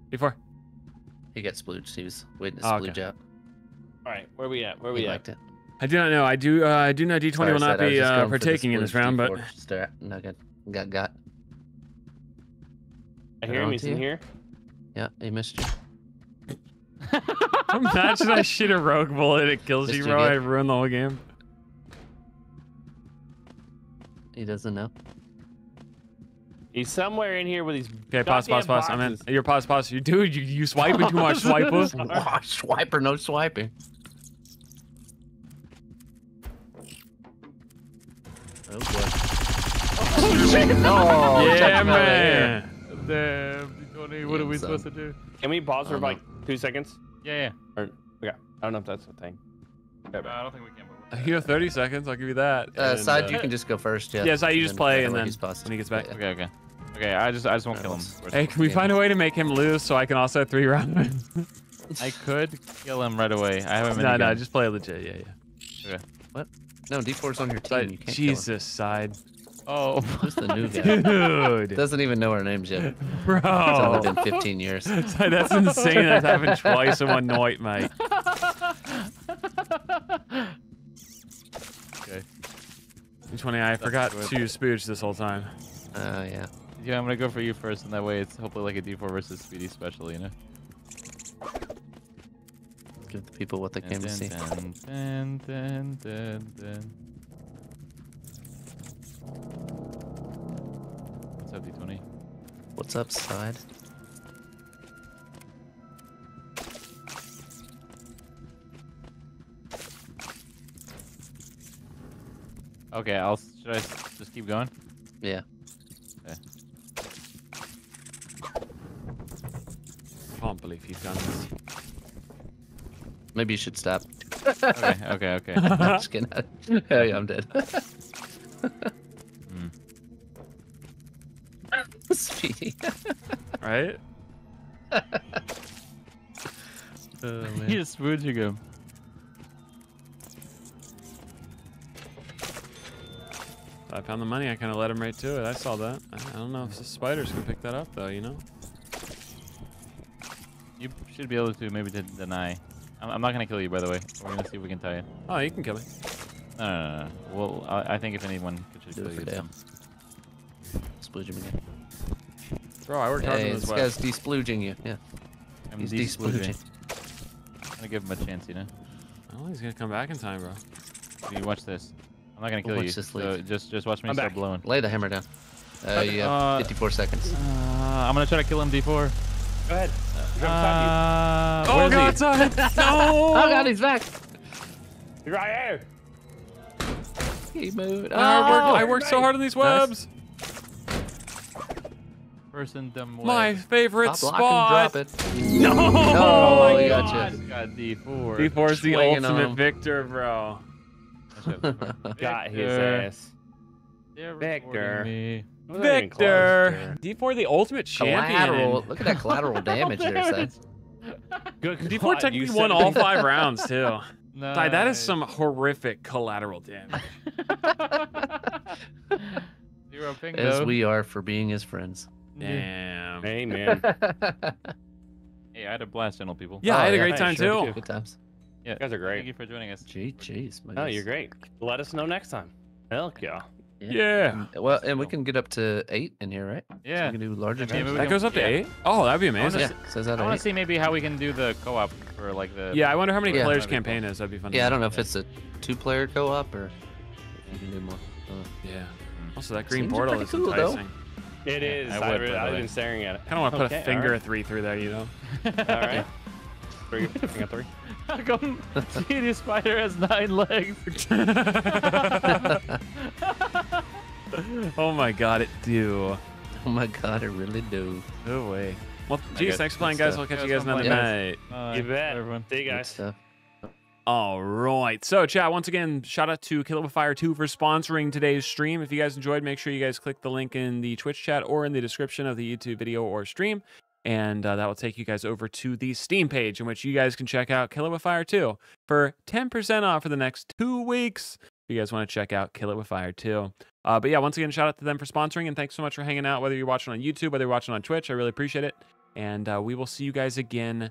Before. He got splooged. He was waiting to Oh, splooge okay. out. All right, where are we at? Where He we at? liked it. I do not know. I do. Uh, I do know D20 will not Seth, I was be uh, going for partaking in this round, but D4 Start nugget. Got got. I hear him. He's in here. Yeah, he missed you. imagine I shoot a rogue bullet, it kills Missed you, you bro. again. I ruin the whole game. He doesn't know. He's somewhere in here with these. Okay, pause, pause, goddamn pause. I'm in. boxes. You're pause, pause. You dude, you you swiping too much, swiper. Wow, swiper, no swiping. Oh boy. No, yeah, check him out right here. man. Damn, Tony, what are we Yeah, supposed to do? Can we pause for like two seconds? Yeah, yeah. Okay. I don't know if that's a thing. Okay, Uh, I don't think we can. But You have 30 seconds. I'll give you that. Uh, And, side, uh, you can just go first. Yeah. Yeah, Side, you just play, and then he's when he gets back. Yeah. okay, okay. Okay, I just I just won't kill him. Alright. Hey, can we find a way to make him lose so I can also three round him? I could kill him right away. I have him no, no, gun. just play legit. Yeah, yeah. What? No, D4's on your team. Side, you can't Jesus, side. Oh, kill him. Who's the new guy? Dude. Doesn't even know our names yet. Bro. It's only been 15 years. Side, that's insane. That's happened twice in one night, mate. okay. Which one? I forgot to spooge this whole time. Uh, yeah. Yeah, I'm gonna go for you first, and that way it's hopefully like a D4 versus Speedy special, you know. Give the people what they Dun, came to see. dun, dun, dun, dun, dun. What's up, D20? What's up, side? Okay, I'll should I s- just keep going? Yeah. Okay. Can't believe you've done this. Maybe you should stop. Okay, okay, okay. I'm just kidding. Hell yeah, I'm dead. Hmm. Speedy. Right? Oh, You're spooging him. Found the money. I kind of led him right to it. I saw that. I I don't know if the spiders can pick that up, though, you know? You should be able to maybe to deny. I'm, I'm not gonna kill you, by the way. We're gonna see if we can tie you. Oh, you can kill me. No, no, no, no. Well, I, I think if anyone could Do kill you, for Dale. it's him. Splooge him again. Bro, I worked hard Hey, on this this guy's web. de-splooging you. Yeah, I'm he's de-splooging. de-splooging. I'm gonna give him a chance, you know. Oh, he's gonna come back in time, bro. You watch this. I'm not gonna We'll kill watch you. this So leave. just just watch me I'm start back. blowing. Lay the hammer down. Uh, you have Uh, 54 seconds. Uh, I'm gonna try to kill him D4. Go ahead. He's right beside Uh, Oh, God, he? son! No! Oh god, he's back. He's right here. He moved. I worked, I Oh, worked so hard on these Nice. webs. Person dumb My favorite Stop block and spot. drop it. No! Oh, my my God. gotcha. Got D4. D4 is the ultimate victor, bro. Got his Victor. ass. They're Victor. me. Wasn't even close. Victor! D4 the ultimate champion. Look at that collateral damage there, Seth. Good D4 God, technically you won said- all five rounds, too. Nice. Ty, that is some horrific collateral damage. Zero ping As though. we are for being his friends. Damn. Hey, man. Hey, I had a blast, gentle people. Yeah, I had a Oh, great time, sure too. Good times. Yeah. You guys are great. Thank you for joining us. Gee, jeez. Oh, goodness. you're great. Let us know next time. Hell yeah. Yeah. Well, and we can get up to eight in here, right? So Yeah. we can do larger Maybe teams. we That can- goes up to yeah. eight? Oh, that'd be I wanna amazing. Yeah, says that I want to see maybe how we can do the co-op for like the. Yeah, I wonder how many Yeah. players campaign is. That'd be fun. to Yeah, I don't know if it's a two-player co-op or you can do more. Uh, Yeah. Also, that green Seems portal pretty is cool, though. enticing. It Yeah, is. I I, would, really, by the I've been staring at it. I kind of want to put Okay, a finger alright. of three through there, you know? All right. Three. I got three. How come Speedy Spider has nine legs? oh my god, it do. oh my god, it really do. No way. Well, I geez, guess thanks for playing, guys. We'll catch you guys another sounds night. Uh, You bet. Everyone. See you guys. All right. So, chat, once again, shout out to Kill It With Fire 2 for sponsoring today's stream. If you guys enjoyed, make sure you guys click the link in the Twitch chat or in the description of the YouTube video or stream. And uh, that will take you guys over to the Steam page in which you guys can check out Kill It With Fire 2 for 10% off for the next two weeks. If you guys want to check out Kill It With Fire 2. Uh, but yeah, once again, shout out to them for sponsoring. And thanks so much for hanging out, whether you're watching on YouTube, whether you're watching on Twitch. I really appreciate it. And uh, we will see you guys again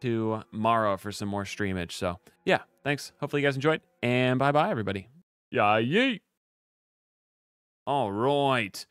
tomorrow for some more streamage. So, yeah, thanks. Hopefully, you guys enjoyed, And bye bye, everybody. Yeah, yeet. All right.